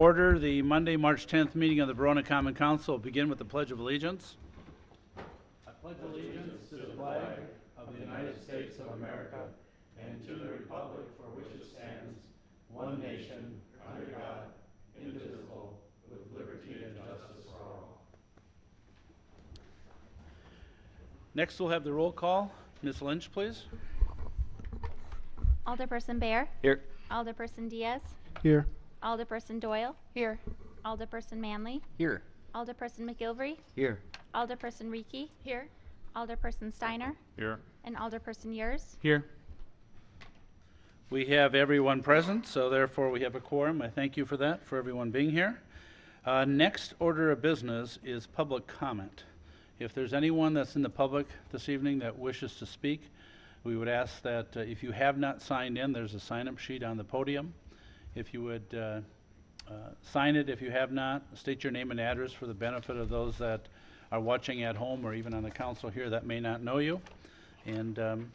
Order the Monday, March 10th meeting of the Verona Common Council will begin with the Pledge of Allegiance. I pledge allegiance to the flag of the United States of America and to the republic for which it stands, one nation, under God, indivisible, with liberty and justice for all. Next, we'll have the roll call. Ms. Lynch, please. Alderperson Bear. Here. Alderperson Diaz. Here. Alderperson Doyle. Here. Alderperson Manley. Here. Alderperson McGilvery. Here. Alderperson Reekie. Here. Alderperson Steiner. Here. And Alderperson Yurs. Here. We have everyone present, so therefore we have a quorum. I thank you for that, for everyone being here. Uh, Next order of business is public comment. If there's anyone that's in the public this evening that wishes to speak, we would ask that uh, if you have not signed in, there's a sign-up sheet on the podium. If you would uh, uh, sign it if you have not, state your name and address for the benefit of those that are watching at home or even on the council here that may not know you. And um,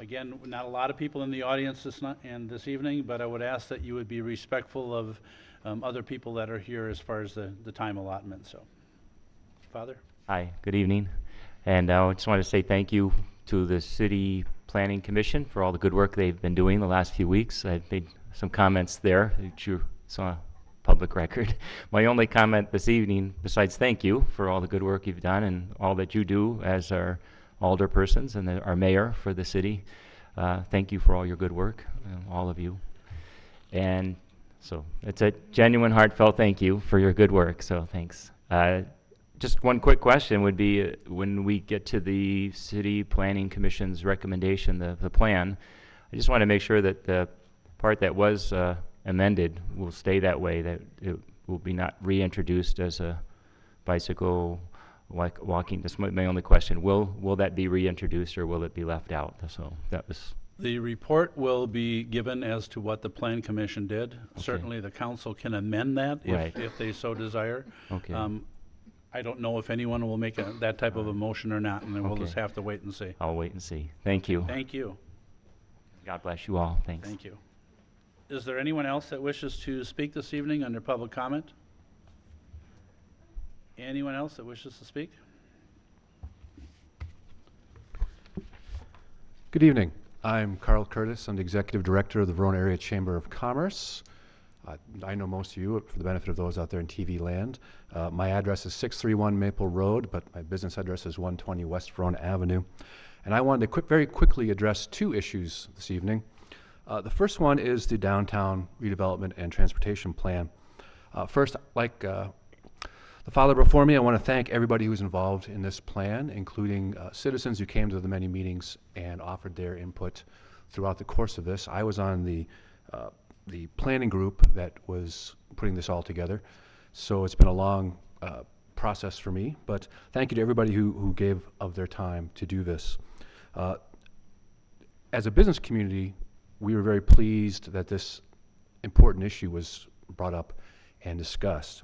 Again, not a lot of people in the audience this and this evening, but I would ask that you would be respectful of um, other people that are here as far as the, the time allotment, so. Father? Hi, good evening. And uh, I just want to say thank you to the City Planning Commission for all the good work they've been doing the last few weeks. I've made some comments there that you saw public record. My only comment this evening, besides thank you for all the good work you've done and all that you do as our alderpersons and the- our mayor for the city, uh, thank you for all your good work, uh, all of you. And so it's a genuine, heartfelt thank you for your good work. So thanks. Uh, just one quick question would be uh, when we get to the City Planning Commission's recommendation, the, the plan, I just want to make sure that the part that was uh, amended will stay that way, that it will be not reintroduced as a bicycle like walking. That's my, my only question. Will, will that be reintroduced or will it be left out? So that was, The report will be given as to what the Plan Commission did. Okay. Certainly, the council can amend that Right. if, if they so desire. Okay. Um, I don't know if anyone will make a- that type of a motion or not, and then we'll just have to wait and see. I'll wait and see. Thank you. Thank you. God bless you all. Thanks. Thank you. Is there anyone else that wishes to speak this evening under public comment? Anyone else that wishes to speak? Good evening. I'm Carl Curtis. I'm the Executive Director of the Verona Area Chamber of Commerce. Uh, I know most of you, for the benefit of those out there in TV land. Uh, My address is 631 Maple Road, but my business address is 120 West Verona Avenue. And I wanted to quick, very quickly address two issues this evening. Uh, The first one is the downtown redevelopment and transportation plan. Uh, First, like uh, the father before me, I want to thank everybody who was involved in this plan, including uh, citizens who came to the many meetings and offered their input throughout the course of this. I was on the, uh, the planning group that was putting this all together, so it's been a long uh, process for me, but thank you to everybody who, who gave of their time to do this. As a business community, we were very pleased that this important issue was brought up and discussed.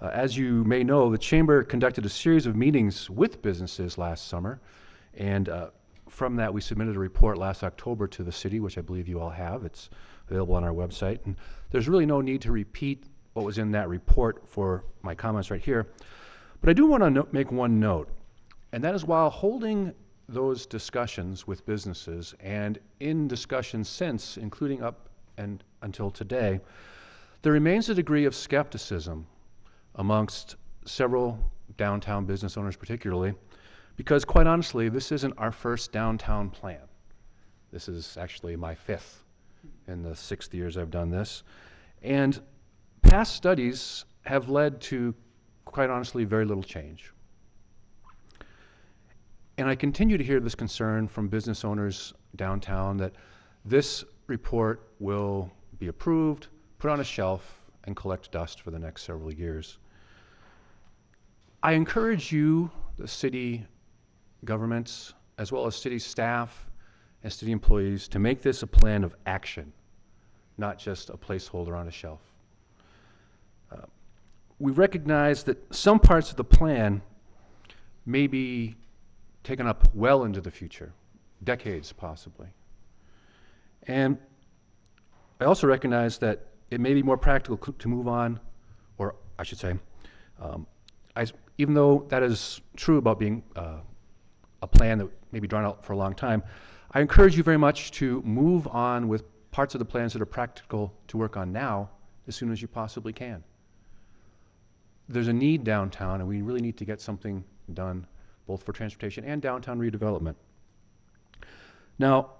Uh, As you may know, the Chamber conducted a series of meetings with businesses last summer, and uh, from that, we submitted a report last October to the city, which I believe you all have. It's available on our website. And there's really no need to repeat what was in that report for my comments right here. But I do want to no- make one note, and that is while holding those discussions with businesses and in discussions since, including up and until today, there remains a degree of skepticism amongst several downtown business owners particularly, because quite honestly, this isn't our first downtown plan. This is actually my fifth in the sixth years I've done this. And past studies have led to, quite honestly, very little change. And I continue to hear this concern from business owners downtown that this report will be approved, put on a shelf, and collect dust for the next several years. I encourage you, the city governments, as well as city staff and city employees, to make this a plan of action, not just a placeholder on a shelf. Uh, We recognize that some parts of the plan may be taken up well into the future, decades possibly. And I also recognize that it may be more practical to move on, or I should say, um, I even though that is true about being uh, a plan that may be drawn out for a long time, I encourage you very much to move on with parts of the plans that are practical to work on now as soon as you possibly can. There's a need downtown, and we really need to get something done both for transportation and downtown redevelopment. Now,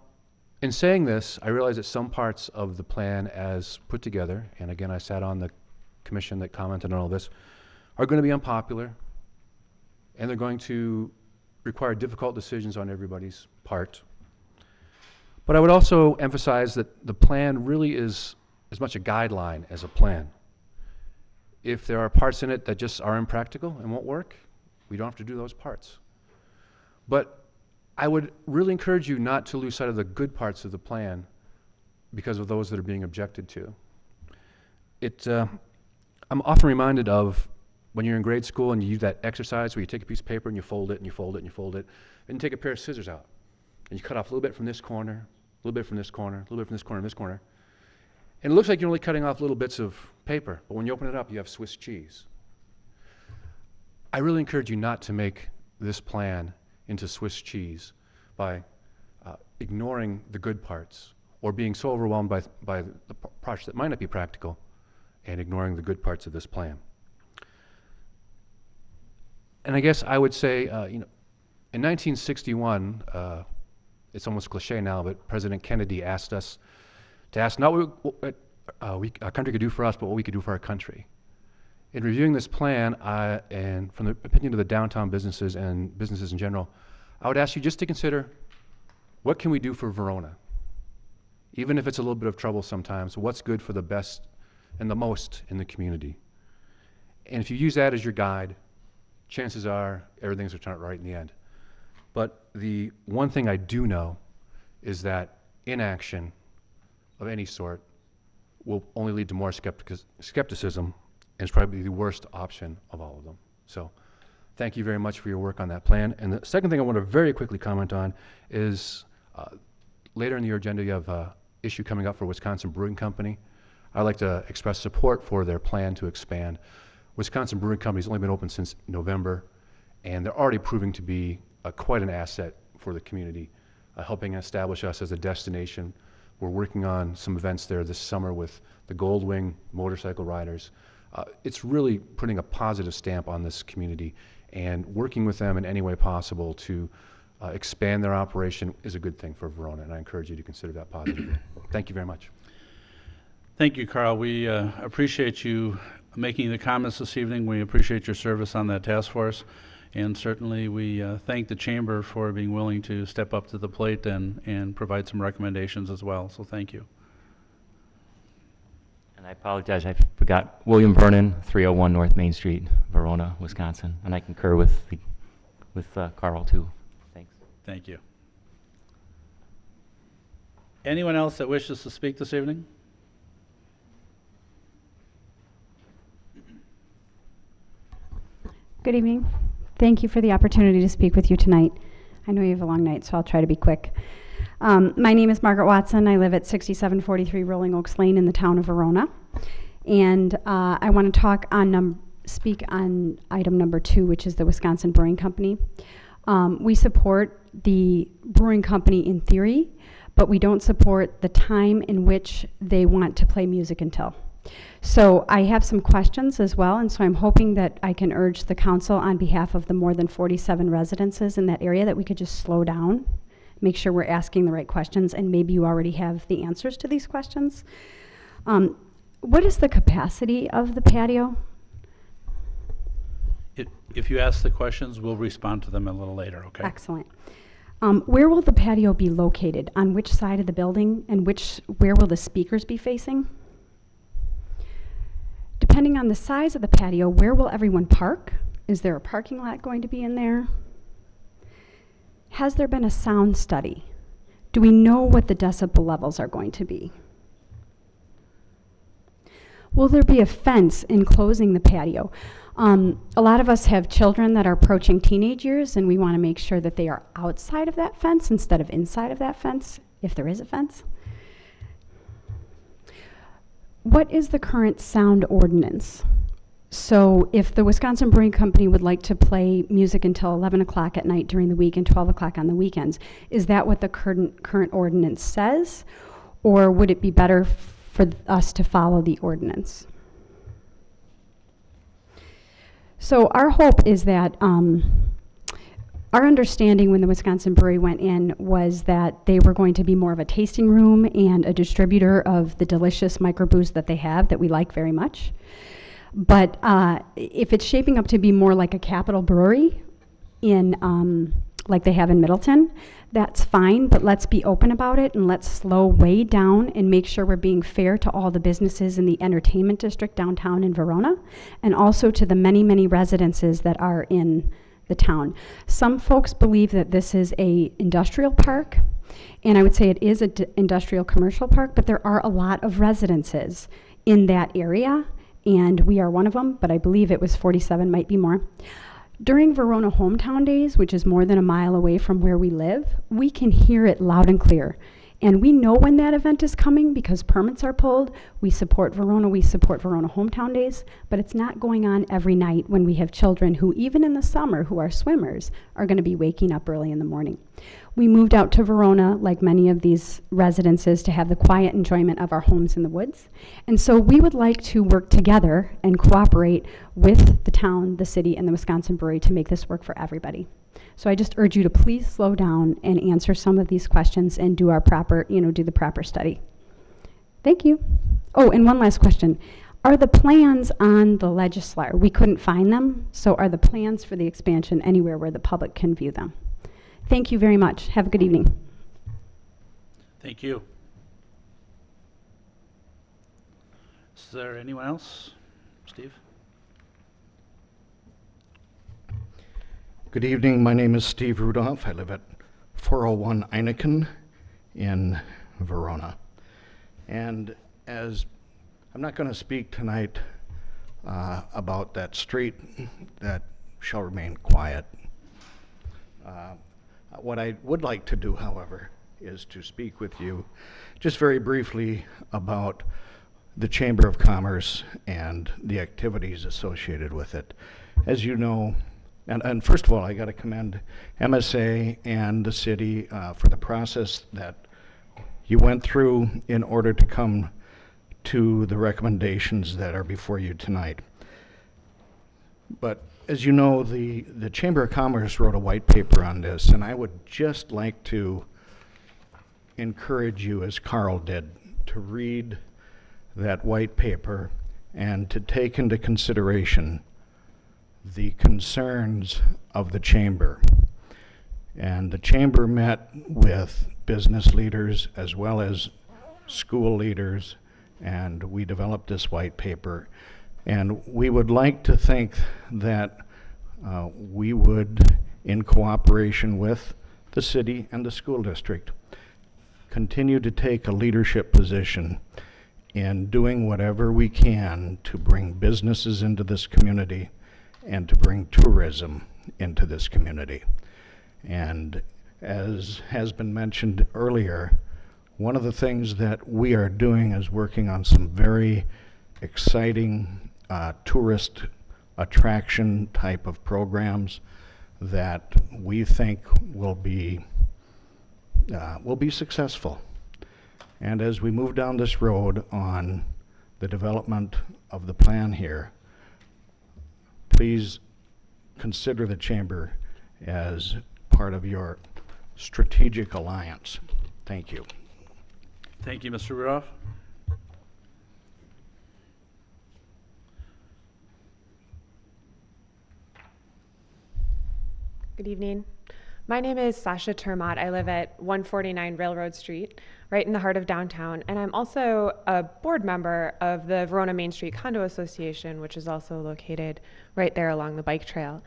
in saying this, I realize that some parts of the plan as put together, and again, I sat on the commission that commented on all this, are going to be unpopular, and they're going to require difficult decisions on everybody's part. But I would also emphasize that the plan really is as much a guideline as a plan. If there are parts in it that just are impractical and won't work, we don't have to do those parts. But I would really encourage you not to lose sight of the good parts of the plan because of those that are being objected to. It, uh, I'm often reminded of when you're in grade school and you do that exercise where you take a piece of paper and you fold it and you fold it and you fold it, and you take a pair of scissors out and you cut off a little bit from this corner, a little bit from this corner, a little bit from this corner, and this corner. And it looks like you're only cutting off little bits of paper, but when you open it up, you have Swiss cheese. I really encourage you not to make this plan into Swiss cheese by uh, ignoring the good parts or being so overwhelmed by, by the parts that might not be practical and ignoring the good parts of this plan. And I guess I would say, uh, you know, in 1961, uh, it's almost cliche now, but President Kennedy asked us to ask not what we, uh, we, our country could do for us, but what we could do for our country. In reviewing this plan, I, and from the opinion of the downtown businesses and businesses in general, I would ask you just to consider what can we do for Verona? Even if it's a little bit of trouble sometimes, what's good for the best and the most in the community? And if you use that as your guide, chances are everything's going to turn out right in the end. But the one thing I do know is that inaction of any sort will only lead to more skeptic- skepticism it's probably the worst option of all of them. So thank you very much for your work on that plan. And the second thing I want to very quickly comment on is uh, later in your agenda, you have an issue coming up for Wisconsin Brewing Company. I'd like to express support for their plan to expand. Wisconsin Brewing Company's only been open since November, and they're already proving to be uh, quite an asset for the community, uh, helping establish us as a destination. We're working on some events there this summer with the Goldwing motorcycle riders. Uh, it's really putting a positive stamp on this community, and working with them in any way possible to uh, expand their operation is a good thing for Verona, and I encourage you to consider that positively. Thank you very much. Thank you, Carl. We uh, appreciate you making the comments this evening. We appreciate your service on that task force. And certainly, we uh, thank the chamber for being willing to step up to the plate and, and provide some recommendations as well. So thank you. And I apologize, I forgot William Vernon, 301 North Main Street, Verona, Wisconsin. And I concur with, the- with uh, Carl, too. Thanks. Thank you. Anyone else that wishes to speak this evening? Good evening. Thank you for the opportunity to speak with you tonight. I know you have a long night, so I'll try to be quick. Um, my name is Margaret Watson. I live at 6743 Rolling Oaks Lane in the town of Verona. And uh, I want to talk on speak on item number two, which is the Wisconsin Brewing Company. Um, we support the brewing company in theory, but we don't support the time in which they want to play music until. So I have some questions as well, and so I'm hoping that I can urge the council on behalf of the more than 47 residences in that area that we could just slow down, make sure we're asking the right questions, and maybe you already have the answers to these questions. Um, what is the capacity of the patio? If, if you ask the questions, we'll respond to them a little later, okay? Excellent. Um, where will the patio be located? On which side of the building? And which, where will the speakers be facing? Depending on the size of the patio, where will everyone park? Is there a parking lot going to be in there? Has there been a sound study? Do we know what the decibel levels are going to be? Will there be a fence enclosing the patio? Um, a lot of us have children that are approaching teenage years, and we want to make sure that they are outside of that fence instead of inside of that fence, if there is a fence. what is the current sound ordinance? So if the Wisconsin Brewing Company would like to play music until 11 o'clock at night during the week and 12 o'clock on the weekends, is that what the current, current ordinance says? Or would it be better for us to follow the ordinance? So our hope is that, um, our understanding when the Wisconsin Brewery went in was that they were going to be more of a tasting room and a distributor of the delicious microbrews that they have that we like very much. But uh, if it's shaping up to be more like a capital brewery in, um, like they have in Middleton, that's fine, but let's be open about it and let's slow way down and make sure we're being fair to all the businesses in the entertainment district downtown in Verona and also to the many, many residences that are in the town. Some folks believe that this is a industrial park, and I would say it is an industrial commercial park, but there are a lot of residences in that area, and we are one of them, but I believe it was 47, might be more. During Verona Hometown Days, which is more than a mile away from where we live, we can hear it loud and clear. And we know when that event is coming because permits are pulled. We support Verona, we support Verona Hometown Days, but it's not going on every night when we have children who, even in the summer, who are swimmers, are going to be waking up early in the morning. We moved out to Verona, like many of these residences, to have the quiet enjoyment of our homes in the woods. And so we would like to work together and cooperate with the town, the city, and the Wisconsin Brewery to make this work for everybody. So I just urge you to please slow down and answer some of these questions and do our proper, you know, do the proper study. Thank you. Oh, and one last question. Are the plans on the legislature? We couldn't find them, so are the plans for the expansion anywhere where the public can view them? Thank you very much. Have a good evening. Thank you. Is there anyone else? Steve? Good evening. My name is Steve Rudolph. I live at 401 Eineken in Verona. And as I'm not going to speak tonight uh, about that street that shall remain quiet. Uh, what I would like to do, however, is to speak with you just very briefly about the Chamber of Commerce and the activities associated with it. As you know, and, and first of all, I got to commend MSA and the city uh, for the process that you went through in order to come to the recommendations that are before you tonight. But as you know, the, the Chamber of Commerce wrote a white paper on this, and I would just like to encourage you, as Carl did, to read that white paper and to take into consideration the concerns of the chamber. And the chamber met with business leaders as well as school leaders, and we developed this white paper. And we would like to think that uh, we would, in cooperation with the city and the school district, continue to take a leadership position in doing whatever we can to bring businesses into this community and to bring tourism into this community. And as has been mentioned earlier, one of the things that we are doing is working on some very exciting uh, tourist attraction type of programs that we think will be uh, will be successful. And as we move down this road on the development of the plan here, please consider the chamber as part of your strategic alliance. Thank you. Thank you, Mr. Rudolph. Good evening. My name is Sasha Termott. I live at 149 Railroad Street, right in the heart of downtown. And I'm also a board member of the Verona Main Street Condo Association, which is also located right there along the bike trail.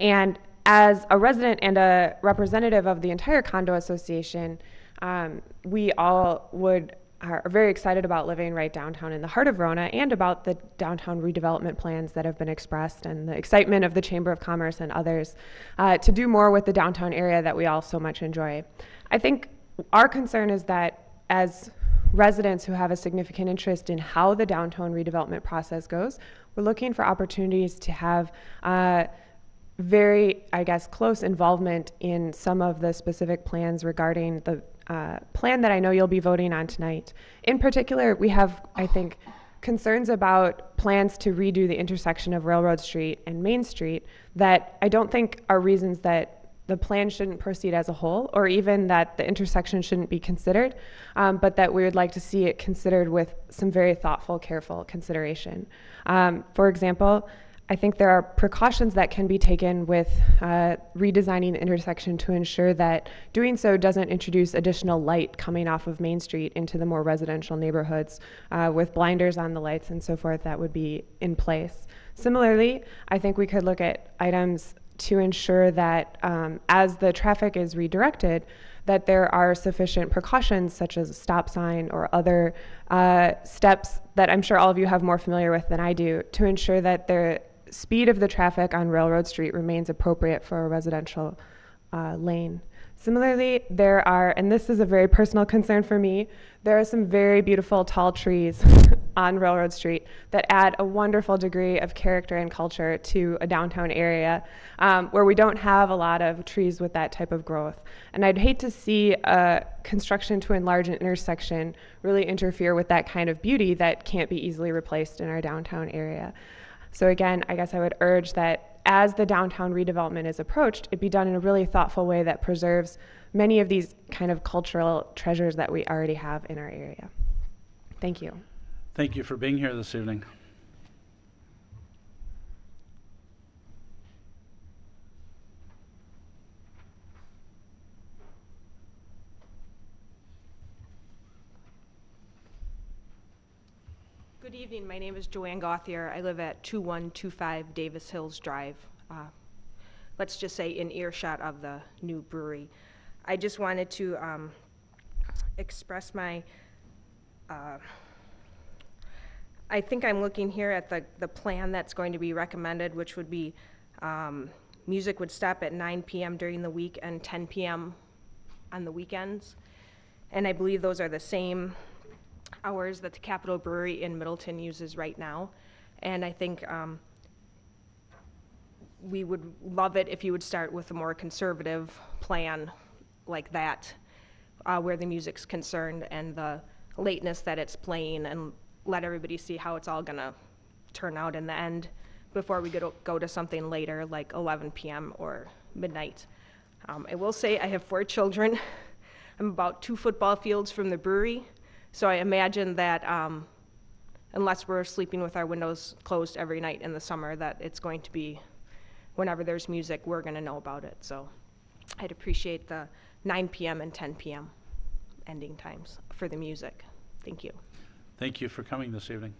And as a resident and a representative of the entire condo association, um, we all would are very excited about living right downtown in the heart of Verona and about the downtown redevelopment plans that have been expressed and the excitement of the Chamber of Commerce and others uh, to do more with the downtown area that we all so much enjoy. I think our concern is that as residents who have a significant interest in how the downtown redevelopment process goes. We're looking for opportunities to have uh, very, I guess, close involvement in some of the specific plans regarding the uh, plan that I know you'll be voting on tonight. In particular, we have, I think, concerns about plans to redo the intersection of Railroad Street and Main Street that I don't think are reasons that the plan shouldn't proceed as a whole, or even that the intersection shouldn't be considered, um, but that we would like to see it considered with some very thoughtful, careful consideration. Um, for example, I think there are precautions that can be taken with uh, redesigning the intersection to ensure that doing so doesn't introduce additional light coming off of Main Street into the more residential neighborhoods uh, with blinders on the lights and so forth that would be in place. Similarly, I think we could look at items to ensure that um, as the traffic is redirected, that there are sufficient precautions such as a stop sign or other uh, steps that I'm sure all of you have more familiar with than I do to ensure that the speed of the traffic on Railroad Street remains appropriate for a residential uh, lane. Similarly, there are, and this is a very personal concern for me, there are some very beautiful tall trees on Railroad Street that add a wonderful degree of character and culture to a downtown area um, where we don't have a lot of trees with that type of growth. And I'd hate to see a construction to enlarge an intersection really interfere with that kind of beauty that can't be easily replaced in our downtown area. So again, I guess I would urge that as the downtown redevelopment is approached, it be done in a really thoughtful way that preserves many of these kind of cultural treasures that we already have in our area. Thank you. Thank you for being here this evening. Good evening. My name is Joanne Gothier. I live at 2125 Davis Hills Drive. Uh, let's just say in earshot of the new brewery. I just wanted to um, express my. Uh, I think I'm looking here at the, the plan that's going to be recommended, which would be um, music would stop at 9 p.m. during the week and 10 p.m. on the weekends. And I believe those are the same hours that the Capital Brewery in Middleton uses right now. And I think um, we would love it if you would start with a more conservative plan like that, uh, where the music's concerned and the lateness that it's playing, and let everybody see how it's all gonna turn out in the end before we go to, go to something later, like 11 p.m. or midnight. Um, I will say I have four children. I'm about two football fields from the brewery, so I imagine that um, unless we're sleeping with our windows closed every night in the summer, that it's going to be whenever there's music, we're going to know about it. So I'd appreciate the 9 p.m. and 10 p.m. ending times for the music. Thank you. Thank you for coming this evening.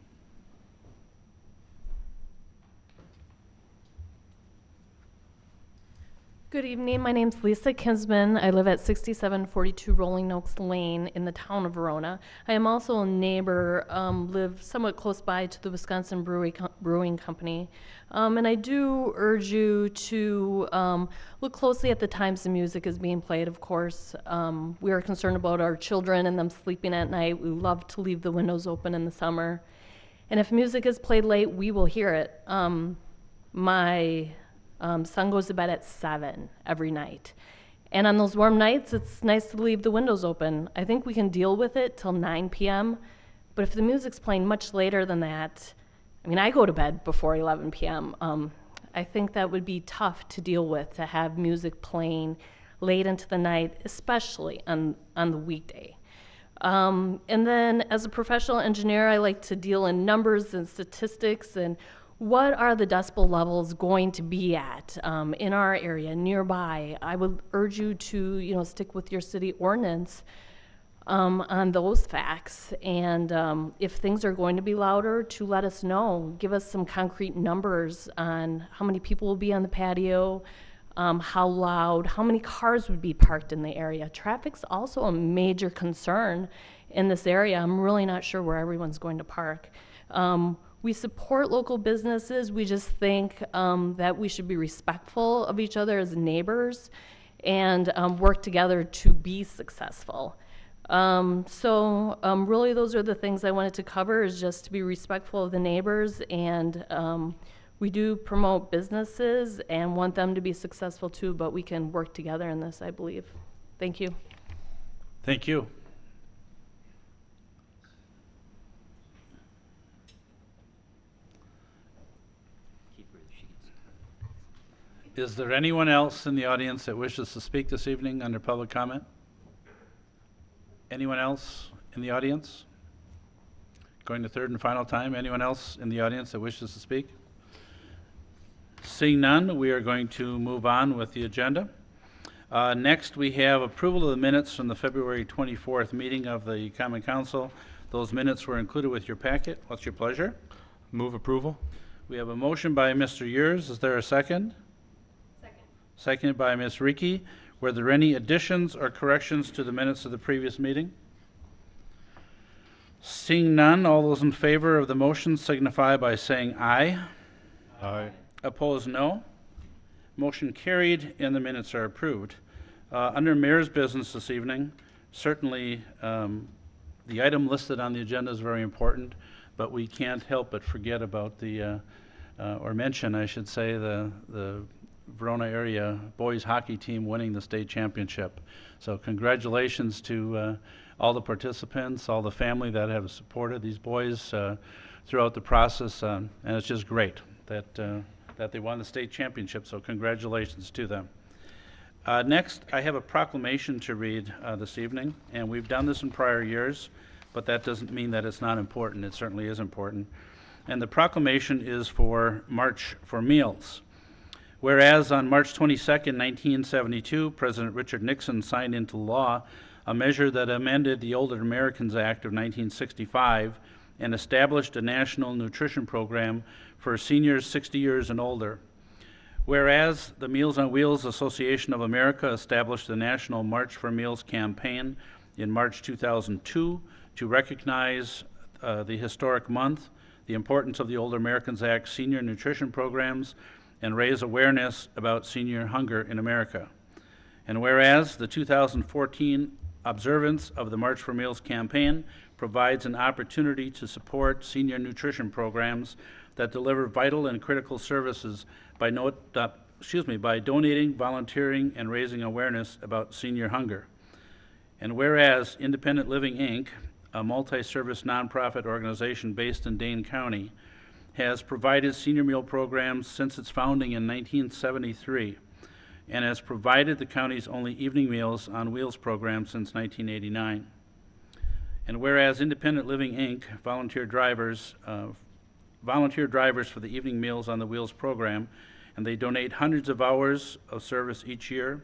Good evening. My name's Lisa Kinsman. I live at 6742 Rolling Oaks Lane in the town of Verona. I am also a neighbor, um, live somewhat close by to the Wisconsin Brewery Co- Brewing Company. Um, and I do urge you to um, look closely at the times the music is being played, of course. Um, we are concerned about our children and them sleeping at night. We love to leave the windows open in the summer. And if music is played late, we will hear it. Um, my um, goes to bed at 7 every night. And on those warm nights, it's nice to leave the windows open. I think we can deal with it till 9 p.m. But if the music's playing much later than that, I mean, I go to bed before 11 p.m. Um, I think that would be tough to deal with to have music playing late into the night, especially on, on the weekday. Um, and then, as a professional engineer, I like to deal in numbers and statistics and what are the decibel levels going to be at um, in our area nearby? I would urge you to, you know, stick with your city ordinance um, on those facts. And um, if things are going to be louder, to let us know. Give us some concrete numbers on how many people will be on the patio, um, how loud, how many cars would be parked in the area. Traffic's also a major concern in this area. I'm really not sure where everyone's going to park. Um, we support local businesses. We just think um, that we should be respectful of each other as neighbors and um, work together to be successful. Um, so um, really, those are the things I wanted to cover. Is just to be respectful of the neighbors, and um, we do promote businesses and want them to be successful too. But we can work together in this, I believe. Thank you. Thank you. Is there anyone else in the audience that wishes to speak this evening under public comment? Anyone else in the audience? Going to third and final time, anyone else in the audience that wishes to speak? Seeing none, we are going to move on with the agenda. Uh, Next, we have approval of the minutes from the February 24th meeting of the Common Council. Those minutes were included with your packet. What's your pleasure? Move approval? We have a motion by Mr. Yurs. Is there a second? Second. Seconded by Ms. Reekie. Were there any additions or corrections to the minutes of the previous meeting? Seeing none, all those in favor of the motion signify by saying aye. Aye. Opposed, no. Motion carried and the minutes are approved. Uh, Under mayor's business this evening, certainly, um, the item listed on the agenda is very important, but we can't help but forget about the, uh, uh, or mention, I should say, the, the Verona area boys hockey team winning the state championship. So congratulations to uh, all the participants, all the family that have supported these boys uh, throughout the process, um, and it's just great that, uh, that they won the state championship, so congratulations to them. Uh, Next, I have a proclamation to read uh, this evening, and we've done this in prior years, but that doesn't mean that it's not important. It certainly is important. And the proclamation is for March for Meals. Whereas on March 22, 1972, President Richard Nixon signed into law a measure that amended the Older Americans Act of 1965 and established a national nutrition program for seniors 60 years and older. Whereas the Meals on Wheels Association of America established the National March for Meals campaign in March 2002 to recognize uh, the historic month, the importance of the Older Americans Act senior nutrition programs, and raise awareness about senior hunger in America. And whereas the 2014 observance of the March for Meals campaign provides an opportunity to support senior nutrition programs that deliver vital and critical services by note, uh, excuse me, by donating, volunteering, and raising awareness about senior hunger. And whereas Independent Living Inc., a multi-service nonprofit organization based in Dane County, has provided senior meal programs since its founding in 1973 and has provided the county's only evening meals on wheels program since 1989. And whereas Independent Living Inc. volunteer drivers, uh, volunteer drivers for the evening meals on the wheels program, and they donate hundreds of hours of service each year.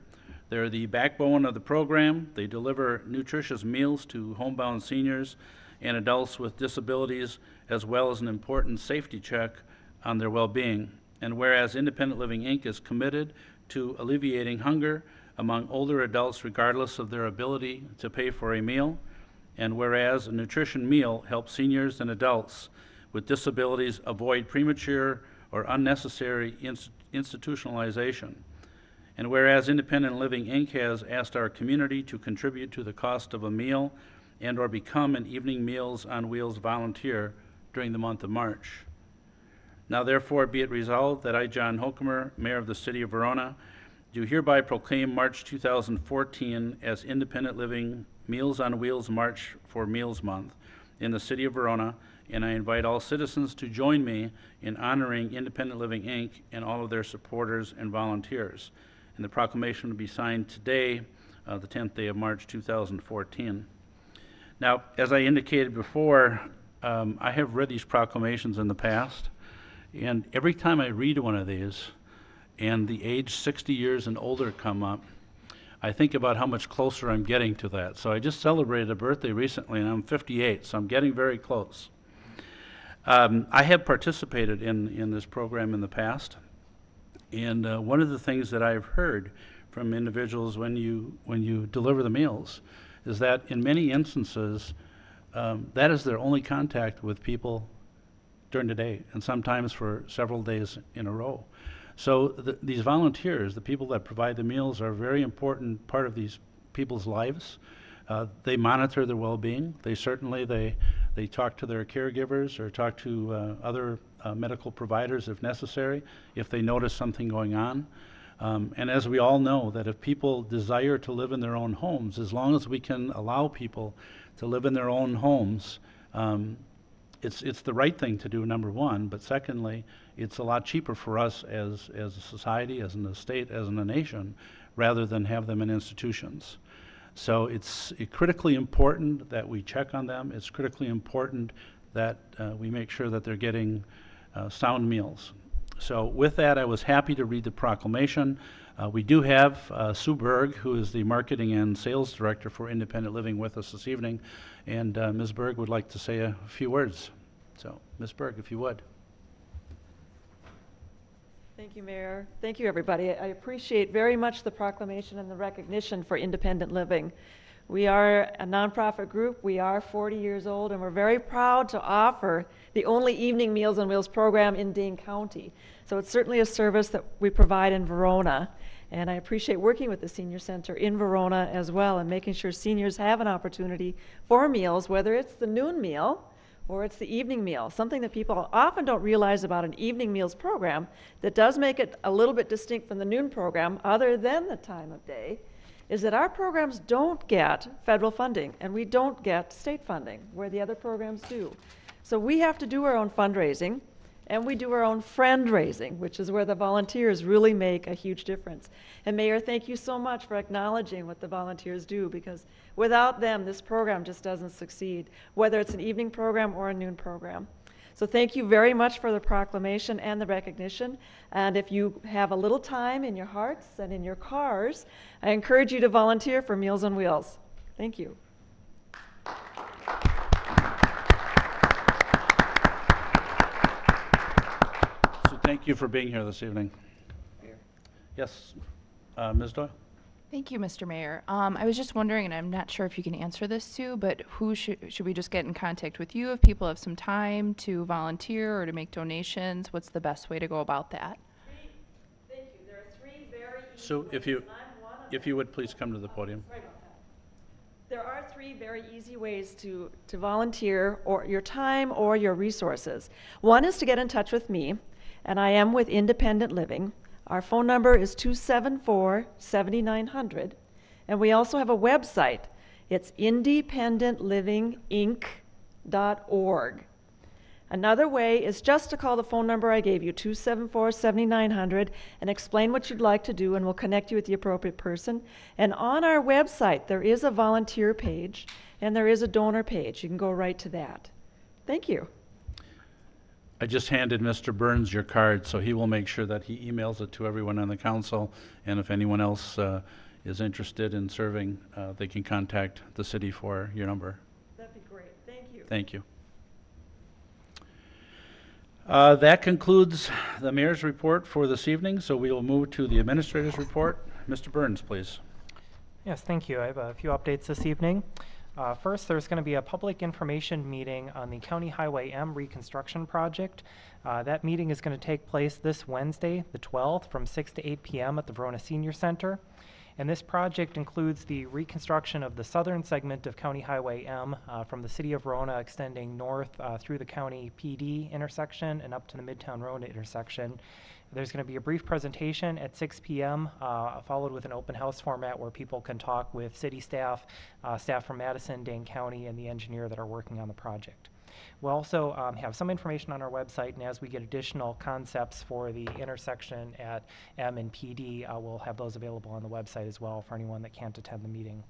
They're the backbone of the program. They deliver nutritious meals to homebound seniors and adults with disabilities, as well as an important safety check on their well-being. And whereas Independent Living Inc. is committed to alleviating hunger among older adults regardless of their ability to pay for a meal, and whereas a nutrition meal helps seniors and adults with disabilities avoid premature or unnecessary inst- institutionalization. And whereas Independent Living Inc. has asked our community to contribute to the cost of a meal and or become an evening Meals on Wheels volunteer during the month of March. Now therefore be it resolved that I, John Hochkammer, Mayor of the City of Verona, do hereby proclaim March 2014 as Independent Living Meals on Wheels March for Meals Month in the City of Verona, and I invite all citizens to join me in honoring Independent Living Inc. and all of their supporters and volunteers. And the proclamation will be signed today, uh, the 10th day of March 2014. Now, as I indicated before, um, I have read these proclamations in the past, and every time I read one of these, and the age 60 years and older come up, I think about how much closer I'm getting to that. So I just celebrated a birthday recently, and I'm 58, so I'm getting very close. Um, I have participated in, in this program in the past, and uh, one of the things that I've heard from individuals when you when you deliver the meals is that in many instances um, that is their only contact with people during the day, and sometimes for several days in a row. So the, these volunteers, the people that provide the meals, are a very important part of these people's lives. Uh, They monitor their well-being. They certainly, they, they talk to their caregivers or talk to uh, other uh, medical providers if necessary, if they notice something going on. Um, And as we all know, that if people desire to live in their own homes, as long as we can allow people to live in their own homes, um, it's, it's the right thing to do, number one, but secondly, it's a lot cheaper for us as, as a society, as an state, as in a nation, rather than have them in institutions. So it's critically important that we check on them. It's critically important that uh, we make sure that they're getting uh, sound meals. So with that, I was happy to read the proclamation. Uh, We do have uh, Sue Berg, who is the Marketing and Sales Director for Independent Living with us this evening, and uh, Ms. Berg would like to say a few words. So, Ms. Berg, if you would. Thank you, Mayor. Thank you, everybody. I appreciate very much the proclamation and the recognition for independent living. We are a nonprofit group. We are 40 years old, and we're very proud to offer the only evening Meals on Wheels program in Dane County. So it's certainly a service that we provide in Verona. And I appreciate working with the Senior Center in Verona as well and making sure seniors have an opportunity for meals, whether it's the noon meal or it's the evening meal, something that people often don't realize about an evening meals program that does make it a little bit distinct from the noon program, other than the time of day, is that our programs don't get federal funding and we don't get state funding where the other programs do. So we have to do our own fundraising and we do our own friend raising, which is where the volunteers really make a huge difference. And Mayor, thank you so much for acknowledging what the volunteers do because without them, this program just doesn't succeed, whether it's an evening program or a noon program. So thank you very much for the proclamation and the recognition. And if you have a little time in your hearts and in your cars, I encourage you to volunteer for Meals on Wheels. Thank you. So thank you for being here this evening. Yes, uh, Ms. Doyle? Thank you, Mr. Mayor. Um, I was just wondering, and I'm not sure if you can answer this, Sue, but who should, should we just get in contact with you if people have some time to volunteer or to make donations? What's the best way to go about that? Thank you. There are three very Sue, if you, if you would please come to the podium. There are three very easy ways to, to volunteer or your time or your resources. One is to get in touch with me, and I am with Independent Living. Our phone number is 274 7900, and we also have a website. It's independentlivinginc.org. Another way is just to call the phone number I gave you, 274 7900, and explain what you'd like to do, and we'll connect you with the appropriate person. And on our website, there is a volunteer page and there is a donor page. You can go right to that. Thank you. I just handed Mr. Burns your card, so he will make sure that he emails it to everyone on the council, and if anyone else uh, is interested in serving, uh, they can contact the city for your number. That'd be great. Thank you. Thank you. Uh, That concludes the mayor's report for this evening, so we will move to the administrator's report. Mr. Burns, please. Yes, thank you. I have a few updates this evening. Uh, First, there's going to be a public information meeting on the County Highway M reconstruction project. Uh, That meeting is going to take place this Wednesday, the 12th, from 6 to 8 p.m. at the Verona Senior Center. And this project includes the reconstruction of the southern segment of County Highway M uh, from the city of Verona extending north uh, through the County PD intersection and up to the Midtown Road intersection. There's going to be a brief presentation at 6 p.m., uh, followed with an open house format where people can talk with city staff, uh, staff from Madison, Dane County, and the engineer that are working on the project. We'll also um, have some information on our website, and as we get additional concepts for the intersection at M and PD, uh, we'll have those available on the website as well for anyone that can't attend the meeting.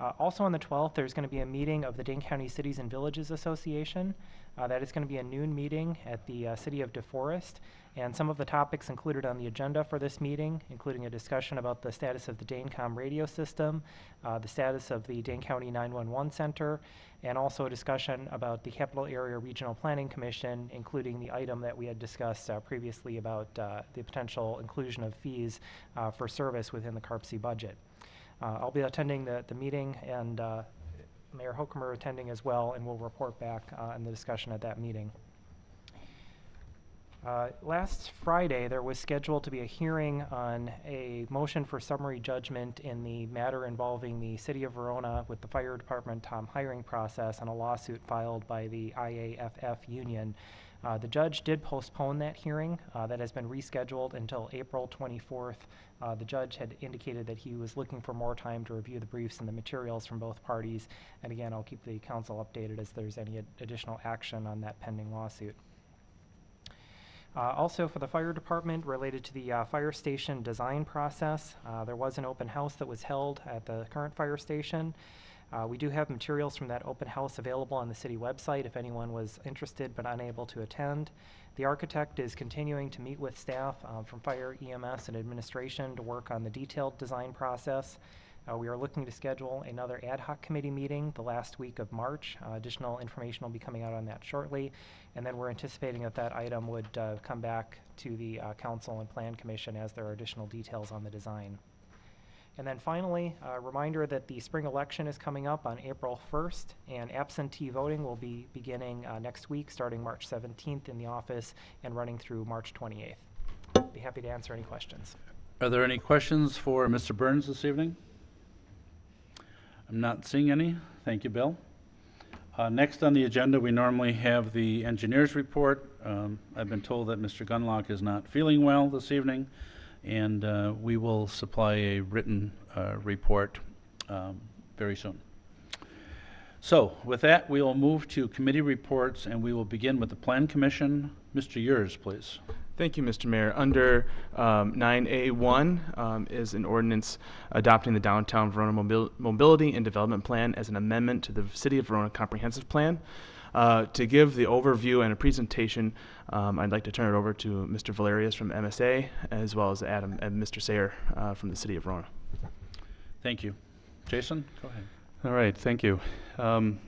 Uh, also on the 12th, there's going to be a meeting of the Dane County Cities and Villages Association. Uh, that is going to be a noon meeting at the uh, City of DeForest. And some of the topics included on the agenda for this meeting, including a discussion about the status of the Danecom radio system, uh, the status of the Dane County 911 Center, and also a discussion about the Capital Area Regional Planning Commission, including the item that we had discussed uh, previously about uh, the potential inclusion of fees uh, for service within the CARPC budget. Uh, I'll be attending the, the meeting and uh, Mayor Hochkammer attending as well, and we'll report back on the discussion at that meeting. Uh, Last Friday, there was scheduled to be a hearing on a motion for summary judgment in the matter involving the City of Verona with the Fire Department um, hiring process and a lawsuit filed by the IAFF union. Uh, The judge did postpone that hearing. Uh, That has been rescheduled until April 24th. Uh, The judge had indicated that he was looking for more time to review the briefs and the materials from both parties. And again, I'll keep the council updated as there's any ad- additional action on that pending lawsuit. Uh, Also, for the fire department, related to the uh, fire station design process, uh, there was an open house that was held at the current fire station. Uh, We do have materials from that open house available on the city website if anyone was interested but unable to attend. The architect is continuing to meet with staff um, from fire, EMS, and administration to work on the detailed design process. Uh, We are looking to schedule another ad hoc committee meeting the last week of March. Uh, Additional information will be coming out on that shortly. And then we're anticipating that that item would uh, come back to the uh, council and plan commission as there are additional details on the design. And then finally, a reminder that the spring election is coming up on April 1st, and absentee voting will be beginning uh, next week, starting March 17th in the office and running through March 28th. Be happy to answer any questions. Are there any questions for Mr. Burns this evening? I'm not seeing any. Thank you, Bill. Uh, Next on the agenda, we normally have the engineer's report. Um, I've been told that Mr. Gunlock is not feeling well this evening, and uh, we will supply a written uh, report um, very soon. So with that, we will move to committee reports, and we will begin with the Plan Commission. Mr. Yurs, please. Thank you, Mr. Mayor. Under um, 9A1 um, is an ordinance adopting the Downtown Verona Mobil- Mobility and Development Plan as an amendment to the City of Verona Comprehensive Plan. Uh, To give the overview and a presentation, um, I'd like to turn it over to Mr. Valerius from MSA, as well as Adam and Mr. Sayre uh, from the City of Verona. Thank you. Jason, go ahead. All right, thank you. Um,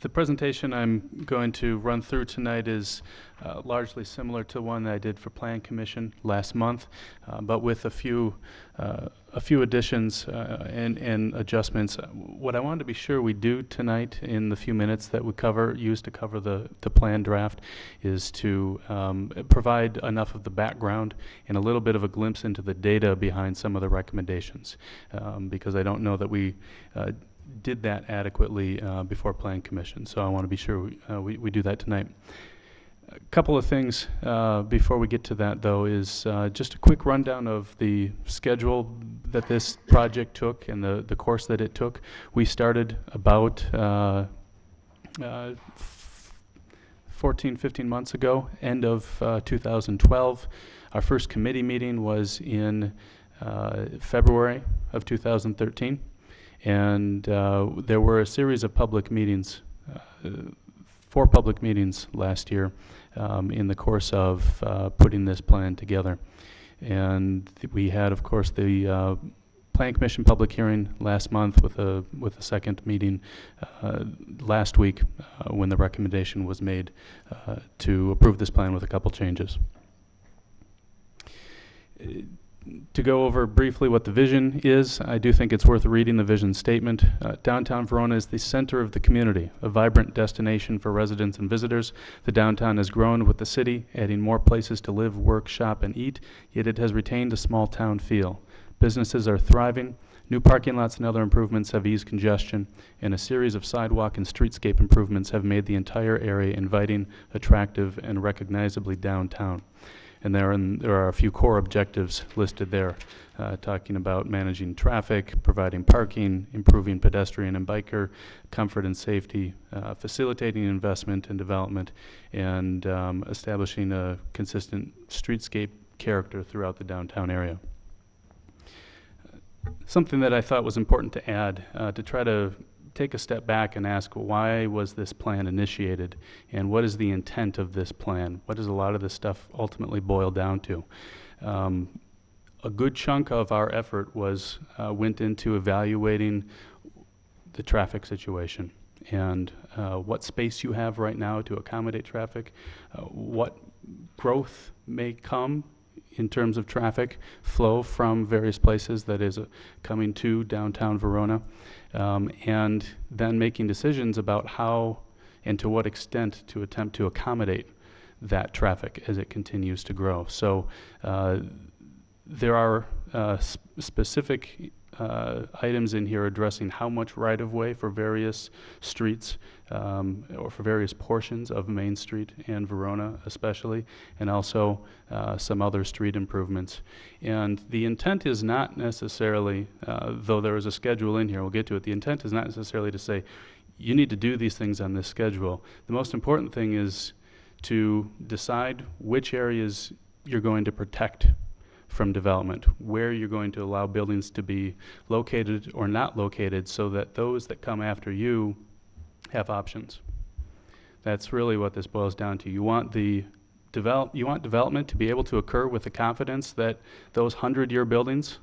The presentation I'm going to run through tonight is uh, largely similar to one that I did for Plan Commission last month, uh, but with a few, uh, a few additions uh, and and adjustments. What I wanted to be sure we do tonight in the few minutes that we cover, use to cover the, the plan draft, is to um, provide enough of the background and a little bit of a glimpse into the data behind some of the recommendations, um, because I don't know that we uh, did that adequately uh, before Plan Commission. So I want to be sure we, uh, we, we do that tonight. A couple of things uh, before we get to that, though, is uh, just a quick rundown of the schedule that this project took and the, the course that it took. We started about uh, uh, 14, 15 months ago, end of uh, 2012. Our first committee meeting was in February of 2013. And uh, there were a series of public meetings, uh, four public meetings last year um, in the course of uh, putting this plan together. And we had, of course, the uh, Plan Commission public hearing last month with a, with a second meeting uh, last week uh, when the recommendation was made uh, to approve this plan with a couple changes. To go over briefly what the vision is, I do think it's worth reading the vision statement. Uh, downtown Verona is the center of the community, a vibrant destination for residents and visitors. The downtown has grown with the city, adding more places to live, work, shop, and eat, yet it has retained a small town feel. Businesses are thriving. New parking lots and other improvements have eased congestion, and a series of sidewalk and streetscape improvements have made the entire area inviting, attractive, and recognizably downtown. And there, are, there are a few core objectives listed there, uh, talking about managing traffic, providing parking, improving pedestrian and biker comfort and safety, uh, facilitating investment and development, and um, establishing a consistent streetscape character throughout the downtown area. Something that I thought was important to add uh, to try to take a step back and ask why was this plan initiated and what is the intent of this plan? What does a lot of this stuff ultimately boil down to? Um, a good chunk of our effort was uh, went into evaluating the traffic situation and uh, what space you have right now to accommodate traffic, uh, what growth may come in terms of traffic flow from various places that is uh, coming to downtown Verona, um, and then making decisions about how and to what extent to attempt to accommodate that traffic as it continues to grow. So uh, there are uh, s- specific uh, items in here addressing how much right-of-way for various streets um, or for various portions of Main Street and Verona especially, and also uh, some other street improvements. And the intent is not necessarily, uh, though there is a schedule in here, we'll get to it, the intent is not necessarily to say, you need to do these things on this schedule. The most important thing is to decide which areas you're going to protect from development, where you're going to allow buildings to be located or not located so that those that come after you have options. That's really what this boils down to. You want the develop, you want development to be able to occur with the confidence that those hundred-year buildings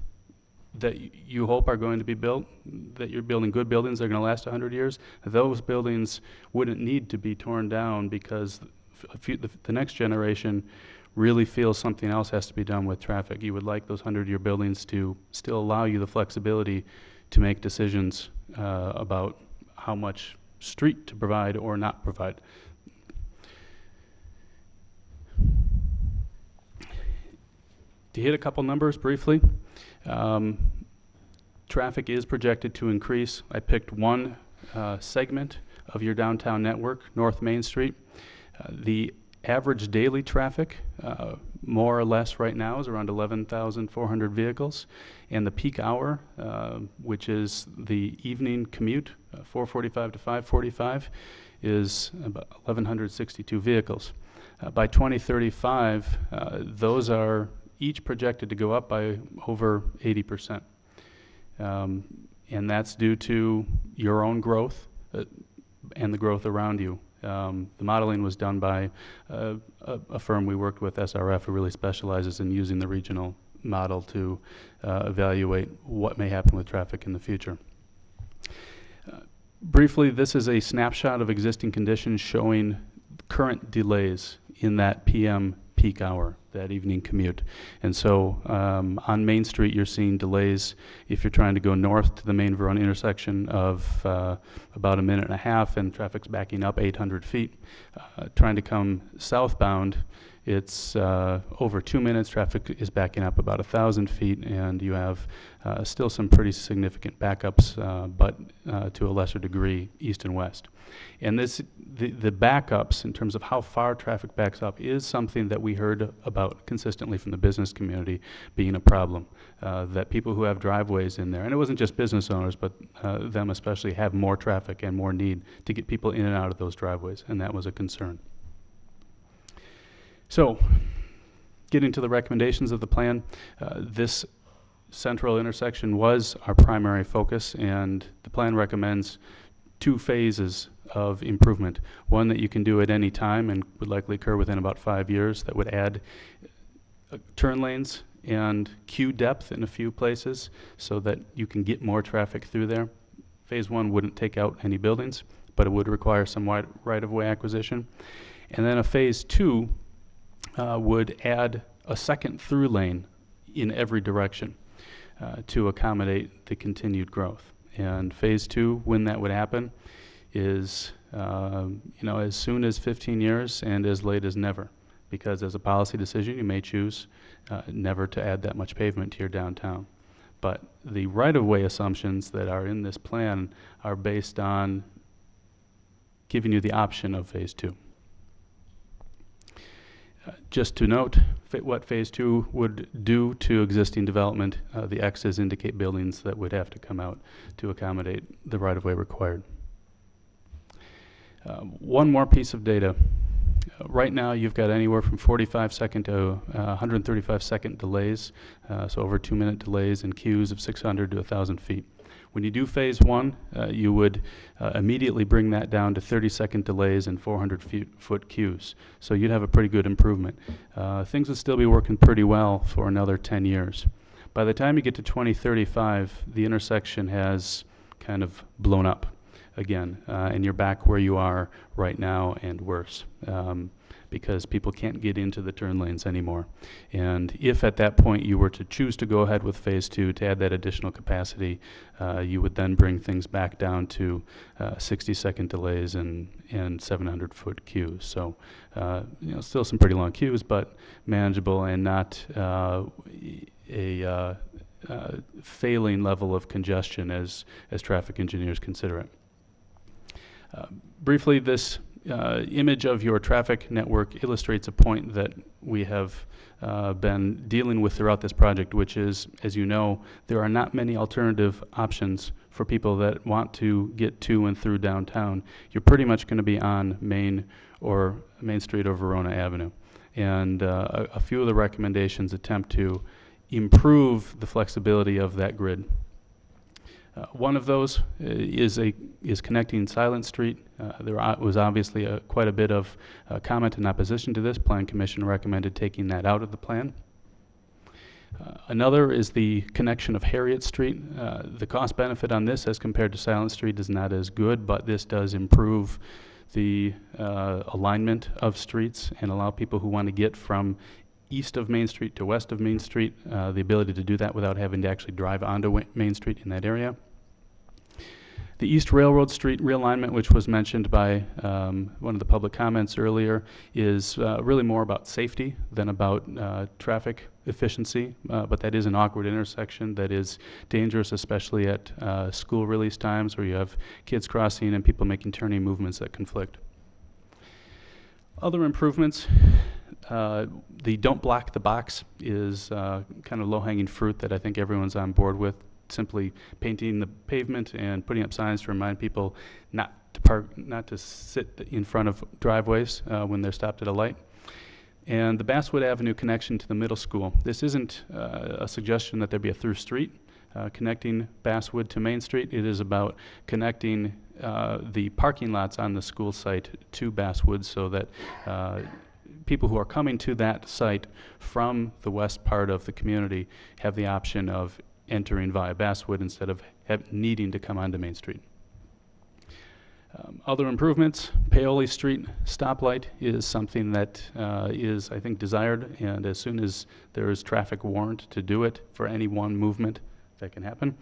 that you hope are going to be built, that you're building good buildings that are going to last a hundred years, those buildings wouldn't need to be torn down because the next generation really feel something else has to be done with traffic. You would like those hundred-year buildings to still allow you the flexibility to make decisions uh, about how much street to provide or not provide. To hit a couple numbers briefly, um, traffic is projected to increase. I picked one uh, segment of your downtown network, North Main Street. Uh, the average daily traffic, uh, more or less right now, is around 11,400 vehicles. And the peak hour, uh, which is the evening commute, uh, 445 to 545, is about 1,162 vehicles. Uh, by 2035, uh, those are each projected to go up by over 80 percent. Um, and that's due to your own growth uh, and the growth around you. Um, the modeling was done by uh, a, a firm we worked with, SRF, who really specializes in using the regional model to uh, evaluate what may happen with traffic in the future. Uh, briefly, this is a snapshot of existing conditions showing current delays in that PM peak hour, that evening commute. And so um, on Main Street, you're seeing delays if you're trying to go north to the main Verona intersection of uh, about a minute and a half, and traffic's backing up 800 feet. Uh, trying to come southbound, it's uh, over two minutes. Traffic is backing up about 1,000 feet, and you have uh, still some pretty significant backups, uh, but uh, to a lesser degree, east and west. And this, the, the backups, in terms of how far traffic backs up, is something that we heard about consistently from the business community being a problem. Uh, that people who have driveways in there, and it wasn't just business owners, but uh, them especially, have more traffic and more need to get people in and out of those driveways, and that was a concern. So, getting to the recommendations of the plan, uh, this central intersection was our primary focus, and the plan recommends two phases of improvement. One that you can do at any time and would likely occur within about five years that would add uh, turn lanes and queue depth in a few places so that you can get more traffic through there. Phase one wouldn't take out any buildings, but it would require some right-of-way acquisition. And then a phase two uh, would add a second through lane in every direction uh, to accommodate the continued growth. And phase two, when that would happen, is um, you know as soon as 15 years and as late as never, because as a policy decision, you may choose uh, never to add that much pavement to your downtown. But the right-of-way assumptions that are in this plan are based on giving you the option of phase two. Just to note, what Phase Two would do to existing development, uh, the X's indicate buildings that would have to come out to accommodate the right-of-way required. Uh, One more piece of data. Uh, Right now, you've got anywhere from 45 second to uh, 135 second delays, uh, so over two-minute delays in queues of 600 to 1,000 feet. When you do Phase One, uh, you would uh, immediately bring that down to 30-second delays and 400-foot queues. So you'd have a pretty good improvement. Uh, Things would still be working pretty well for another 10 years. By the time you get to 2035, the intersection has kind of blown up again, uh, and you're back where you are right now and worse. Um, because people can't get into the turn lanes anymore. And if at that point you were to choose to go ahead with phase two to add that additional capacity, uh, you would then bring things back down to uh, 60 second delays and, and 700 foot queues. So, uh, you know, still some pretty long queues, but manageable and not uh, a uh, uh, failing level of congestion as, as traffic engineers consider it. Briefly, this uh, image of your traffic network illustrates a point that we have uh, been dealing with throughout this project, which is, as you know, there are not many alternative options for people that want to get to and through downtown. You're pretty much going to be on Main or Main Street or Verona Avenue. And uh, a, a few of the recommendations attempt to improve the flexibility of that grid. Uh, one of those uh, is a is connecting Silent Street. Uh, there was obviously a, quite a bit of uh, comment in opposition to this. Plan Commission recommended taking that out of the plan. Uh, another is the connection of Harriet Street. Uh, the cost benefit on this, as compared to Silent Street, is not as good, but this does improve the alignment of streets and allow people who want to get from east of Main Street to west of Main Street uh, the ability to do that without having to actually drive onto Main Street in that area. The East Railroad Street realignment, which was mentioned by um, one of the public comments earlier, is uh, really more about safety than about uh, traffic efficiency. Uh, but that is an awkward intersection that is dangerous, especially at uh, school release times where you have kids crossing and people making turning movements that conflict. Other improvements, uh, the don't block the box is uh, kind of low-hanging fruit that I think everyone's on board with. Simply painting the pavement and putting up signs to remind people not to park, not to sit in front of driveways uh, when they're stopped at a light. And the Basswood Avenue connection to the middle school. This isn't uh, a suggestion that there be a through street uh, connecting Basswood to Main Street. It is about connecting uh, the parking lots on the school site to Basswood so that uh, people who are coming to that site from the west part of the community have the option of entering via Basswood instead of needing to come onto Main Street. Um, other improvements, Paoli Street stoplight is something that uh, is, I think, desired, and as soon as there is traffic warrant to do it for any one movement, that can happen.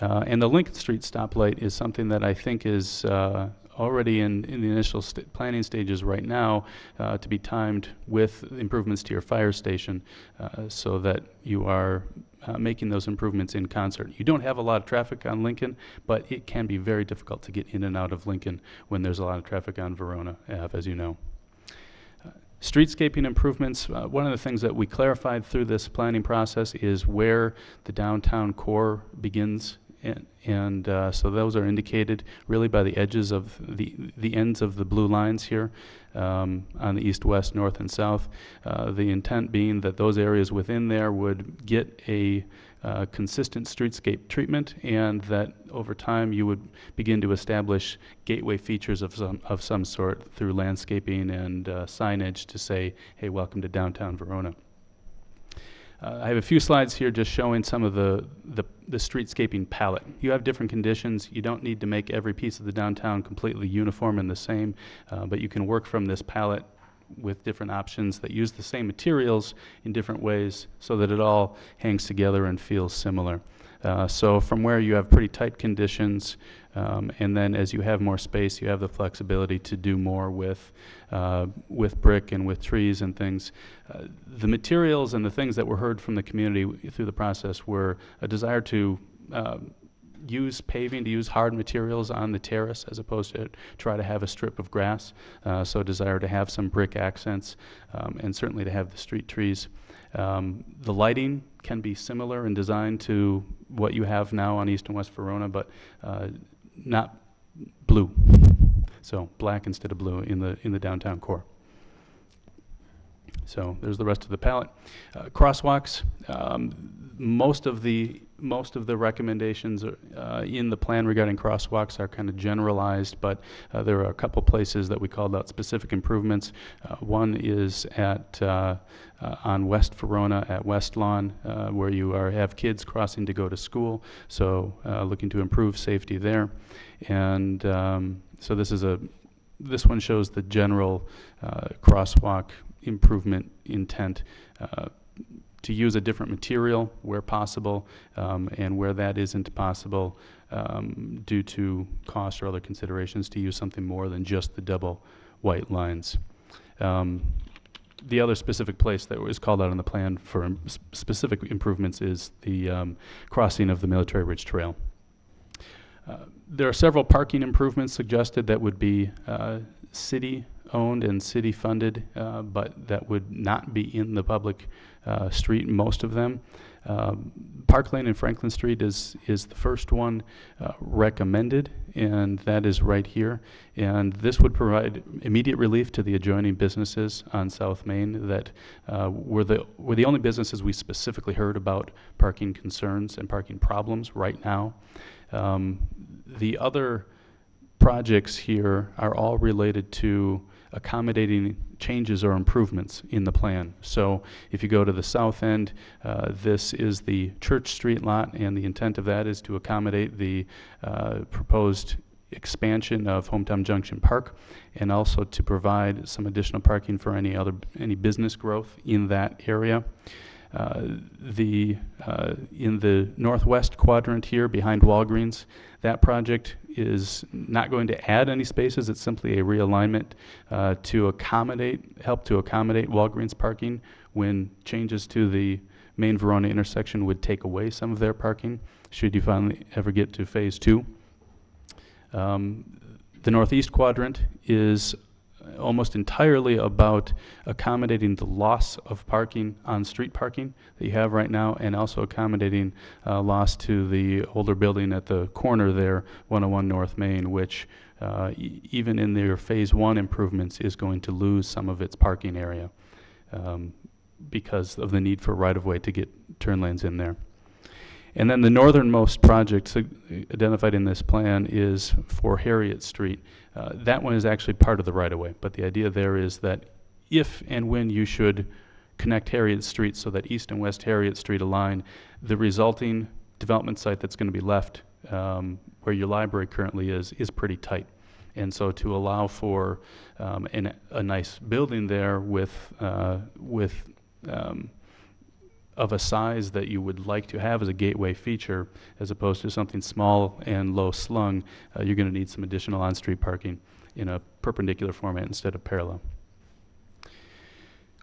Uh, and the Lincoln Street stoplight is something that I think is uh, already in, in the initial st- planning stages right now uh, to be timed with improvements to your fire station uh, so that you are uh, making those improvements in concert. You don't have a lot of traffic on Lincoln, but it can be very difficult to get in and out of Lincoln when there's a lot of traffic on Verona Ave, as you know. Uh, Streetscaping improvements, uh, one of the things that we clarified through this planning process is where the downtown core begins. And, and uh, so those are indicated really by the edges of the, the ends of the blue lines here um, on the east, west, north, and south. Uh, the intent being that those areas within there would get a uh, consistent streetscape treatment and that over time you would begin to establish gateway features of some, of some sort through landscaping and uh, signage to say, hey, welcome to downtown Verona. Uh, I have a few slides here just showing some of the, the, the streetscaping palette. You have different conditions. You don't need to make every piece of the downtown completely uniform and the same, uh, but you can work from this palette with different options that use the same materials in different ways so that it all hangs together and feels similar. Uh, so from where you have pretty tight conditions, um, and then as you have more space, you have the flexibility to do more with uh, with brick and with trees and things. Uh, the materials and the things that were heard from the community through the process were a desire to uh, use paving, to use hard materials on the terrace as opposed to try to have a strip of grass. Uh, so desire to have some brick accents um, and certainly to have the street trees. Um, the lighting can be similar in design to what you have now on East and West Verona, but uh, not blue. So black instead of blue in the in the downtown core. So there's the rest of the palette. Uh, crosswalks. Um, most of the most of the recommendations uh, in the plan regarding crosswalks are kind of generalized, but uh, there are a couple places that we called out specific improvements. Uh, one is at uh, uh, on West Verona at West Lawn, uh, where you are have kids crossing to go to school. So looking to improve safety there, and um, so this is a this one shows the general crosswalk improvement intent to use a different material where possible, um, and where that isn't possible um, due to cost or other considerations, to use something more than just the double white lines. Um, the other specific place that was called out on the plan for im- specific improvements is the um, crossing of the Military Ridge Trail. Uh, There are several parking improvements suggested that would be uh, city-owned and city-funded, uh, but that would not be in the public uh, street, most of them. Um, Park Lane and Franklin Street is, is the first one uh, recommended, and that is right here. And this would provide immediate relief to the adjoining businesses on South Main that uh, were the, were the only businesses we specifically heard about parking concerns and parking problems right now. Um, The other projects here are all related to accommodating changes or improvements in the plan. So if you go to the south end, uh, this is the Church Street lot, and the intent of that is to accommodate the uh, proposed expansion of Hometown Junction Park, and also to provide some additional parking for any other, any business growth in that area. Uh, The, uh, in the northwest quadrant here, behind Walgreens, that project is not going to add any spaces, it's simply a realignment uh, to accommodate, help to accommodate Walgreens parking when changes to the main Verona intersection would take away some of their parking, should you finally ever get to phase two. Um, The northeast quadrant is almost entirely about accommodating the loss of parking on street parking that you have right now, and also accommodating uh, loss to the older building at the corner there, 101 North Main, which uh, e- even in their phase one improvements is going to lose some of its parking area um, because of the need for right-of-way to get turn lanes in there. And then the northernmost project identified in this plan is for Harriet Street. Uh, That one is actually part of the right-of-way, but the idea there is that if and when you should connect Harriet Street so that East and West Harriet Street align, the resulting development site that's going to be left um, where your library currently is, is pretty tight. And so to allow for um, an, a nice building there with, uh, with um, of a size that you would like to have as a gateway feature, as opposed to something small and low slung, uh, you're going to need some additional on-street parking in a perpendicular format instead of parallel.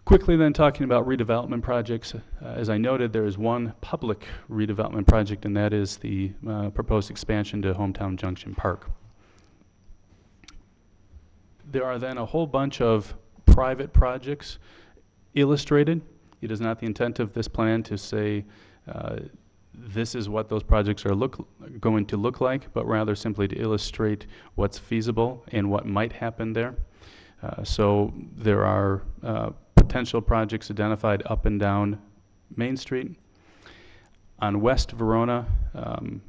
Quickly then talking about redevelopment projects, uh, as I noted, there is one public redevelopment project, and that is the uh, proposed expansion to Hometown Junction Park. There are then a whole bunch of private projects illustrated. It is not the intent of this plan to say, uh, this is what those projects are look, going to look like, but rather simply to illustrate what's feasible and what might happen there. Uh, So there are uh, potential projects identified up and down Main Street. On West Verona, um,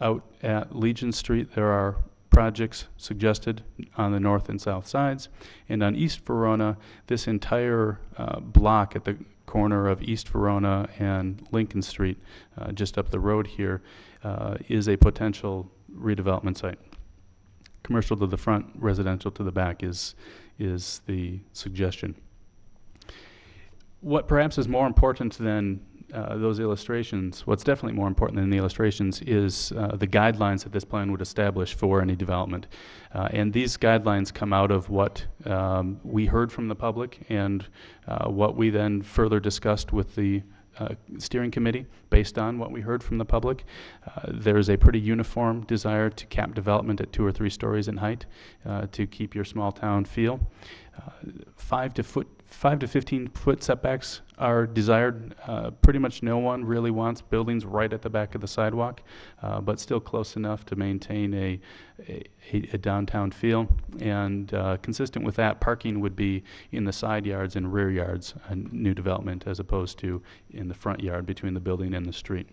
out at Legion Street, there are projects suggested on the north and south sides. And on East Verona, this entire uh, block at the corner of East Verona and Lincoln Street, uh, just up the road here, uh, is a potential redevelopment site. Commercial to the front, residential to the back is, is the suggestion. What perhaps is more important than uh, those illustrations, what's definitely more important than the illustrations is uh, the guidelines that this plan would establish for any development. Uh, and these guidelines come out of what um, we heard from the public and uh, what we then further discussed with the uh, steering committee based on what we heard from the public. There's a pretty uniform desire to cap development at two or three stories in height to keep your small town feel. Five to foot, five to 15 foot setbacks are desired. Uh, Pretty much no one really wants buildings right at the back of the sidewalk, uh, but still close enough to maintain a, a- a downtown feel. And uh, consistent with that, parking would be in the side yards and rear yards, a new development, as opposed to in the front yard between the building and the street.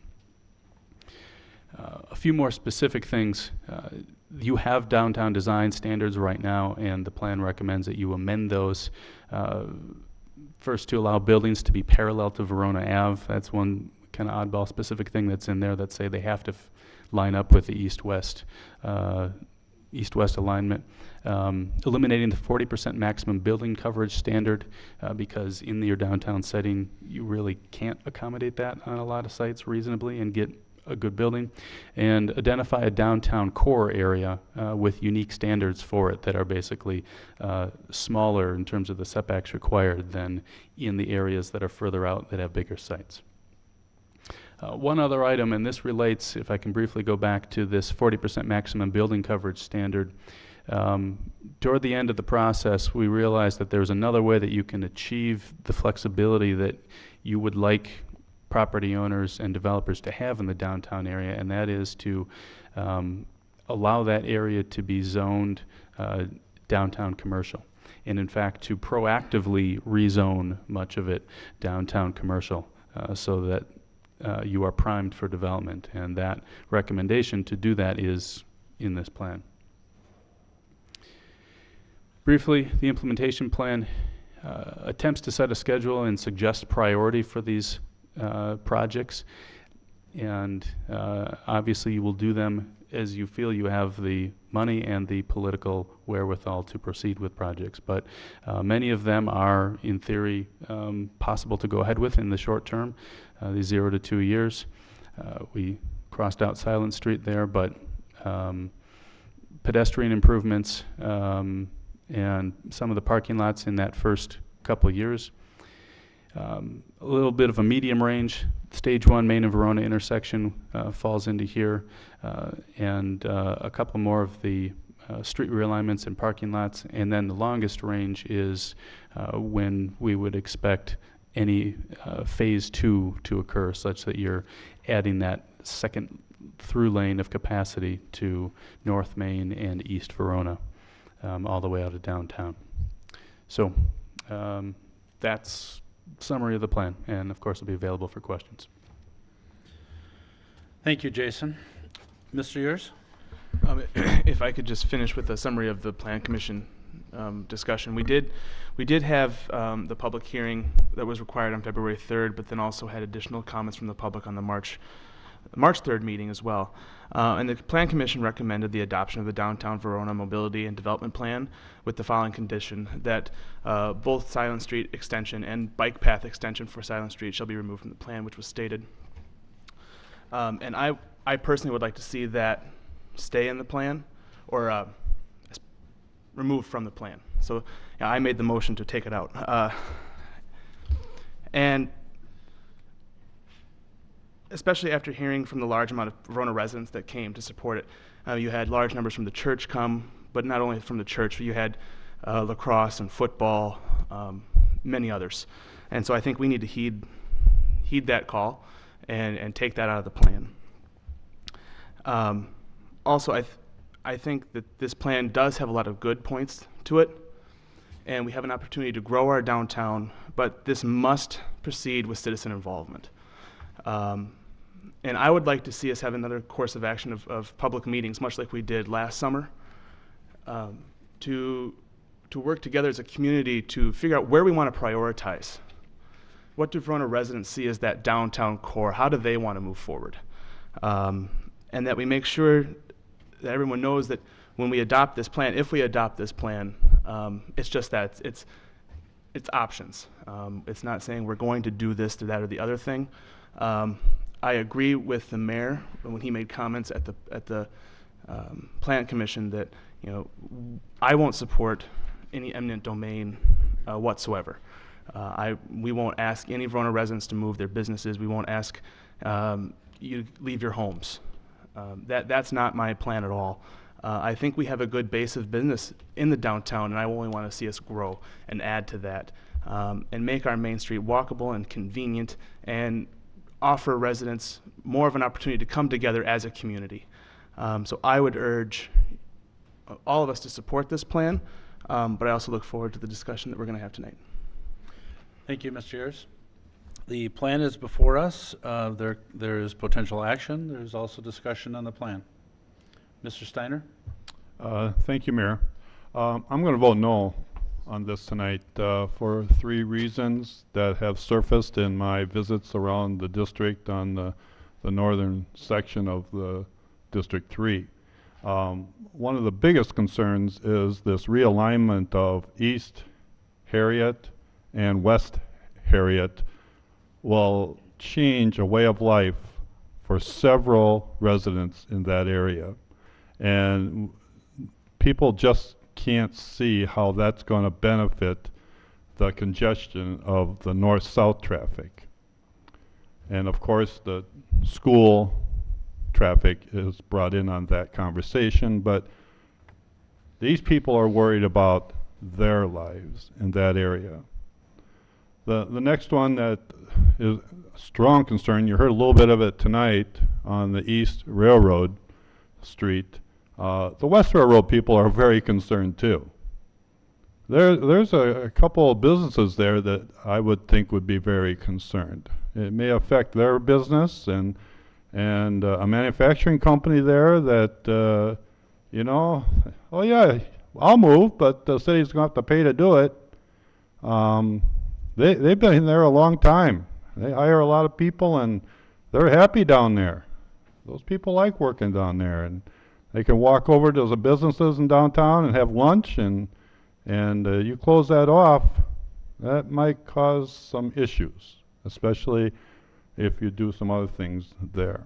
Uh, A few more specific things. Uh, You have downtown design standards right now, and the plan recommends that you amend those. uh, First, to allow buildings to be parallel to Verona Ave. That's one kind of oddball specific thing that's in there that say they have to line up with the east-west uh, east-west alignment, um, eliminating the 40% maximum building coverage standard uh, because in your downtown setting, you really can't accommodate that on a lot of sites reasonably and get a good building, and identify a downtown core area uh, with unique standards for it that are basically uh, smaller in terms of the setbacks required than in the areas that are further out that have bigger sites. Uh, One other item, and this relates, if I can briefly go back to this 40% maximum building coverage standard. Um, Toward the end of the process, we realized that there's another way that you can achieve the flexibility that you would like property owners and developers to have in the downtown area, and that is to um, allow that area to be zoned uh, downtown commercial. And in fact, to proactively rezone much of it downtown commercial uh, so that uh, you are primed for development. And that recommendation to do that is in this plan. Briefly, the implementation plan uh, attempts to set a schedule and suggest priority for these uh, projects. And uh, obviously, you will do them as you feel you have the money and the political wherewithal to proceed with projects. But uh, many of them are, in theory, um, possible to go ahead with in the short term, uh, the zero to two years. Uh, we crossed out Silent Street there, but um, pedestrian improvements um, and some of the parking lots in that first couple years. Um, a little bit of a medium range. Stage one, Main and Verona intersection uh, falls into here, uh, and uh, a couple more of the uh, street realignments and parking lots. And then the longest range is uh, when we would expect any uh, phase two to occur, such that you're adding that second through lane of capacity to North Main and East Verona, um, all the way out of downtown. So um, that's summary of the plan, and of course, it'll be available for questions. Thank you, Jason. Mr. Yurs? Um, If I could just finish with a summary of the Plan Commission um, discussion. We did, we did have um, the public hearing that was required on February 3rd, but then also had additional comments from the public on the March, March 3rd meeting as well. Uh, And the Plan Commission recommended the adoption of the Downtown Verona Mobility and Development Plan with the following condition, that uh, both Silent Street extension and bike path extension for Silent Street shall be removed from the plan, which was stated. Um, and I, I personally would like to see that stay in the plan or uh, removed from the plan. So I made the motion to take it out. Uh, and especially after hearing from the large amount of Verona residents that came to support it, uh, you had large numbers from the church come, but not only from the church, you had uh, lacrosse and football, um, many others. And so I think we need to heed heed that call and, and take that out of the plan. Um, also, I, th- I think that this plan does have a lot of good points to it, and we have an opportunity to grow our downtown, but this must proceed with citizen involvement. Um, and I would like to see us have another course of action of, of public meetings, much like we did last summer, um, to, to work together as a community to figure out where we want to prioritize. What do Verona residents see as that downtown core? How do they want to move forward? Um, and that we make sure that everyone knows that when we adopt this plan, if we adopt this plan, um, it's just that it's, it's, options. Um, it's not saying we're going to do this or that or the other thing. I agree with the mayor when he made comments at the at the um, plan commission that you know I won't support any eminent domain uh, whatsoever. Uh, I we won't ask any Verona residents to move their businesses. We won't ask um, you leave your homes. Um, that that's not my plan at all. Uh, I think we have a good base of business in the downtown, and I only want to see us grow and add to that, um, and make our main street walkable and convenient, and offer residents more of an opportunity to come together as a community. Um, so I would urge all of us to support this plan, um, but I also look forward to the discussion that we're going to have tonight. Thank you, Mr. Ayers. The plan is before us. Uh, There, there is potential action. There's also discussion on the plan. Mr. Steiner? Uh, Thank you, Mayor. Um, I'm going to vote no on this tonight uh, for three reasons that have surfaced in my visits around the district on the, the northern section of the District 3. Um, one of the biggest concerns is this realignment of East Harriet and West Harriet will change a way of life for several residents in that area. And people just can't see how that's going to benefit the congestion of the north-south traffic. And of course, the school traffic is brought in on that conversation, but these people are worried about their lives in that area. The, the next one that is a strong concern, you heard a little bit of it tonight on the East Railroad Street. Uh, the West Railroad people are very concerned too. There, there's a, a couple of businesses there that I would think would be very concerned. It may affect their business and and uh, a manufacturing company there that uh, you know, oh yeah, I'll move, but the city's going to have to pay to do it. Um, they they've been there a long time. They hire a lot of people and they're happy down there. Those people like working down there and they can walk over to the businesses in downtown and have lunch and and uh, you close that off, that might cause some issues, especially if you do some other things there.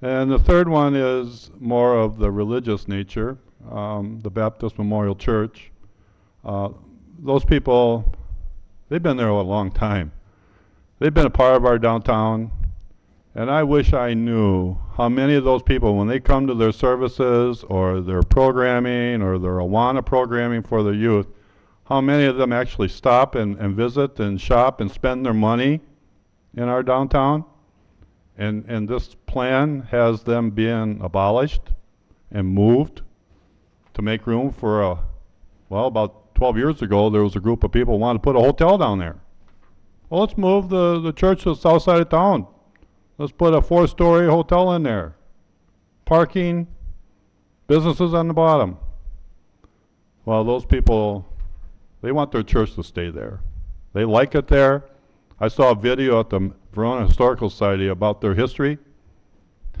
And the third one is more of the religious nature, um, the Baptist Memorial Church. Uh, those people, they've been there a long time. They've been a part of our downtown, and I wish I knew how many of those people, when they come to their services or their programming or their Awana programming for their youth, how many of them actually stop and, and visit and shop and spend their money in our downtown? And, and this plan has them being abolished and moved to make room for a, well, about 12 years ago, there was a group of people who wanted to put a hotel down there. Well, let's move the, the church to the south side of town. Let's put a four-story hotel in there. Parking, businesses on the bottom. Well, those people, they want their church to stay there. They like it there. I saw a video at the Verona Historical Society about their history.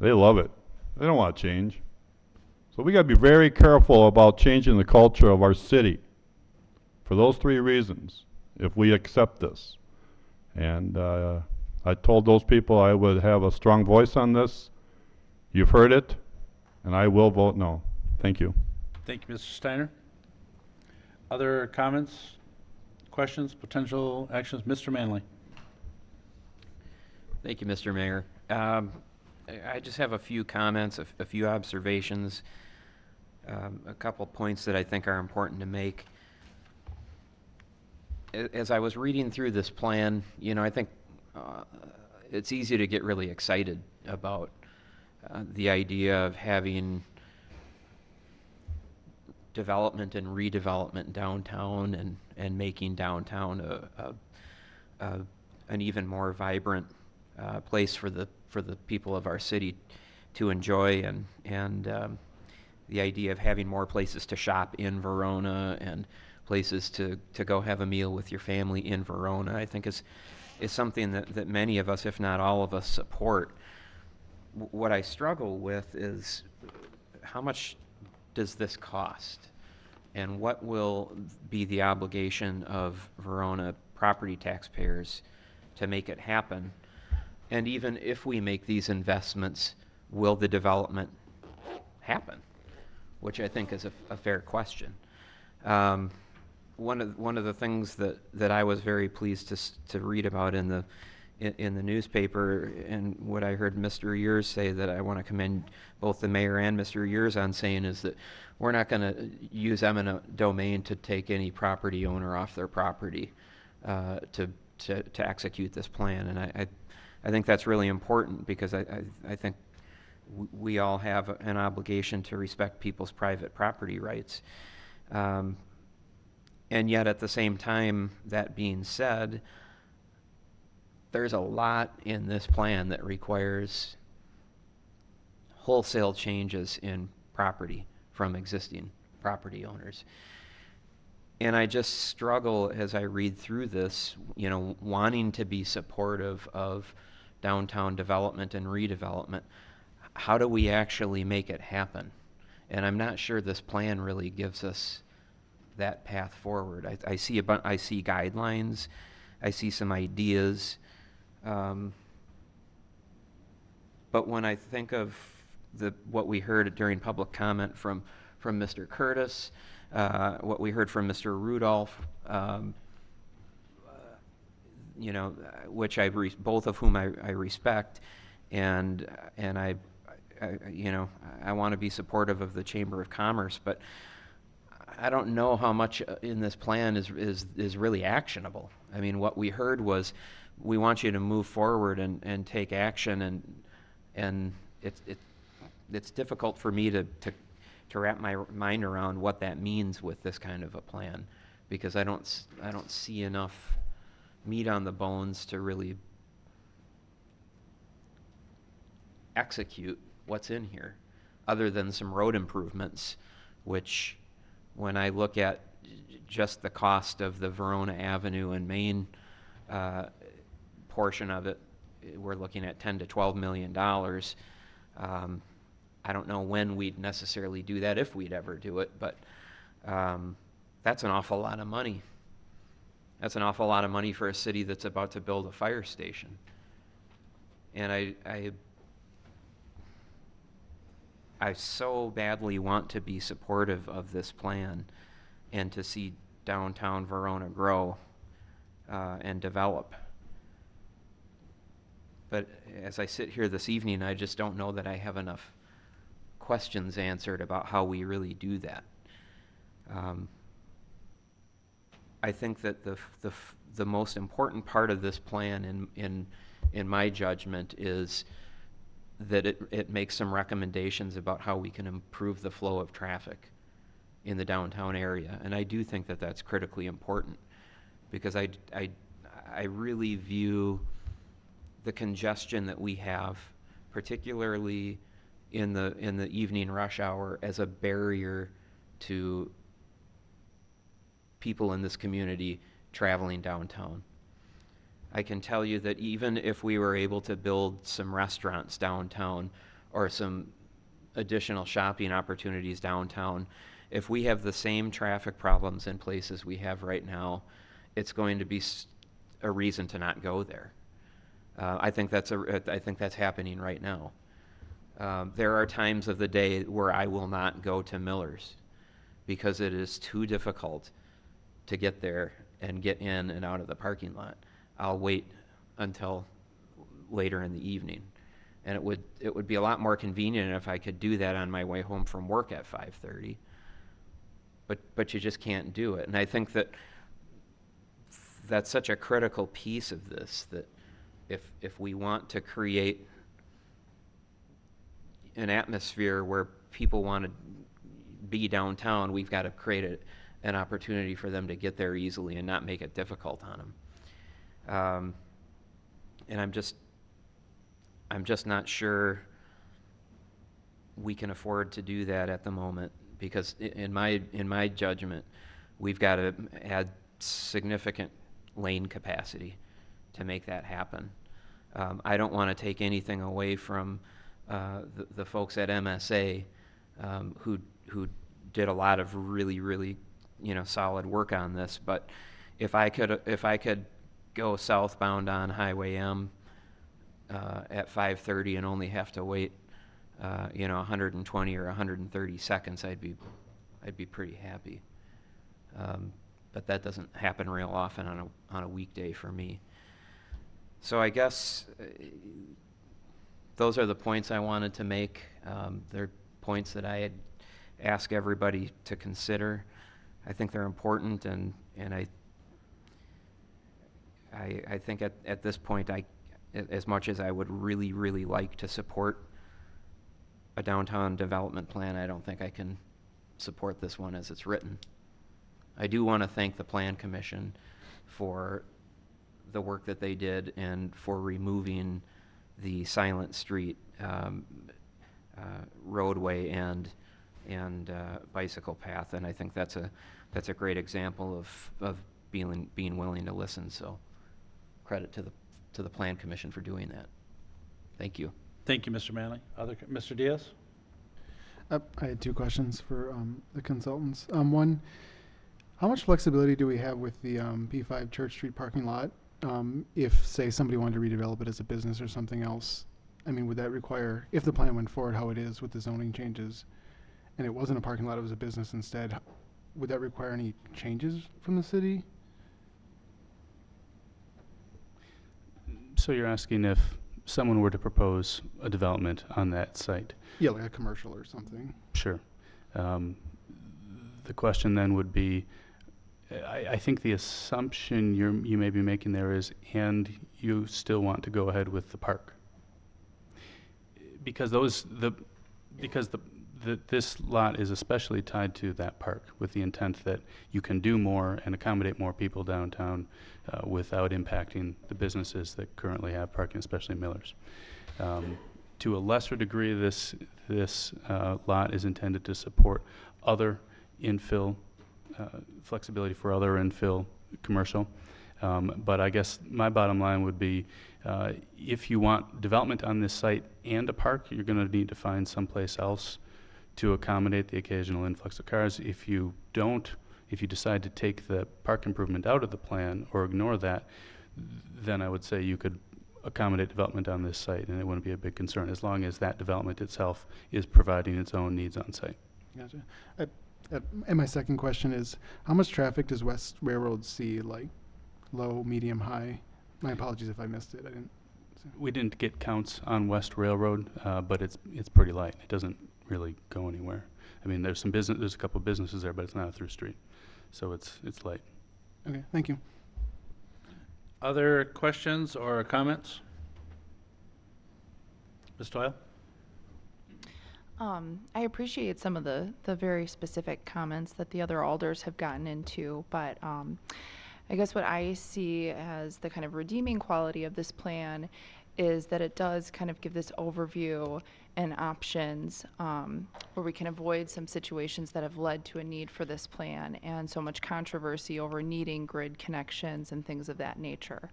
they love it. They don't want to change. So we got to be very careful about changing the culture of our city for those three reasons if we accept this. And uh, I told those people I would have a strong voice on this. You've heard it, and I will vote no. Thank you. Thank you, Mr. Steiner. Other comments, questions, potential actions? Mr. Manley. Thank you, Mr. Mayor. Um, I- I just have a few comments, a f- a few observations, um, a couple points that I think are important to make. As I was reading through this plan, you know, I think uh, it's easy to get really excited about uh, the idea of having development and redevelopment downtown and, and making downtown a, a, a, an even more vibrant uh, place for the, for the people of our city to enjoy and, and um, the idea of having more places to shop in Verona and places to, to go have a meal with your family in Verona, I think is, is something that, that many of us, if not all of us, support. What I struggle with is how much does this cost? And what will be the obligation of Verona property taxpayers to make it happen? And even if we make these investments, will the development happen? Which I think is a, a fair question. Um, one of one of the things that, that I was very pleased to to read about in the in, in the newspaper and what I heard Mr. Yurs say that I want to commend both the mayor and Mr. Yurs on saying is that we're not going to use eminent domain to take any property owner off their property uh, to, to to execute this plan, and I, I I think that's really important because I I, I think we all have an obligation to respect people's private property rights. Um, and yet, at the same time, that being said, there's a lot in this plan that requires wholesale changes in property from existing property owners. And I just struggle as I read through this, you know, wanting to be supportive of downtown development and redevelopment. how do we actually make it happen? And I'm not sure this plan really gives us that path forward. I, I see a bu- I see guidelines, I see some ideas, um, but when I think of the what we heard during public comment from from Mr. Curtis, uh, what we heard from Mr. Rudolph, um, you know, which I re- both of whom I, I respect, and and I, I you know, I want to be supportive of the Chamber of Commerce, but I don't know how much uh, in this plan is is is really actionable. I mean, what we heard was, we want you to move forward and, and take action, and and it's it, it's difficult for me to, to to wrap my mind around what that means with this kind of a plan, because I don't I don't see enough meat on the bones to really execute what's in here, other than some road improvements, which, when I look at just the cost of the Verona Avenue and Main uh, portion of it, we're looking at 10 to 12 million dollars. Um, I don't know when we'd necessarily do that, if we'd ever do it, but um, that's an awful lot of money. That's an awful lot of money for a city that's about to build a fire station. And I, I, I so badly want to be supportive of this plan and to see downtown Verona grow uh, and develop. But as I sit here this evening, I just don't know that I have enough questions answered about how we really do that. Um, I think that the, the, the most important part of this plan, in, in, in my judgment, is that it, it makes some recommendations about how we can improve the flow of traffic in the downtown area. And I do think that that's critically important because I, I, I really view the congestion that we have, particularly in the, in the evening rush hour, as a barrier to people in this community traveling downtown. I can tell you that even if we were able to build some restaurants downtown or some additional shopping opportunities downtown, if we have the same traffic problems in places we have right now, it's going to be a reason to not go there. Uh, I think that's a, I think that's happening right now. Um, there are times of the day where I will not go to Miller's because it is too difficult to get there and get in and out of the parking lot. I'll wait until later in the evening. And it would, it would be a lot more convenient if I could do that on my way home from work at 5:30. But, but you just can't do it. And I think that that's such a critical piece of this, that if, if we want to create an atmosphere where people want to be downtown, we've got to create a, an opportunity for them to get there easily and not make it difficult on them. Um, and I'm just, I'm just not sure we can afford to do that at the moment because in my, in my judgment, we've got to add significant lane capacity to make that happen. Um, I don't want to take anything away from uh, the, the folks at MSA um, who who did a lot of really really you know solid work on this. But if I could if I could go southbound on Highway M uh, at 5:30 and only have to wait uh, you know 120 or 130 seconds, I'd be I'd be pretty happy. Um, but that doesn't happen real often on a on a weekday for me. So I guess uh, those are the points I wanted to make. Um, they're points that I had asked everybody to consider. I think they're important, and and I I, I think at, at this point, I, as much as I would really, really like to support a downtown development plan, I don't think I can support this one as it's written. I do want to thank the Plan Commission for the work that they did and for removing the Silent Street um, uh, roadway and, and uh, bicycle path. And I think that's a, that's a great example of, of being, being willing to listen. So credit to the, to the Plan Commission for doing that. Thank you. Thank you, Mr. Manley. Other, Mr. Diaz? Uh, I had two questions for um, the consultants. Um, one, how much flexibility do we have with the um, P5 Church Street parking lot? Um, if, say, somebody wanted to redevelop it as a business or something else, I mean, would that require, if the plan went forward, how it is with the zoning changes, and it wasn't a parking lot, it was a business instead, would that require any changes from the city? So you're asking if someone were to propose a development on that site? Yeah, like a commercial or something. Sure. Um, The question then would be, I, I think the assumption you're, you may be making there is, and you still want to go ahead with the park? Because those, the, because the, the, this lot is especially tied to that park with the intent that you can do more and accommodate more people downtown uh, without impacting the businesses that currently have parking, especially Miller's. Um, to a lesser degree, this, this uh, lot is intended to support other infill, uh, flexibility for other infill commercial. Um, But I guess my bottom line would be, uh, if you want development on this site and a park, you're going to need to find someplace else to accommodate the occasional influx of cars. If you don't, if you decide to take the park improvement out of the plan or ignore that, then I would say you could accommodate development on this site, and it wouldn't be a big concern, as long as that development itself is providing its own needs on site. Gotcha. Uh, uh, and my second question is, how much traffic does West Railroad see, like low, medium, high? My apologies if I missed it. I didn't. We didn't get counts on West Railroad, uh, but it's, it's pretty light. It doesn't really go anywhere. I mean, there's some business, there's a couple of businesses there, but it's not a through street. So it's, it's light. Okay, thank you. Other questions or comments? Ms. Doyle? Um, I appreciate some of the, the very specific comments that the other alders have gotten into, but um, I guess what I see as the kind of redeeming quality of this plan is that it does kind of give this overview and options um, where we can avoid some situations that have led to a need for this plan and so much controversy over needing grid connections and things of that nature.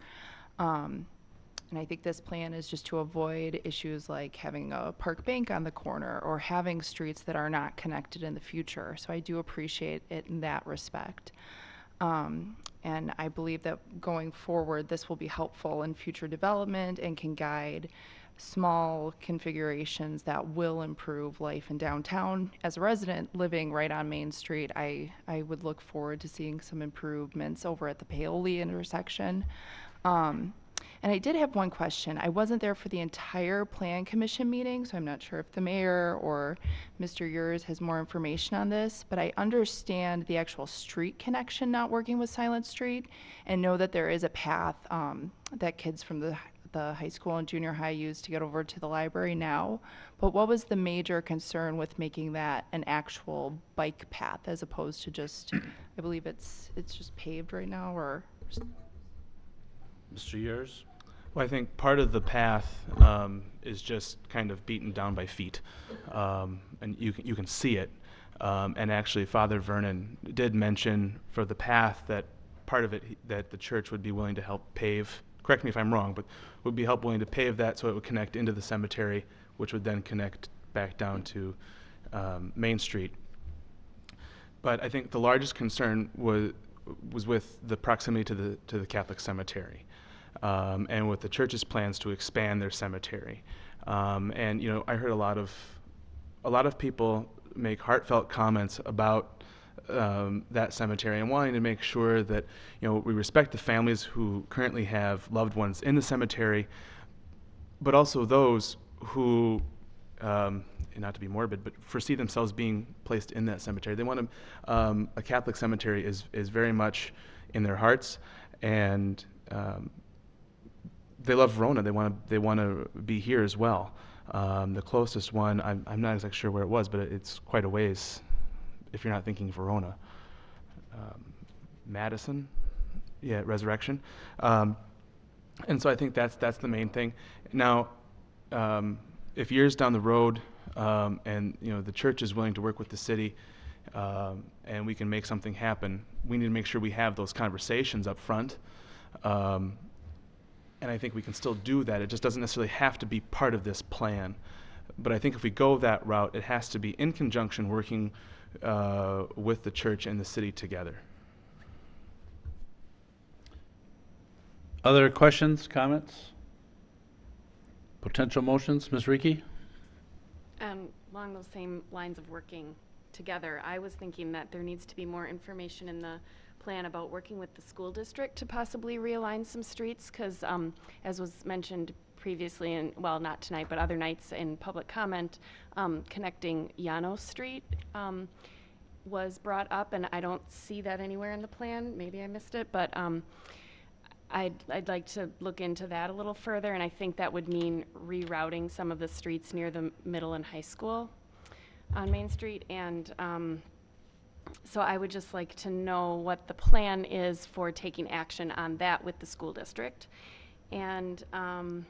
Um, and I think this plan is just to avoid issues like having a park bank on the corner or having streets that are not connected in the future. So I do appreciate it in that respect. Um, and I believe that going forward, this will be helpful in future development and can guide small configurations that will improve life in downtown. As a resident living right on Main Street, I, I would look forward to seeing some improvements over at the Paoli intersection. Um, and I did have one question. I wasn't there for the entire Plan Commission meeting, so I'm not sure if the mayor or Mr. Yurs has more information on this, but I understand the actual street connection not working with Silent Street and know that there is a path um, that kids from the, the high school and junior high use to get over to the library now. But what was the major concern with making that an actual bike path as opposed to just, I believe it's, it's just paved right now or? Mr. Yurs? Well, I think part of the path um, is just kind of beaten down by feet, um, and you can, you can see it. Um, and actually, Father Vernon did mention for the path that part of it that the church would be willing to help pave. Correct me if I'm wrong, but would be help willing to pave that so it would connect into the cemetery, which would then connect back down to um, Main Street. But I think the largest concern was was with the proximity to the to the Catholic cemetery, um, and with the church's plans to expand their cemetery. Um, and you know, I heard a lot of a lot of people make heartfelt comments about um, that cemetery and wanting to make sure that you know we respect the families who currently have loved ones in the cemetery, but also those who, um, and not to be morbid, but foresee themselves being placed in that cemetery. They want to, um, a Catholic cemetery is, is very much in their hearts, and um, they love Verona. They want to, they want to be here as well. Um, the closest one, I'm, I'm not exactly sure where it was, but it's quite a ways if you're not thinking Verona. Um, Madison, yeah, Resurrection. Um, and so I think that's that's the main thing. Now, um, if years down the road, um, and you know the church is willing to work with the city, um, and we can make something happen, we need to make sure we have those conversations up front. Um, and I think we can still do that. It just doesn't necessarily have to be part of this plan. But I think if we go that route, it has to be in conjunction working uh, with the church and the city together. Other questions, comments? Potential motions, Ms. Reekie? Um, along those same lines of working together, I was thinking that there needs to be more information in the plan about working with the school district to possibly realign some streets, because um, as was mentioned previously, and well, not tonight, but other nights in public comment, um, connecting Yano Street um, was brought up, and I don't see that anywhere in the plan. Maybe I missed it, but um, I'd, I'd like to look into that a little further, and I think that would mean rerouting some of the streets near the middle and high school on Main Street. And um, so I would just like to know what the plan is for taking action on that with the school district. And um,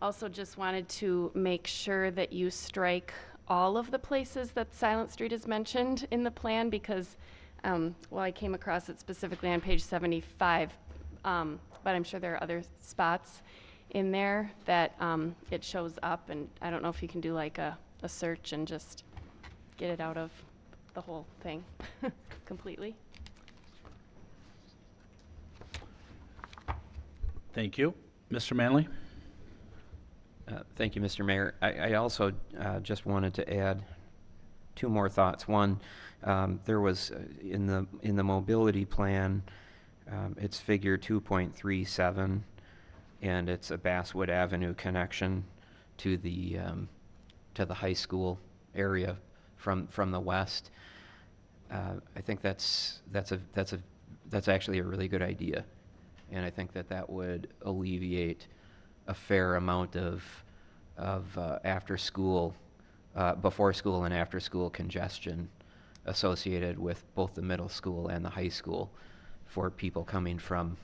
also just wanted to make sure that you strike all of the places that Silent Street is mentioned in the plan because, um, well, I came across it specifically on page 75, um, but I'm sure there are other spots in there that um, it shows up, and I don't know if you can do like a, a search and just get it out of the whole thing completely. Thank you. Mr. Manley? Uh, Thank you, Mr. Mayor. I, I also uh, just wanted to add two more thoughts. One, um, there was uh, in the in the mobility plan, um, it's figure 2.37, and it's a Basswood Avenue connection to the um, to the high school area from from the west. Uh, I think that's that's a that's a that's actually a really good idea, and I think that that would alleviate a fair amount of of uh, after school, uh, before school and after school congestion associated with both the middle school and the high school for people coming from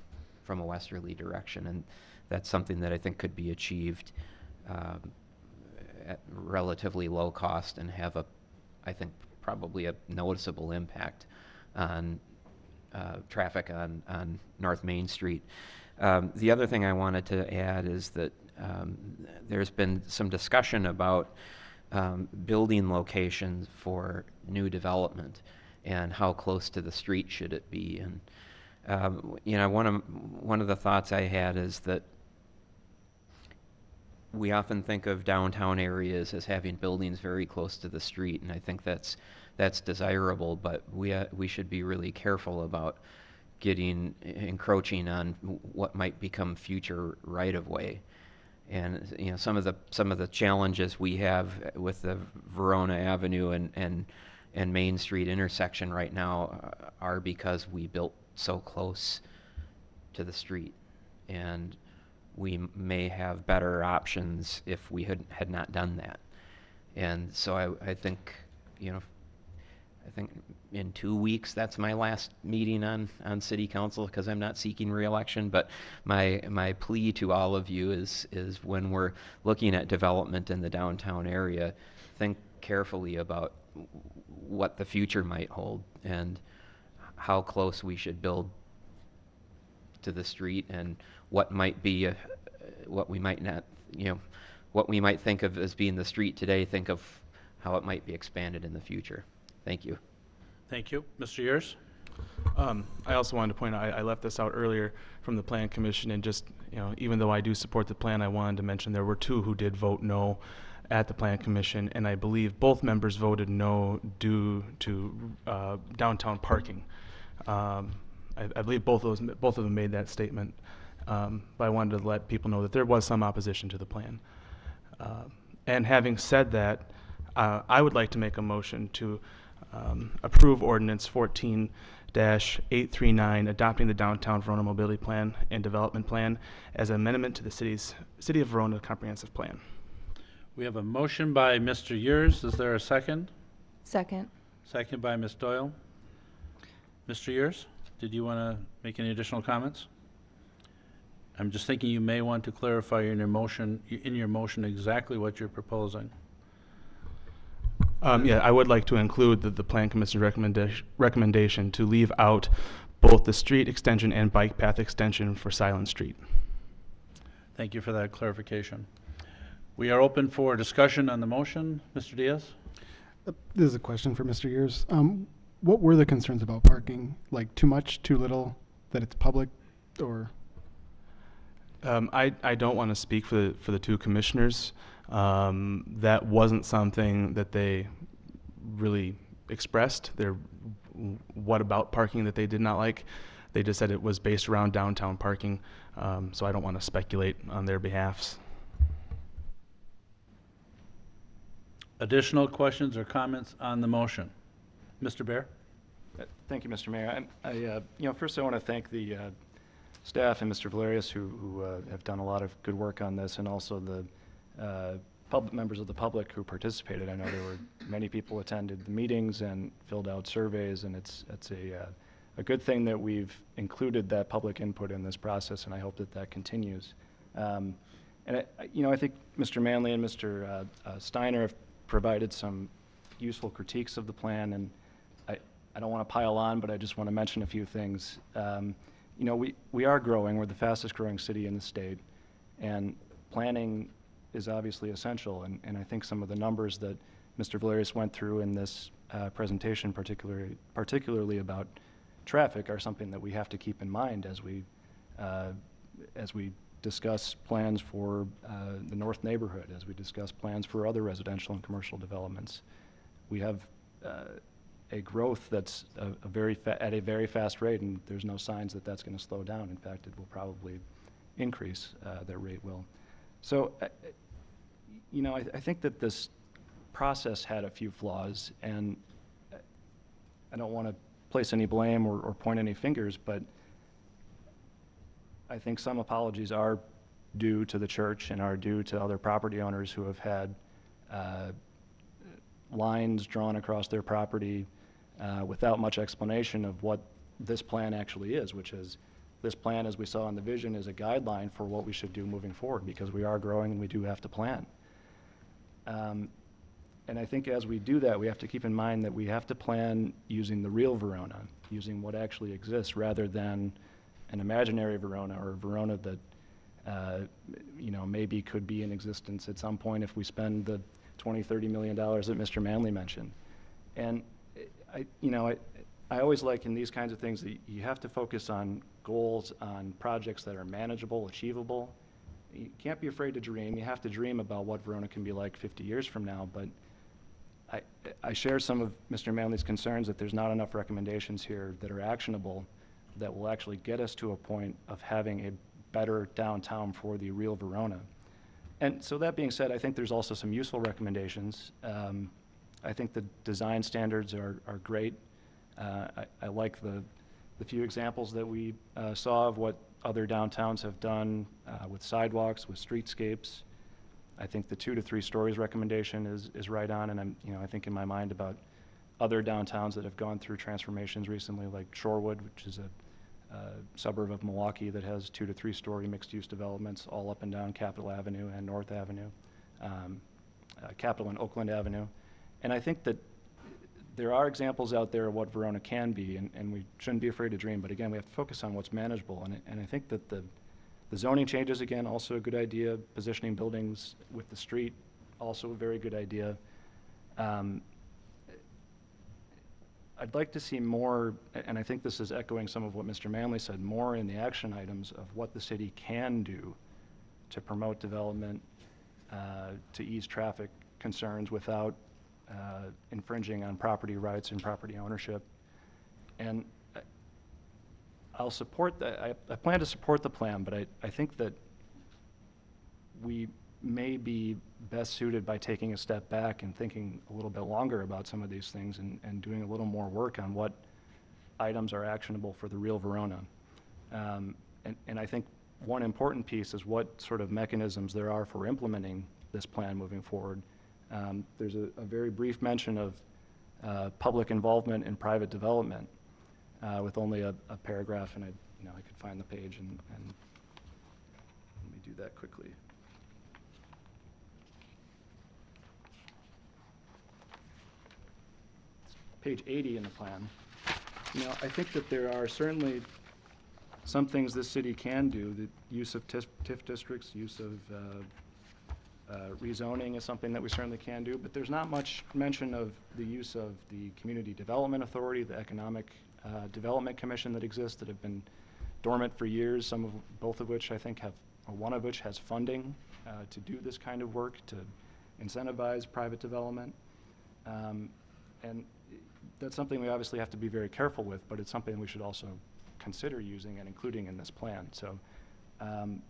from a westerly direction, and that's something that I think could be achieved um, at relatively low cost and have a, I think, probably a noticeable impact on uh, traffic on, on North Main Street. Um, the other thing I wanted to add is that um, there's been some discussion about um, building locations for new development and how close to the street should it be. And um, you know, one of one of the thoughts I had is that we often think of downtown areas as having buildings very close to the street, and I think that's that's desirable. But we uh, we should be really careful about getting encroaching on what might become future right of way. And you know some of the some of the challenges we have with the Verona Avenue and and and Main Street intersection right now are because we built so close to the street, and we may have better options if we had had not done that. And so I, I think, you know, I think in two weeks, that's my last meeting on, on city council because I'm not seeking reelection. But my, my plea to all of you is, is when we're looking at development in the downtown area, think carefully about what the future might hold and how close we should build to the street and what might be a, what we might not, you know, what we might think of as being the street today, think of how it might be expanded in the future. Thank you. Thank you. Mr. Yurs? Um, I also wanted to point out, I, I left this out earlier from the Plan Commission, and just, you know, even though I do support the plan, I wanted to mention there were two who did vote no at the Plan Commission, and I believe both members voted no due to uh, downtown parking. Um, I, I believe both of those, both of them made that statement, um, but I wanted to let people know that there was some opposition to the plan. Uh, and having said that, uh, I would like to make a motion to um, approve ordinance 14-839, adopting the downtown Verona mobility plan and development plan as an amendment to the city's City of Verona comprehensive plan. We have a motion by Mr. Yurs. Is there a second? Second. Second by Ms. Doyle. Mr. Yurs, did you want to make any additional comments? I'm just thinking you may want to clarify in your motion, in your motion exactly what you're proposing. Um, yeah, I would like to include the, the Plan Commission recommendation, recommendation to leave out both the street extension and bike path extension for Silent Street. Thank you for that clarification. We are open for discussion on the motion. Mr. Diaz? Uh, This is a question for Mr. Yurs. Um, what were the concerns about parking? Like too much, too little, that it's public, or? Um, I, I don't want to speak for the, for the two commissioners. Um, that wasn't something that they really expressed. Their what about parking that they did not like. They just said it was based around downtown parking. Um, so I don't want to speculate on their behalfs. Additional questions or comments on the motion? Mr. Bear? Uh, Thank you, Mr. Mayor. I'm- I, uh, you know, first I want to thank the uh, staff and Mr. Valerius who, who uh, have done a lot of good work on this, and also the uh, members of the public who participated. I know there were many people attended the meetings and filled out surveys, and it's, it's a, uh, a good thing that we've included that public input in this process, and I hope that that continues. Um, And, I- I- you know, I think Mr. Manley and Mr. uh, uh, Steiner have provided some useful critiques of the plan, and I, I don't want to pile on, but I just want to mention a few things. Um, You know, we, we are growing, we're the fastest growing city in the state, and planning is obviously essential, and, and I think some of the numbers that Mr. Valerius went through in this uh, presentation, particularly, particularly about traffic, are something that we have to keep in mind as we, uh, as we discuss plans for uh, the north neighborhood, as we discuss plans for other residential and commercial developments. We have uh, a growth that's a, a very at a very fast rate, and there's no signs that that's going to slow down. In fact, it will probably increase. Uh, that rate will. So, uh, you know, I, I think that this process had a few flaws, and uh, I don't want to place any blame or, or point any fingers, but I think some apologies are due to the church and are due to other property owners who have had uh, lines drawn across their property uh, without much explanation of what this plan actually is, which is, this plan, as we saw in the vision, is a guideline for what we should do moving forward, because we are growing and we do have to plan. Um, And I think as we do that, we have to keep in mind that we have to plan using the real Verona, using what actually exists, rather than an imaginary Verona or a Verona that, uh, you know, maybe could be in existence at some point if we spend the 20, 30 million dollars that Mr. Manley mentioned. And I, you know, I, I always like in these kinds of things that you have to focus on goals, on projects that are manageable, achievable. You can't be afraid to dream. You have to dream about what Verona can be like 50 years from now, but I, I share some of Mr. Manley's concerns that there's not enough recommendations here that are actionable that will actually get us to a point of having a better downtown for the real Verona. And so that being said, I think there's also some useful recommendations. Um, I think the design standards are, are great. Uh, I, I like the, the few examples that we uh, saw of what other downtowns have done uh, with sidewalks, with streetscapes. I think the two to three stories recommendation is, is right on, and I'm, you know, I think in my mind about other downtowns that have gone through transformations recently, like Shorewood, which is a suburb of Milwaukee that has two to three story mixed-use developments all up and down Capitol Avenue and North Avenue, um, uh, Capitol and Oakland Avenue. And I think that there are examples out there of what Verona can be, and, and we shouldn't be afraid to dream. But again, we have to focus on what's manageable. And, I- and I think that the, the zoning changes, again, also a good idea. Positioning buildings with the street, also a very good idea. Um, I'd like to see more, and I think this is echoing some of what Mr. Manley said, more in the action items of what the city can do to promote development, uh, to ease traffic concerns without uh, infringing on property rights and property ownership. And I'll support that, I, I plan to support the plan, but I, I think that we may be best suited by taking a step back and thinking a little bit longer about some of these things and, and doing a little more work on what items are actionable for the real Verona. Um, and, and I think one important piece is what sort of mechanisms there are for implementing this plan moving forward. Um, there's a, a very brief mention of uh, public involvement in private development uh, with only a, a paragraph, and I, you know, I could find the page and, and let me do that quickly. Page 80 in the plan. You know, I think that there are certainly some things this city can do, the use of TIF, TIF districts, use of uh, uh, rezoning is something that we certainly can do, but there's not much mention of the use of the Community Development Authority, the Economic uh, Development Commission that exists that have been dormant for years, some of, both of which I think have, or one of which has funding uh, to do this kind of work, to incentivize private development. Um, And that's something we obviously have to be very careful with, but it's something we should also consider using and including in this plan. So, um,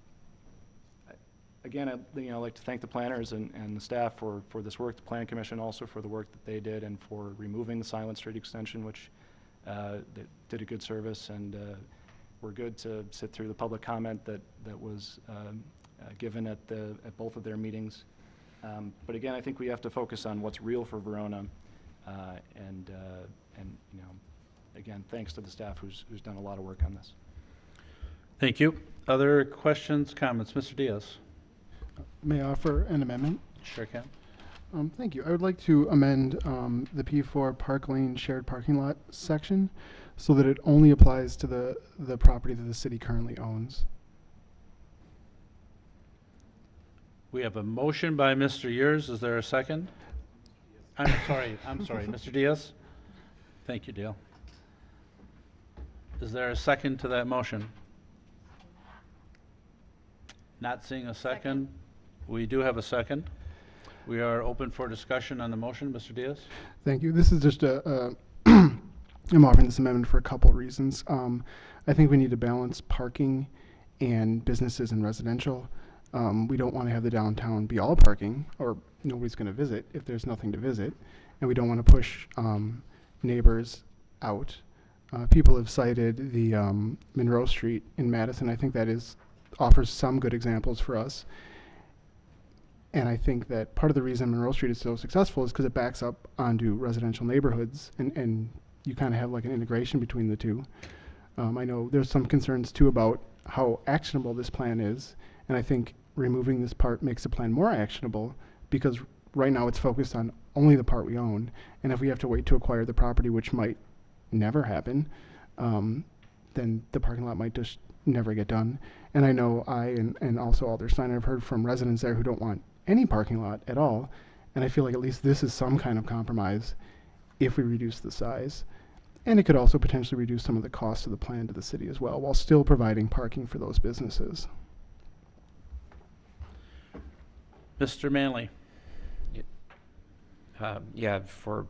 again, I'd, you know, like to thank the planners and, and the staff for, for this work, the Plan Commission also for the work that they did and for removing the Silent Street extension, which, uh, did a good service and, uh, we're good to sit through the public comment that, that was, um, uh, given at the, at both of their meetings. Um, But again, I think we have to focus on what's real for Verona, uh, and, uh, and, you know, again, thanks to the staff who's, who's done a lot of work on this. Thank you. Other questions, comments? Mr. Diaz? May I offer an amendment? Sure can. Um, thank you. I would like to amend, um, the P4 Park Lane Shared Parking Lot section so that it only applies to the, the property that the city currently owns. We have a motion by Mr. Yurs. Is there a second? I'm sorry, I'm sorry, Mr. Diaz? Thank you, Dale. Is there a second to that motion? Not seeing a second. We do have a second. We are open for discussion on the motion. Mr. Diaz? Thank you. This is just a, uh, I'm offering this amendment for a couple of reasons. Um, I think we need to balance parking and businesses and residential. Um, we don't want to have the downtown be all parking, or nobody's going to visit if there's nothing to visit. And we don't want to push, um, neighbors out. Uh, people have cited the, um, Monroe Street in Madison. I think that is, offers some good examples for us. And I think that part of the reason Monroe Street is so successful is because it backs up onto residential neighborhoods, and, and you kind of have like an integration between the two. Um, I know there's some concerns too about how actionable this plan is, and I think removing this part makes the plan more actionable because right now it's focused on only the part we own, and if we have to wait to acquire the property, which might never happen, um, then the parking lot might just never get done. And I know I and, and also Alder Steiner have heard from residents there who don't want any parking lot at all. And I feel like at least this is some kind of compromise if we reduce the size. And it could also potentially reduce some of the cost of the plan to the city as well, while still providing parking for those businesses. Mr. Manley? Uh, Yeah, for,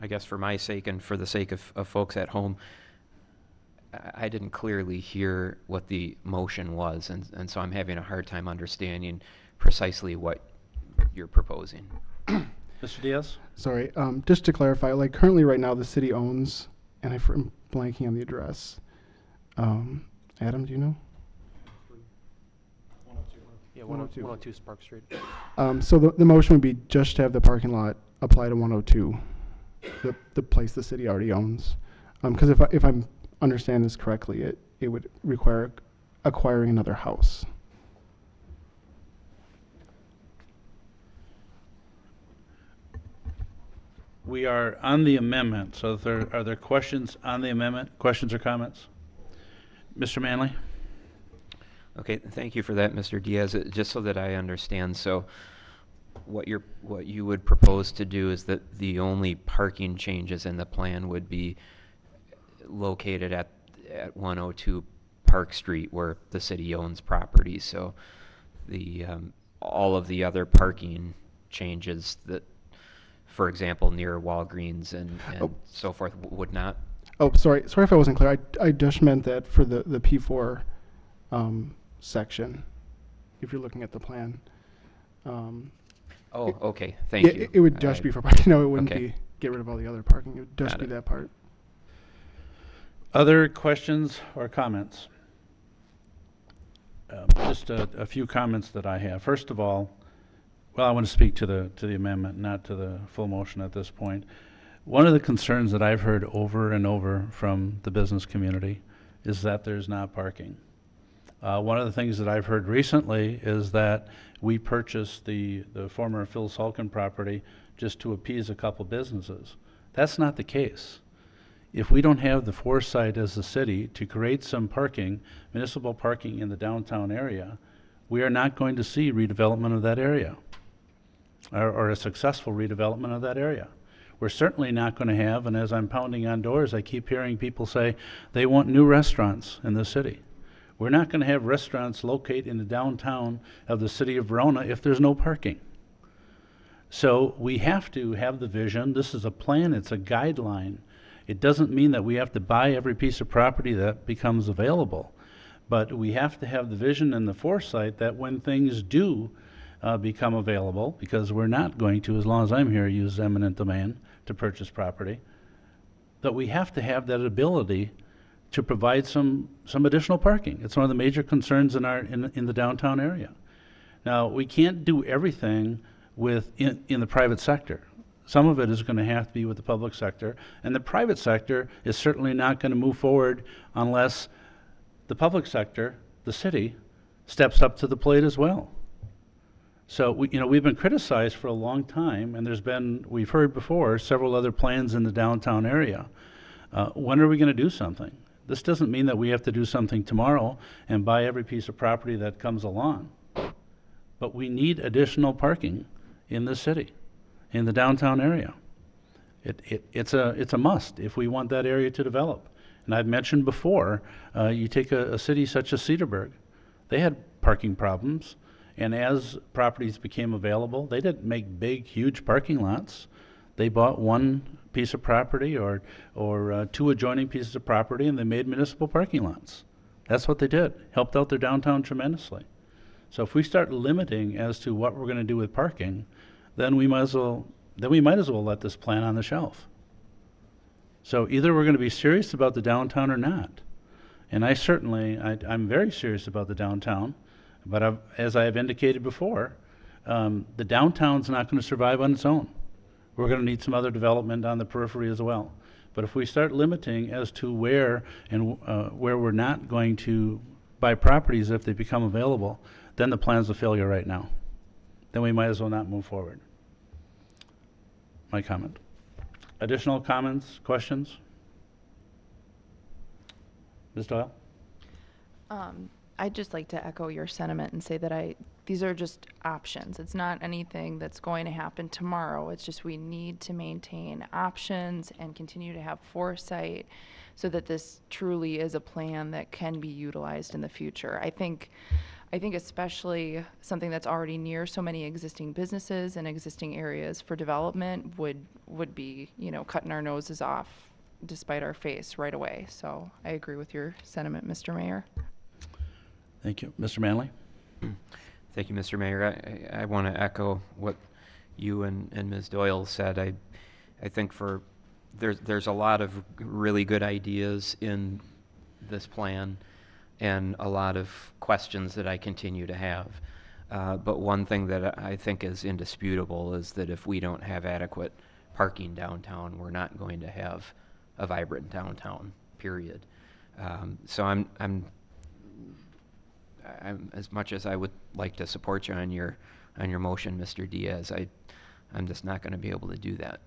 I guess for my sake and for the sake of, of folks at home, I- I didn't clearly hear what the motion was, and, and so I'm having a hard time understanding precisely what you're proposing. Mr. Diaz? Sorry, um, just to clarify, like currently right now the city owns, and I'm blanking on the address. Um, Adam, do you know? One o two, Yeah, 102. 102 Park Street. Um, so the, the motion would be just to have the parking lot apply to 102, the, the place the city already owns. Um 'cause cause if I, if I'm understand this correctly, it, it would require acquiring another house. We are on the amendment, so there, are there questions on the amendment? Questions or comments? Mr. Manley? Okay, thank you for that, Mr. Diaz. Uh, Just so that I understand, so what you're, what you would propose to do is that the only parking changes in the plan would be located at, at 102 Park Street where the city owns property, so the, um, all of the other parking changes that, for example, near Walgreens and, and Oh. so forth would not? Oh, sorry, sorry if I wasn't clear. I, I just meant that for the, the P4 um, section, if you're looking at the plan. Um, Oh, it- okay, thank yeah, you. It, it would just I- be for parking. No, it wouldn't okay. be get rid of all the other parking. It would just Got be it. that part. Other questions or comments? Um, Just a, a few comments that I have. First of all, well, I want to speak to the, to the amendment, not to the full motion at this point. One of the concerns that I've heard over and over from the business community is that there's not parking. Uh, one of the things that I've heard recently is that we purchased the, the former Phil Salkin property just to appease a couple businesses. That's not the case. if we don't have the foresight as a city to create some parking, municipal parking in the downtown area, we are not going to see redevelopment of that area or, or a successful redevelopment of that area. We're certainly not going to have, and as I'm pounding on doors, I keep hearing people say they want new restaurants in the city. We're not going to have restaurants locate in the downtown of the city of Verona if there's no parking. So we have to have the vision. This is a plan, it's a guideline. It doesn't mean that we have to buy every piece of property that becomes available. But we have to have the vision and the foresight that when things do uh, become available, because we're not going to, as long as I'm here, use eminent domain to purchase property, that we have to have that ability to provide some, some additional parking. It's one of the major concerns in our, in, in the downtown area. Now, we can't do everything with, in, in the private sector. Some of it is going to have to be with the public sector, and the private sector is certainly not going to move forward unless the public sector, the city, steps up to the plate as well. So, we, you know, we've been criticized for a long time, and there's been, we've heard before, several other plans in the downtown area. Uh, when are we going to do something? This doesn't mean that we have to do something tomorrow and buy every piece of property that comes along. But we need additional parking in the city, in the downtown area. It, it, it's, a, it's a must if we want that area to develop. And I've mentioned before, uh, you take a, a city such as Cedarburg, they had parking problems, and as properties became available, they didn't make big, huge parking lots. They bought one piece of property or, or uh, two adjoining pieces of property, and they made municipal parking lots. That's what they did. Helped out their downtown tremendously. So if we start limiting as to what we're going to do with parking, then we might as well then we might as well let this plan on the shelf. So either we're going to be serious about the downtown or not. And I certainly, I, I'm very serious about the downtown, but I've, as I have indicated before, um, the downtown's not going to survive on its own. We're going to need some other development on the periphery as well. But if we start limiting as to where and uh, where we're not going to buy properties if they become available, then the plan's a failure right now. Then we might as well not move forward. My comment. Additional comments, questions? Ms. Doyle? Um, I'd just like to echo your sentiment and say that I, these are just options. It's not anything that's going to happen tomorrow. It's just we need to maintain options and continue to have foresight so that this truly is a plan that can be utilized in the future. I think, I think especially something that's already near so many existing businesses and existing areas for development would, would be, you know, cutting our noses off despite our face right away. So I agree with your sentiment, Mr. Mayor. Thank you. Mr. Manley? Thank you, Mr. Mayor. I, I, want to echo what you and, and Ms. Doyle said. I, I think for there's there's a lot of really good ideas in this plan, and a lot of questions that I continue to have. Uh, but one thing that I think is indisputable is that if we don't have adequate parking downtown, we're not going to have a vibrant downtown. Period. Um, so I'm I'm I'm, as much as I would like to support you on your, on your motion, Mr. Diaz, I, I'm just not going to be able to do that.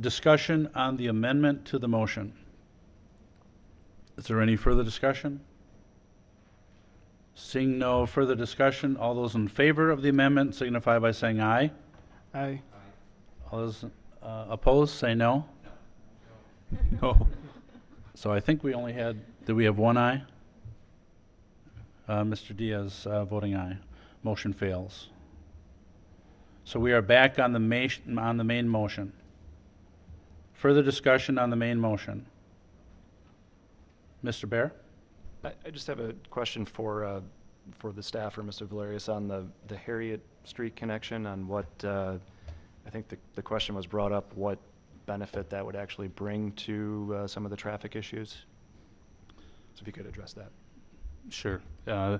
Discussion on the amendment to the motion. Is there any further discussion? Seeing no further discussion, all those in favor of the amendment signify by saying aye. Aye. All those uh, opposed, say no. No. So I think we only had, did we have one aye? Uh, Mr. Diaz uh, voting aye. Motion fails. So we are back on the ma- on the main motion. Further discussion on the main motion. Mr. Bear? I, I just have a question for, uh, for the staff or Mr. Valerius on the, the Harriet Street connection on what, uh, I think the, the question was brought up, what benefit that would actually bring to uh, some of the traffic issues. So if you could address that. Sure. Uh,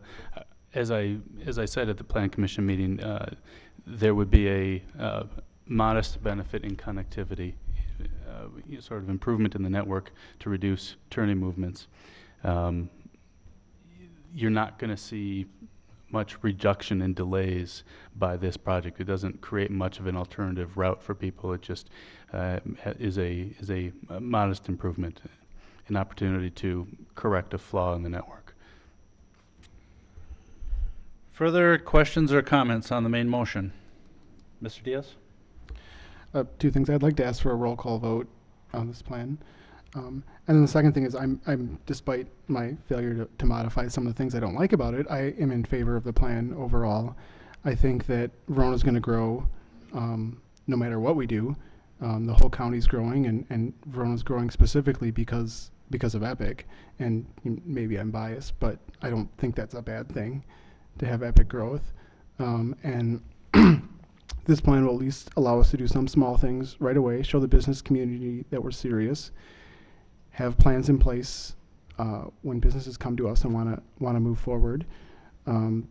as I as I said at the Plan Commission meeting, uh, there would be a uh, modest benefit in connectivity, uh, sort of improvement in the network to reduce turning movements. Um, you're not going to see much reduction in delays by this project. It doesn't create much of an alternative route for people. It just uh, is a is a modest improvement, an opportunity to correct a flaw in the network. Further questions or comments on the main motion? Mr. Diaz? Uh, two things. I'd like to ask for a roll call vote on this plan. Um, and then the second thing is I'm, I'm, despite my failure to, to modify some of the things I don't like about it, I am in favor of the plan overall. I think that Verona's going to grow um, no matter what we do. Um, the whole county's growing, and, and Verona's growing specifically because because of Epic. And maybe I'm biased, but I don't think that's a bad thing to have Epic growth. Um, and this plan will at least allow us to do some small things right away, show the business community that we're serious, have plans in place uh, when businesses come to us and want to want to move forward. Um,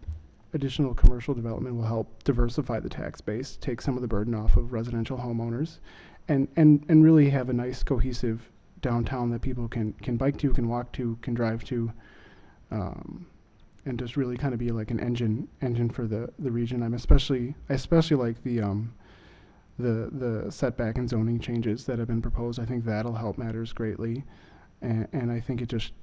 additional commercial development will help diversify the tax base, take some of the burden off of residential homeowners, and and and really have a nice cohesive downtown that people can can bike to, can walk to, can drive to. Um, and just really kind of be like an engine engine for the the region. I'm especially I especially like the um the the setback and zoning changes that have been proposed. I think that'll help matters greatly, and, and I think it just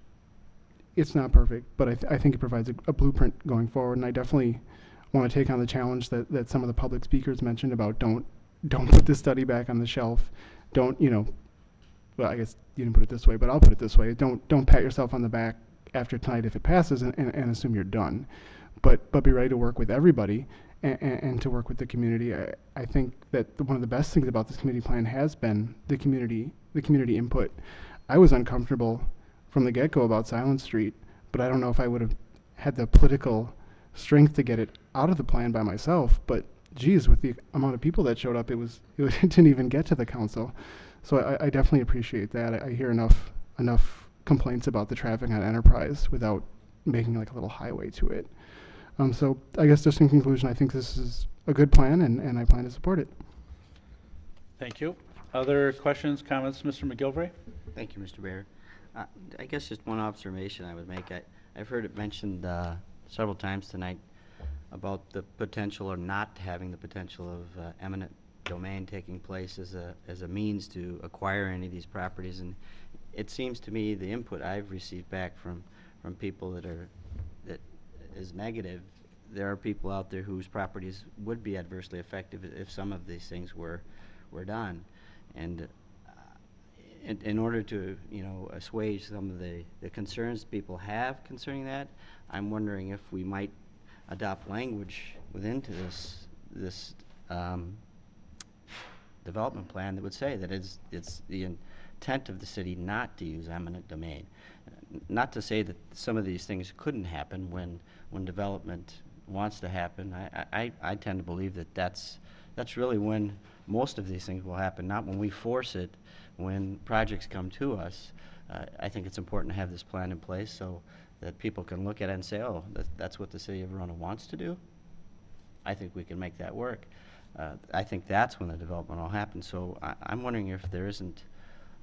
it's not perfect, but I, th- I think it provides a, a blueprint going forward. And I definitely want to take on the challenge that, that some of the public speakers mentioned about don't don't put this study back on the shelf. Don't you know? Well, I guess you didn't put it this way, but I'll put it this way. Don't don't pat yourself on the back after tonight if it passes and, and, and assume you're done. But but be ready to work with everybody and, and, to work with the community. I, I think that the, one of the best things about this community plan has been the community the community input. I was uncomfortable from the get go about Silent Street, but I don't know if I would have had the political strength to get it out of the plan by myself. But geez, with the amount of people that showed up, it was it didn't even get to the council. So I, I definitely appreciate that. I, I hear enough enough complaints about the traffic on Enterprise without making like a little highway to it. Um, so I guess just in conclusion, I think this is a good plan and, and I plan to support it. Thank you. Other questions, comments, Mr. McGilvray? Thank you, Mr. Mayor. I guess just one observation I would make. I, I've heard it mentioned uh, several times tonight about the potential or not having the potential of uh, eminent domain taking place as a, as a means to acquire any of these properties. And it seems to me the input I've received back from, from people that are, that is negative, there are people out there whose properties would be adversely affected if some of these things were, were done. And in, in order to, you know, assuage some of the, the concerns people have concerning that, I'm wondering if we might adopt language within to this, this, um, development plan that would say that it's, it's the intent of the city not to use eminent domain. Not to say that some of these things couldn't happen when, when development wants to happen. I, I, I tend to believe that that's, that's really when most of these things will happen, not when we force it, when projects come to us. Uh, I think it's important to have this plan in place so that people can look at it and say, oh, that, that's what the city of Verona wants to do. I think we can make that work. Uh, I think that's when the development will happen. So I, I'm wondering if there isn't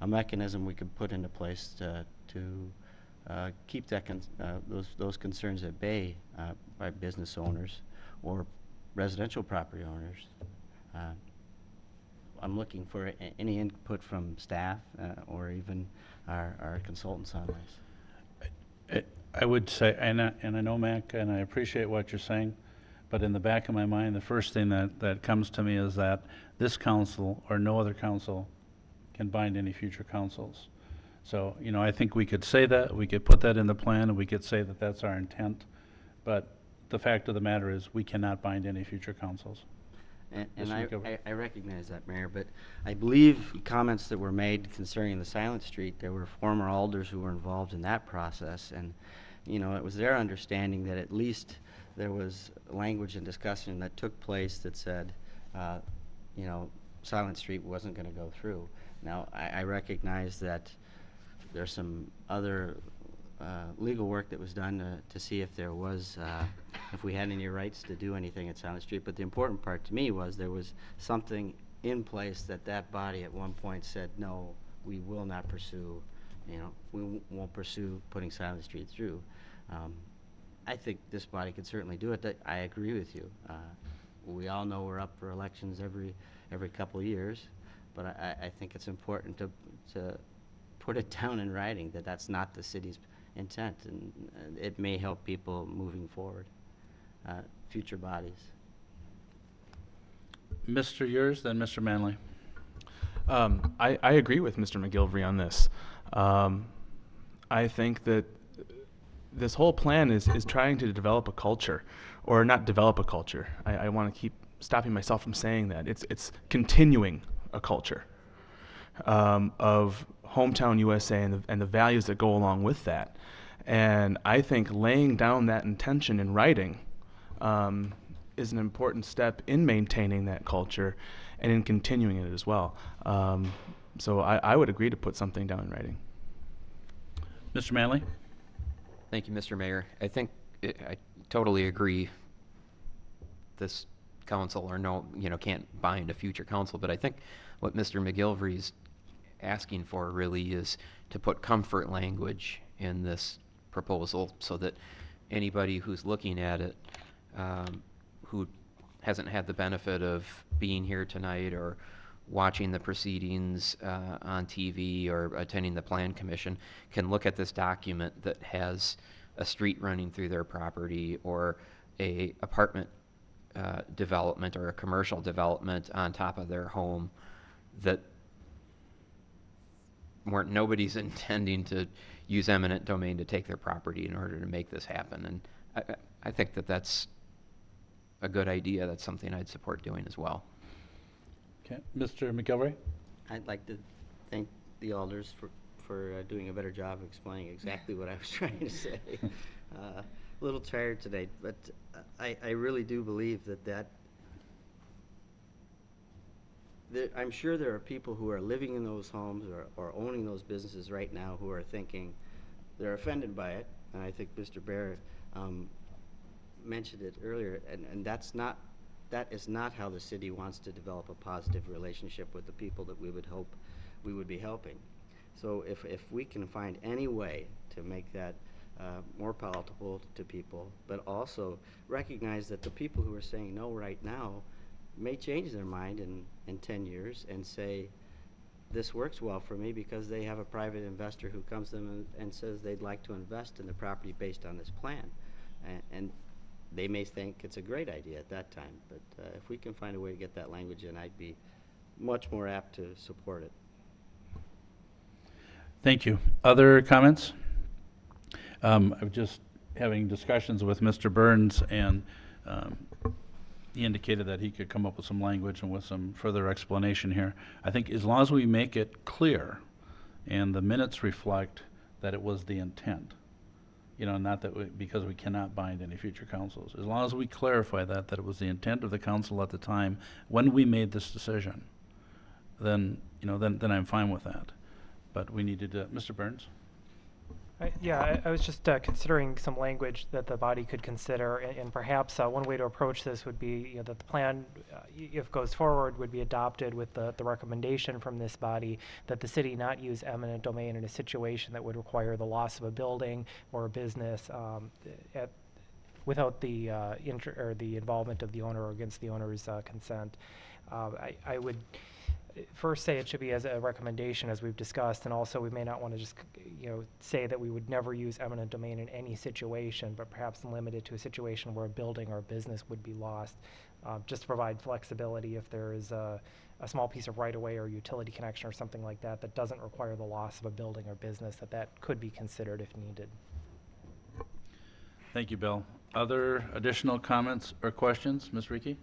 a mechanism we could put into place to, to uh, keep that uh, those, those concerns at bay uh, by business owners or residential property owners. I'm looking for a- any input from staff uh, or even our, our consultants on this. I- I would say, and I, and I know, Mac, and I appreciate what you're saying, but in the back of my mind, the first thing that, that comes to me is that this council or no other council can bind any future councils. So, you know, I think we could say that, we could put that in the plan, and we could say that that's our intent, but the fact of the matter is, we cannot bind any future councils. And, and I, I, I recognize that, Mayor, but I believe comments that were made concerning the Silent Street, there were former alders who were involved in that process, and, you know, it was their understanding that at least there was language and discussion that took place that said, uh, you know, Silent Street wasn't gonna go through. Now, I, I recognize that there's some other uh, legal work that was done to, to see if there was, uh, if we had any rights to do anything at Silent Street. But the important part to me was there was something in place that that body at one point said, no, we will not pursue, you know, we w- won't pursue putting Silent Street through. Um, I think this body could certainly do it. That- I agree with you. Uh, We all know we're up for elections every, every couple of years, but I, I- think it's important to, to put it down in writing that that's not the city's intent, and it may help people moving forward, uh, future bodies. Mr. Yurs, then Mr. Manley. Um, I, I agree with Mr. McGilvery on this. Um, I think that this whole plan is, is trying to develop a culture, or not develop a culture. I, I want to keep stopping myself from saying that. It's, it's continuing a culture um, of hometown USA and the, and the values that go along with that. And I think laying down that intention in writing um, is an important step in maintaining that culture and in continuing it as well. Um, so I, I would agree to put something down in writing. Mr. Manley? Thank you, Mr. Mayor. I think I I totally agree. This council or no, you know, can't bind a future council, but I think what Mr. McGilvery's asking for really is to put comfort language in this proposal so that anybody who's looking at it, um, who hasn't had the benefit of being here tonight or watching the proceedings uh, on TV or attending the Plan Commission can look at this document that has a street running through their property or a apartment uh, development or a commercial development on top of their home that weren't nobody's intending to use eminent domain to take their property in order to make this happen. And I, I- think that that's a good idea. That's something I'd support doing as well. Okay, Mr. McGilvery? I'd like to thank the alders for, for uh, doing a better job of explaining exactly what I was trying to say. Uh, A little tired today, but uh, I, I really do believe that that, there, I'm sure there are people who are living in those homes or, or owning those businesses right now who are thinking, they're offended by it, and I think Mr. Bear um, mentioned it earlier, and, and that's not, that is not how the city wants to develop a positive relationship with the people that we would hope we would be helping. So if, if we can find any way to make that uh, more palatable to people, but also recognize that the people who are saying no right now may change their mind in, in 10 years and say, this works well for me because they have a private investor who comes to them and, and says they'd like to invest in the property based on this plan. And, and they may think it's a great idea at that time, but uh, if we can find a way to get that language in, I'd be much more apt to support it. Thank you. Other comments? Um, I'm just having discussions with Mr. Burns, and um, he indicated that he could come up with some language and with some further explanation here. I think as long as we make it clear, and the minutes reflect that it was the intent, you know, not that we, because we cannot bind any future councils. As long as we clarify that, that it was the intent of the council at the time when we made this decision, then, you know, then, then I'm fine with that. But we needed to, Mr. Burns? Yeah, I- I was just uh, considering some language that the body could consider, a- and perhaps uh, one way to approach this would be, you know, that the plan, uh, if goes forward, would be adopted with the, the recommendation from this body that the city not use eminent domain in a situation that would require the loss of a building or a business um, at, without the, uh, or the involvement of the owner or against the owner's uh, consent. Uh, I, I would first say it should be as a recommendation, as we've discussed, and also we may not want to just, you know, say that we would never use eminent domain in any situation, but perhaps limit it to a situation where a building or a business would be lost, uh, just to provide flexibility if there is a, a small piece of right-of-way or utility connection or something like that that doesn't require the loss of a building or business, that that could be considered if needed. Thank you, Bill. Other additional comments or questions? Ms. Reekie?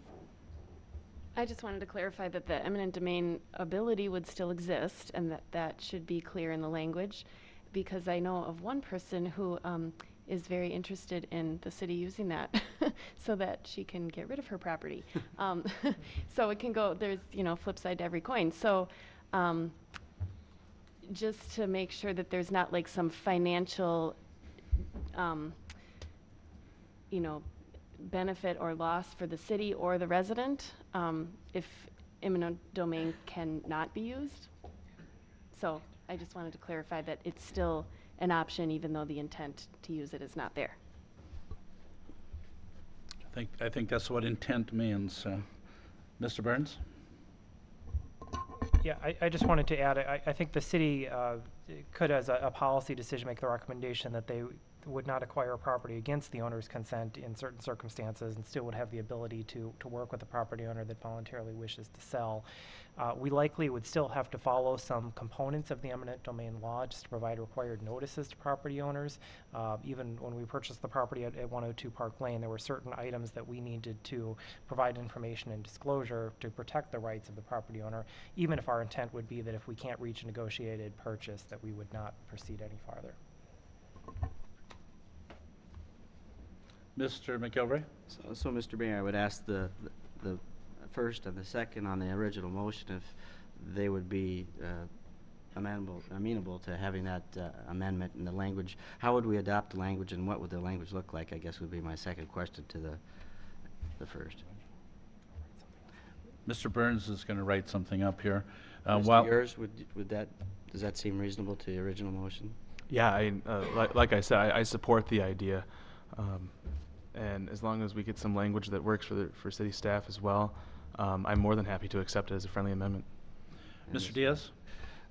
I just wanted to clarify that the eminent domain ability would still exist and that that should be clear in the language because I know of one person who um, is very interested in the city using that so that she can get rid of her property. um, so it can go, there's, you know, flip side to every coin. So um, just to make sure that there's not like some financial, um, you know, benefit or loss for the city or the resident um, if eminent domain cannot be used. So I just wanted to clarify that it's still an option even though the intent to use it is not there. I think, I think that's what intent means. uh, Mr. Burns? Yeah, I, I just wanted to add, I, I think the city uh, could, as a, a policy decision, make the recommendation that they would not acquire a property against the owner's consent in certain circumstances and still would have the ability to, to work with the property owner that voluntarily wishes to sell. Uh, we likely would still have to follow some components of the eminent domain law just to provide required notices to property owners. Uh, even when we purchased the property at, at 102 Park Lane, there were certain items that we needed to provide information and disclosure to protect the rights of the property owner, even if our intent would be that if we can't reach a negotiated purchase, that we would not proceed any farther. Mr. McGilvray? So, so, Mr. Mayor, I would ask the, the the first and the second on the original motion if they would be uh, amenable, amenable to having that uh, amendment in the language. How would we adopt the language and what would the language look like, I guess would be my second question to the, the first. Mr. Burns is going to write something up here. Uh, Mr. while- Yurs, would, would that, does that seem reasonable to the original motion? Yeah, I, uh, like, like I said, I, I support the idea. Um, and as long as we get some language that works for the, for city staff as well, um, I'm more than happy to accept it as a friendly amendment. Mr. Diaz?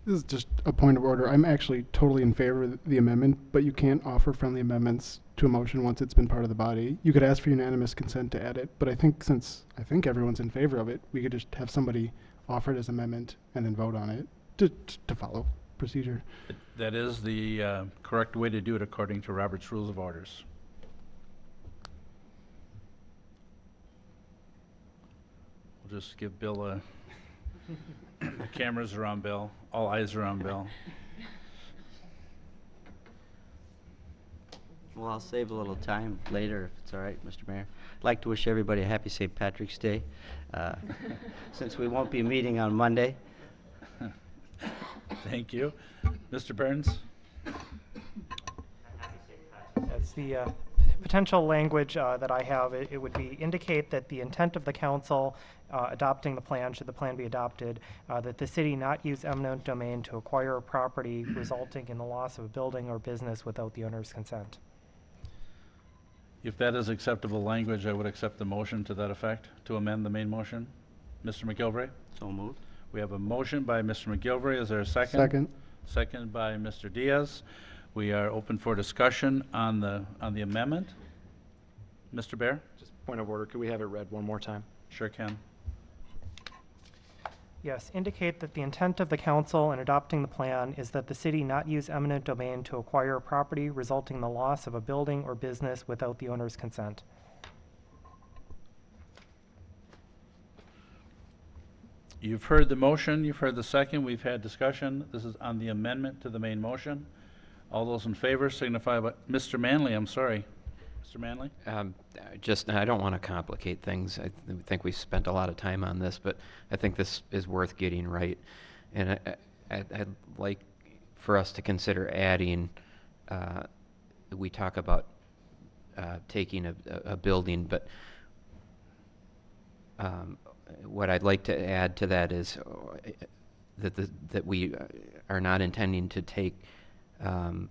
This is just a point of order. I'm actually totally in favor of the amendment, but you can't offer friendly amendments to a motion once it's been part of the body. You could ask for unanimous consent to add it, but I think since I think everyone's in favor of it, we could just have somebody offer it as amendment and then vote on it to, to follow procedure. That is the uh, correct way to do it according to Robert's Rules of Orders. Just give Bill a, the cameras are on Bill, all eyes are on Bill. Well, I'll save a little time later if it's all right, Mr. Mayor. I'd like to wish everybody a happy St. Patrick's Day, uh, since we won't be meeting on Monday. Thank you. Mr. Burns? That's the uh, potential language uh, that I have. It, it would be indicate that the intent of the council uh, adopting the plan, should the plan be adopted, uh, that the city not use eminent domain to acquire a property resulting in the loss of a building or business without the owner's consent. If that is acceptable language, I would accept the motion to that effect, to amend the main motion. Mr. McGilvray? So moved. We have a motion by Mr. McGilvray. Is there a second? Second. Second by Mr. Diaz. We are open for discussion on the, on the amendment. Mr. Bear? Just point of order, could we have it read one more time? Sure can. Yes, indicate that the intent of the council in adopting the plan is that the city not use eminent domain to acquire property resulting in the loss of a building or business without the owner's consent. You've heard the motion, you've heard the second, we've had discussion. This is on the amendment to the main motion. All those in favor signify by, Mr. Manley, I'm sorry. Mr. Manley? Um, just, I don't want to complicate things. I th- think we spent a lot of time on this, but I think this is worth getting right. And I, I, I'd- like for us to consider adding, uh, we talk about uh, taking a, a building, but um, what I'd like to add to that is uh, that, the- that we are not intending to take um,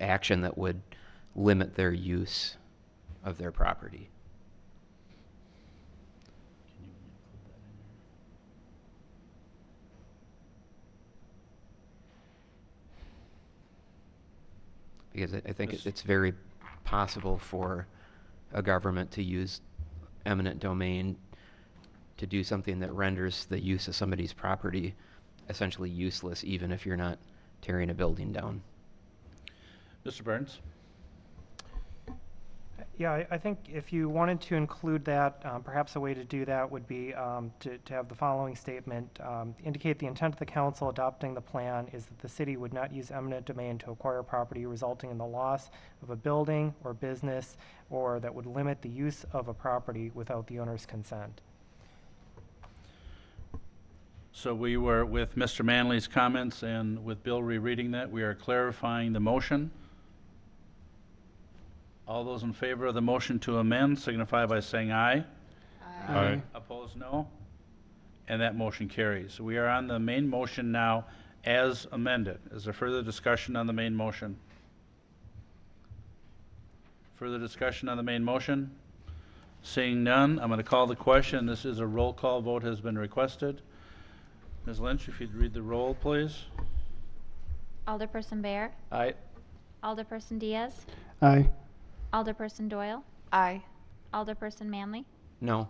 action that would limit their use of their property. Because I I think it- it's very possible for a government to use eminent domain to do something that renders the use of somebody's property essentially useless, even if you're not tearing a building down. Mr. Burns? Yeah, I, I think if you wanted to include that, um, perhaps a way to do that would be um, to, to have the following statement um, indicate the intent of the council adopting the plan is that the city would not use eminent domain to acquire property resulting in the loss of a building or business or that would limit the use of a property without the owner's consent. So we were, with Mr. Manley's comments and with Bill rereading that, we are clarifying the motion. All those in favor of the motion to amend signify by saying aye. Aye. Opposed, no. And that motion carries. We are on the main motion now as amended. Is there further discussion on the main motion? Further discussion on the main motion? Seeing none, I'm going to call the question. This is a roll call vote has been requested. Ms. Lynch, if you'd read the roll, please. Alderperson Bear. Aye. Alderperson Diaz. Aye. Alderperson Doyle. Aye. Alderperson Manley. No.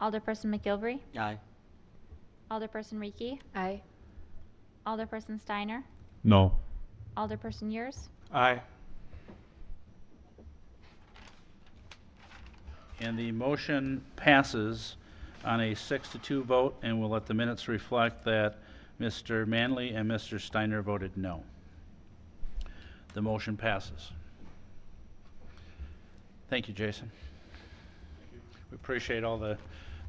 Alderperson McGilvery. Aye. Alderperson Reekie. Aye. Alderperson Steiner. No. Alderperson Yurs. Aye. And the motion passes on a six to two vote, and we'll let the minutes reflect that Mr. Manley and Mr. Steiner voted no. The motion passes. Thank you, Jason. We appreciate all the,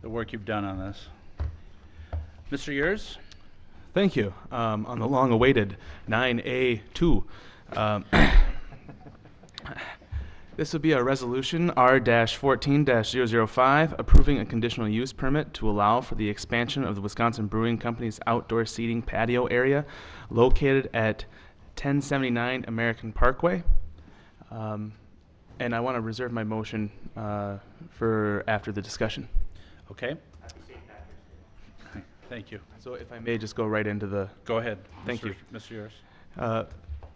the work you've done on this. Mr. Yurs? Thank you. Um, on the long-awaited 9A2. Um, This would be a resolution R-14-005 approving a conditional use permit to allow for the expansion of the Wisconsin Brewing Company's outdoor seating patio area located at 1079 American Parkway. Um, and I want to reserve my motion uh, for after the discussion. Okay. Thank you. So if I may just go right into the. Go ahead. Thank Mr. you. Mr. Yurs. Uh,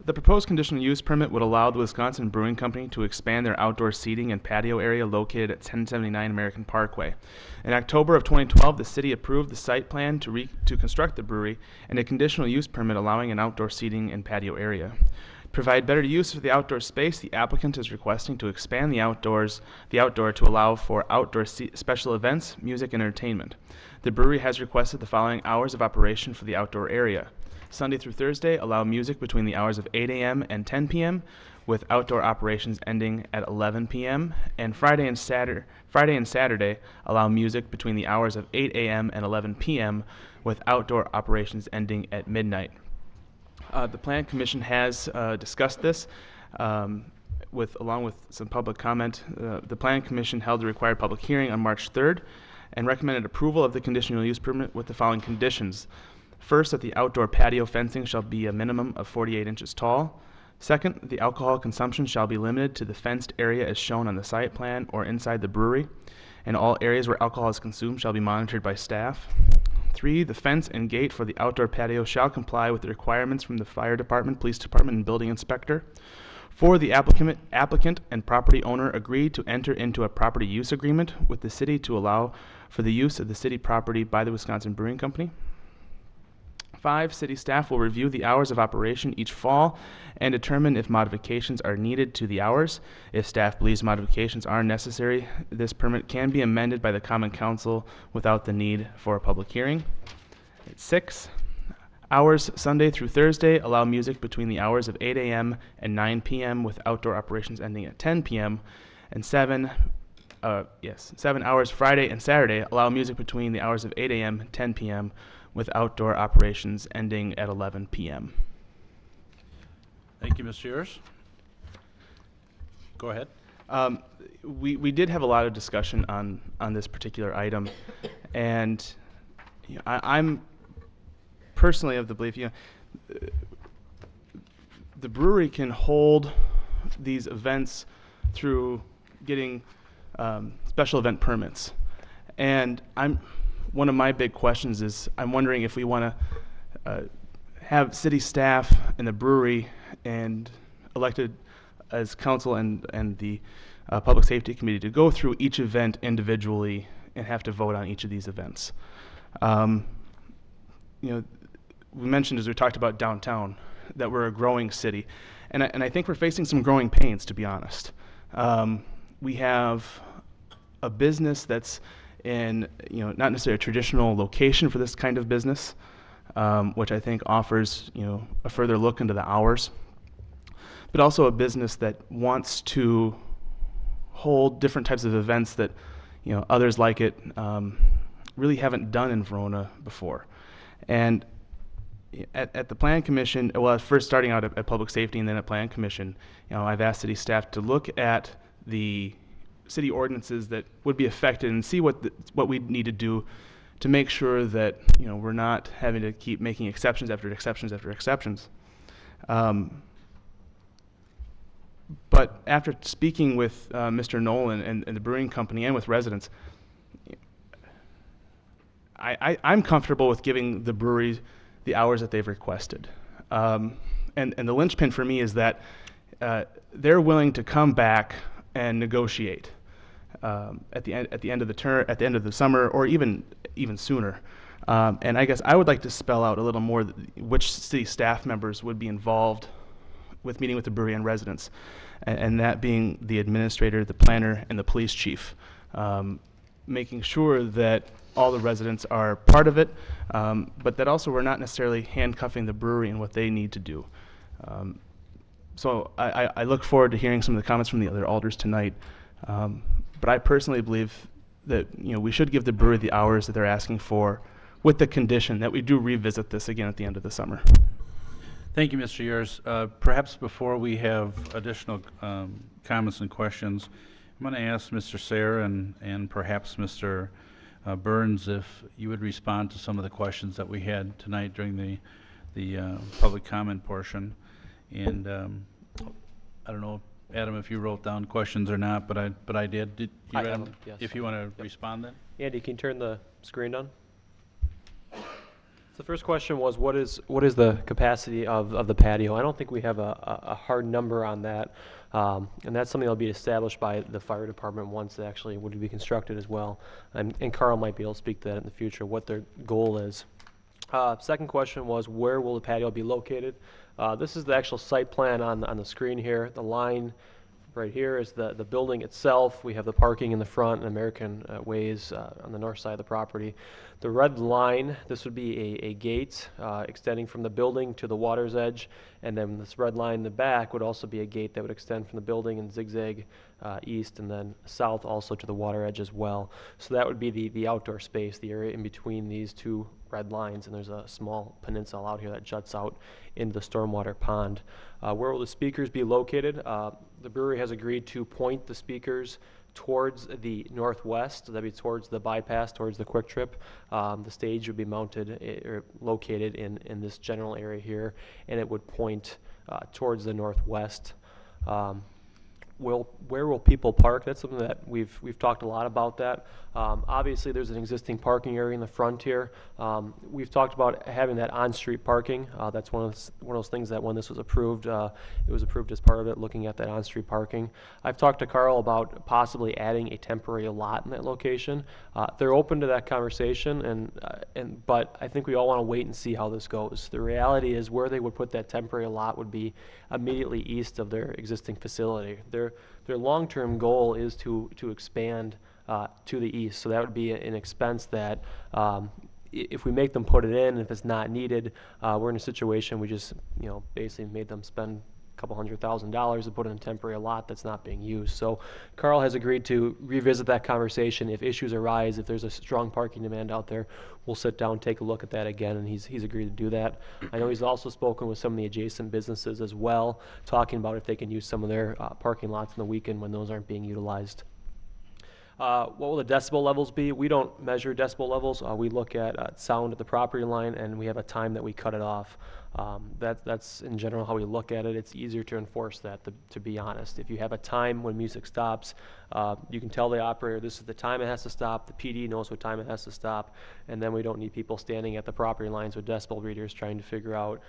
The proposed conditional use permit would allow the Wisconsin Brewing Company to expand their outdoor seating and patio area located at 1079 American Parkway. In October of 2012, the city approved the site plan to, re- to construct the brewery and a conditional use permit allowing an outdoor seating and patio area. To provide better use of the outdoor space, the applicant is requesting to expand the outdoors, the outdoor to allow for outdoor se- special events, music, and entertainment. The brewery has requested the following hours of operation for the outdoor area. Sunday through Thursday, allow music between the hours of 8 a.m. and 10 p.m., with outdoor operations ending at 11 p.m. And Friday and Saturday, Friday and Saturday, allow music between the hours of 8 a.m. and 11 p.m., with outdoor operations ending at midnight. Uh, the Plan Commission has uh, discussed this. Um, with, along with some public comment, uh, the Plan Commission held a required public hearing on March 3rd and recommended approval of the conditional use permit with the following conditions. First, that the outdoor patio fencing shall be a minimum of 48 inches tall. Second, the alcohol consumption shall be limited to the fenced area as shown on the site plan or inside the brewery, and all areas where alcohol is consumed shall be monitored by staff. Three, the fence and gate for the outdoor patio shall comply with the requirements from the fire department, police department, and building inspector. Four, the applicant, applicant and property owner agree to enter into a property use agreement with the city to allow for the use of the city property by the Wisconsin Brewing Company. Five, city staff will review the hours of operation each fall and determine if modifications are needed to the hours. If staff believes modifications are necessary, this permit can be amended by the common council without the need for a public hearing. At Six, hours Sunday through Thursday allow music between the hours of 8 a.m. and 9 p.m. with outdoor operations ending at 10 p.m. And seven, uh, yes, seven hours Friday and Saturday allow music between the hours of 8 a.m. and 10 p.m. with outdoor operations ending at 11 p.m. Thank you, Mr. Yurs. Go ahead. Um, we, we did have a lot of discussion on, on this particular item, and you know, I, I'm personally of the belief, you know, the brewery can hold these events through getting um, special event permits. And I'm, one of my big questions is, I'm wondering if we want to uh, have city staff and the brewery and elected as council and, and the uh, public safety committee to go through each event individually and have to vote on each of these events. Um, you know, we mentioned as we talked about downtown that we're a growing city, and I, and I think we're facing some growing pains, to be honest. Um, we have a business that's in, you know, not necessarily a traditional location for this kind of business, um, which I think offers, you know, a further look into the hours, but also a business that wants to hold different types of events that, you know, others like it um, really haven't done in Verona before. And at, at the Plan Commission, well, first starting out at, at Public Safety and then at Plan Commission, you know, I've asked city staff to look at the city ordinances that would be affected and see what the, what we need to do to make sure that you know we're not having to keep making exceptions after exceptions after exceptions. Um, but after speaking with uh, Mr. Nolan and, and the brewing company and with residents, I, I'm comfortable with giving the brewery the hours that they've requested. Um, and, and the linchpin for me is that uh, they're willing to come back and negotiate um, at the end at the end of the term at the end of the summer or even even sooner. Um, and I guess I would like to spell out a little more which city staff members would be involved with meeting with the brewery and residents, and, and that being the administrator, the planner, and the police chief, um, making sure that all the residents are part of it, um, but that also we're not necessarily handcuffing the brewery in what they need to do. Um, so I, I, I look forward to hearing some of the comments from the other alders tonight. Um, but I personally believe that you know we should give the brewery the hours that they're asking for, with the condition that we do revisit this again at the end of the summer. Thank you, Mr. Yurs. Uh, Perhaps before we have additional um, comments and questions, I'm going to ask Mr. Sayre and, and perhaps Mr. uh, Burns if you would respond to some of the questions that we had tonight during the, the uh, public comment portion. And um, I don't know, Adam, if you wrote down questions or not, but I, but I did. Did you I read have them, yes. If you want to respond then? Andy, can you turn the screen on? So the first question was, what is, what is the capacity of, of the patio? I don't think we have a, a, a hard number on that. Um, and that's something that'll be established by the fire department once it actually would be constructed as well. And, and Carl might be able to speak to that in the future, what their goal is. Uh, second question was, where will the patio be located? Uh, this is the actual site plan on, on the screen here. The line right here is the, the building itself. We have the parking in the front and American uh, Ways uh, on the north side of the property. The red line, this would be a, a gate uh, extending from the building to the water's edge. And then this red line in the back would also be a gate that would extend from the building and zigzag uh, east and then south also to the water edge as well. So that would be the, the outdoor space, the area in between these two red lines. And there's a small peninsula out here that juts out into the stormwater pond. Uh, where will the speakers be located? Uh, the brewery has agreed to point the speakers towards the northwest, that'd be towards the bypass, towards the Kwik Trip. Um, the stage would be mounted eh, or located in, in this general area here, and it would point uh, towards the northwest. Um, will where will people park? That's something that we've we've talked a lot about. That um, obviously there's an existing parking area in the front here. Um, we've talked about having that on-street parking. Uh, that's one of those, one of those things that when this was approved, uh, it was approved as part of it, looking at that on-street parking. I've talked to Carl about possibly adding a temporary lot in that location. Uh, they're open to that conversation, and uh, and but I think we all want to wait and see how this goes. The reality is where they would put that temporary lot would be immediately east of their existing facility. Their their long-term goal is to to expand uh, to the east. So that would be an expense that um, if we make them put it in, if it's not needed, uh, we're in a situation we just you know basically made them spend a couple hundred thousand dollars to put in a temporary lot that's not being used. So Carl has agreed to revisit that conversation. If issues arise, if there's a strong parking demand out there, we'll sit down, take a look at that again, and he's, he's agreed to do that. I know he's also spoken with some of the adjacent businesses as well, talking about if they can use some of their uh, parking lots in the weekend when those aren't being utilized. Uh, what will the decibel levels be? We don't measure decibel levels. Uh, we look at uh, sound at the property line, and we have a time that we cut it off. Um, that, that's in general how we look at it. It's easier to enforce that, to, to be honest. If you have a time when music stops, uh, you can tell the operator this is the time it has to stop. The PD knows what time it has to stop, and then we don't need people standing at the property lines with decibel readers trying to figure out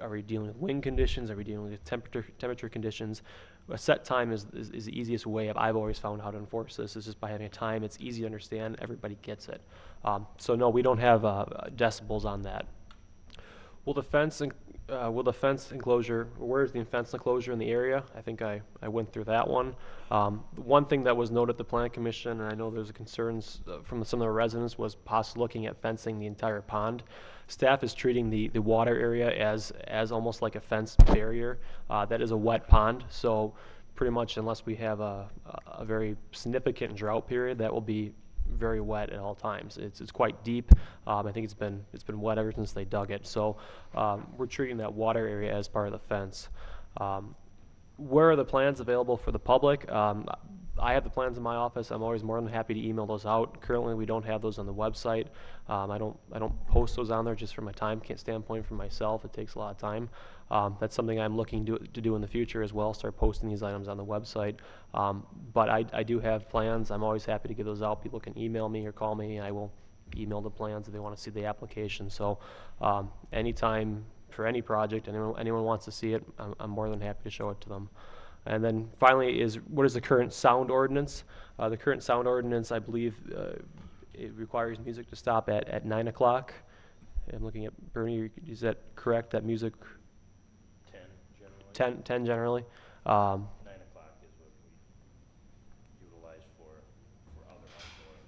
are we dealing with wind conditions? Are we dealing with temperature temperature conditions? A set time is, is, is the easiest way of I've always found how to enforce this is just by having a time. It's easy to understand. Everybody gets it. Um, so no, we don't have uh, decibels on that. Will the fence, en- uh, will the fence enclosure, where is the fence enclosure in the area? I think I, I went through that one. Um, one thing that was noted at the planning commission, and I know there's concerns uh, from some of the residents, was possibly looking at fencing the entire pond. Staff is treating the, the water area as, as almost like a fence barrier. Uh, that is a wet pond, so pretty much unless we have a- a very significant drought period, that will be very wet at all times. It's, it's quite deep. Um, I think it's been, it's been wet ever since they dug it. So, um, we're treating that water area as part of the fence. Um, where are the plans available for the public? Um, I have the plans in my office. I'm always more than happy to email those out. Currently, we don't have those on the website. Um, I don't I don't post those on there just from a time standpoint for myself. It takes a lot of time. Um, that's something I'm looking to, to do in the future as well. Start posting these items on the website. Um, but I, I do have plans. I'm always happy to give those out. People can email me or call me. I will email the plans if they want to see the application. So um, anytime for any project, anyone anyone wants to see it, I'm, I'm more than happy to show it to them. And then finally is what is the current sound ordinance? Uh, the current sound ordinance, I believe, uh, it requires music to stop at, at nine o'clock. I'm looking at Bernie. Is that correct? That music. Ten generally. 10, generally. Um, Nine o'clock is what we utilize for, for other outdoor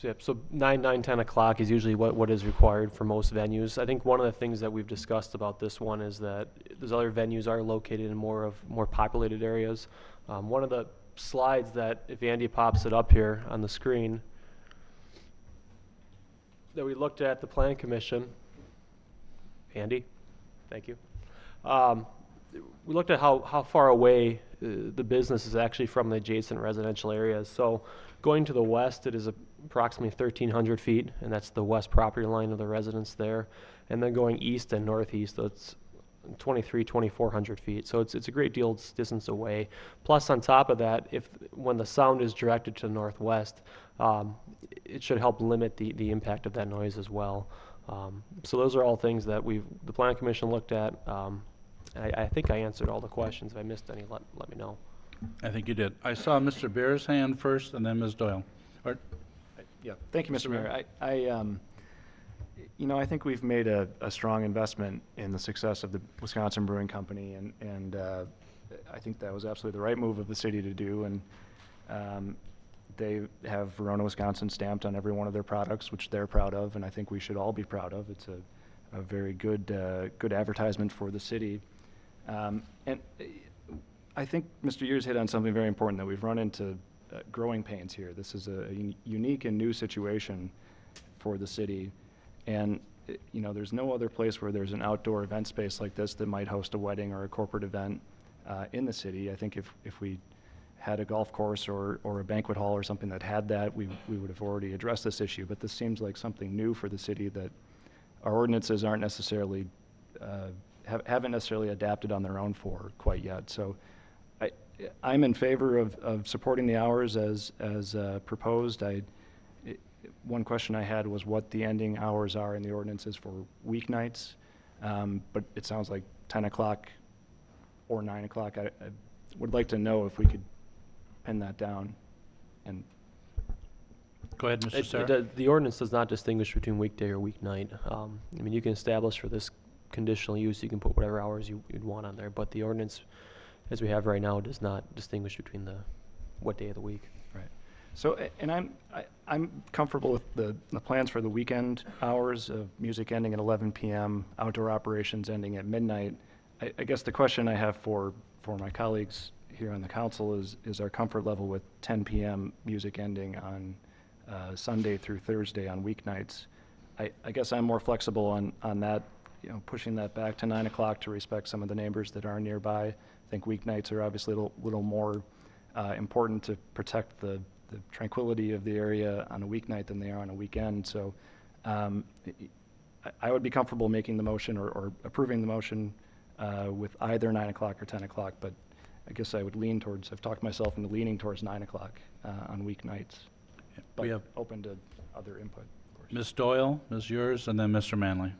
So, yep, so nine, nine, ten o'clock is usually what, what is required for most venues. I think one of the things that we've discussed about this one is that those other venues are located in more of more populated areas. Um, one of the slides that, if Andy pops it up here on the screen, that we looked at the plan commission. Andy, thank you. Um, we looked at how, how far away uh, the business is actually from the adjacent residential areas. So going to the west, it is approximately 1,300 feet, and that's the west property line of the residence there. And then going east and northeast, it's 23, 2,400 feet. So it's, it's a great deal distance away. Plus, on top of that, if when the sound is directed to the northwest, um, it should help limit the, the impact of that noise as well. Um, so those are all things that we've the plan commission looked at. Um, I, I think I answered all the questions. If I missed any, let, let me know. I think you did. I saw Mr. Bear's hand first and then Ms. Doyle. Or- Yeah, thank you, Mr. Mayor. I, I, um, you know, I think we've made a, a strong investment in the success of the Wisconsin Brewing Company, and, and, uh, I think that was absolutely the right move of the city to do, and, um, they have Verona, Wisconsin stamped on every one of their products, which they're proud of, and I think we should all be proud of. It's a, a very good, uh, good advertisement for the city. Um, and uh, I think Mr. Yurs hit on something very important, that we've run into growing pains here. This is a uni- unique and new situation for the city. And, uh, you know, there's no other place where there's an outdoor event space like this that might host a wedding or a corporate event uh, in the city. I think if, if we had a golf course or, or a banquet hall or something that had that, we, we would have already addressed this issue. But this seems like something new for the city that our ordinances aren't necessarily, uh, have, haven't necessarily adapted on their own for quite yet. So I'm in favor of, of supporting the hours as, as uh, proposed. I, i- one question I had was what the ending hours are in the ordinances for weeknights. Um, But it sounds like 10 o'clock or 9 o'clock. I, I would like to know if we could pin that down. And Go ahead, Mr. It- it Sayre. does- The ordinance does not distinguish between weekday or weeknight. Um, I mean, you can establish for this conditional use, you can put whatever hours you, you'd want on there, but the ordinance, as we have right now, does not distinguish between the, what day of the week. Right. So, and I'm, I- I'm comfortable with the, the plans for the weekend hours of music ending at 11 PM, outdoor operations ending at midnight. I, I guess the question I have for, for my colleagues here on the council is, is our comfort level with 10 PM music ending on uh, Sunday through Thursday on weeknights. I, I guess I'm more flexible on, on that, you know, pushing that back to 9 o'clock to respect some of the neighbors that are nearby. I think weeknights are obviously a little, little more uh, important to protect the, the tranquility of the area on a weeknight than they are on a weekend. So um, I, I would be comfortable making the motion or, or approving the motion uh, with either 9 o'clock or 10 o'clock, but I guess I would lean towards, I've talked myself into leaning towards 9 o'clock uh, on weeknights, but We have open to other input. Ms. Doyle, Ms. Yurs, and then Mr. Manley.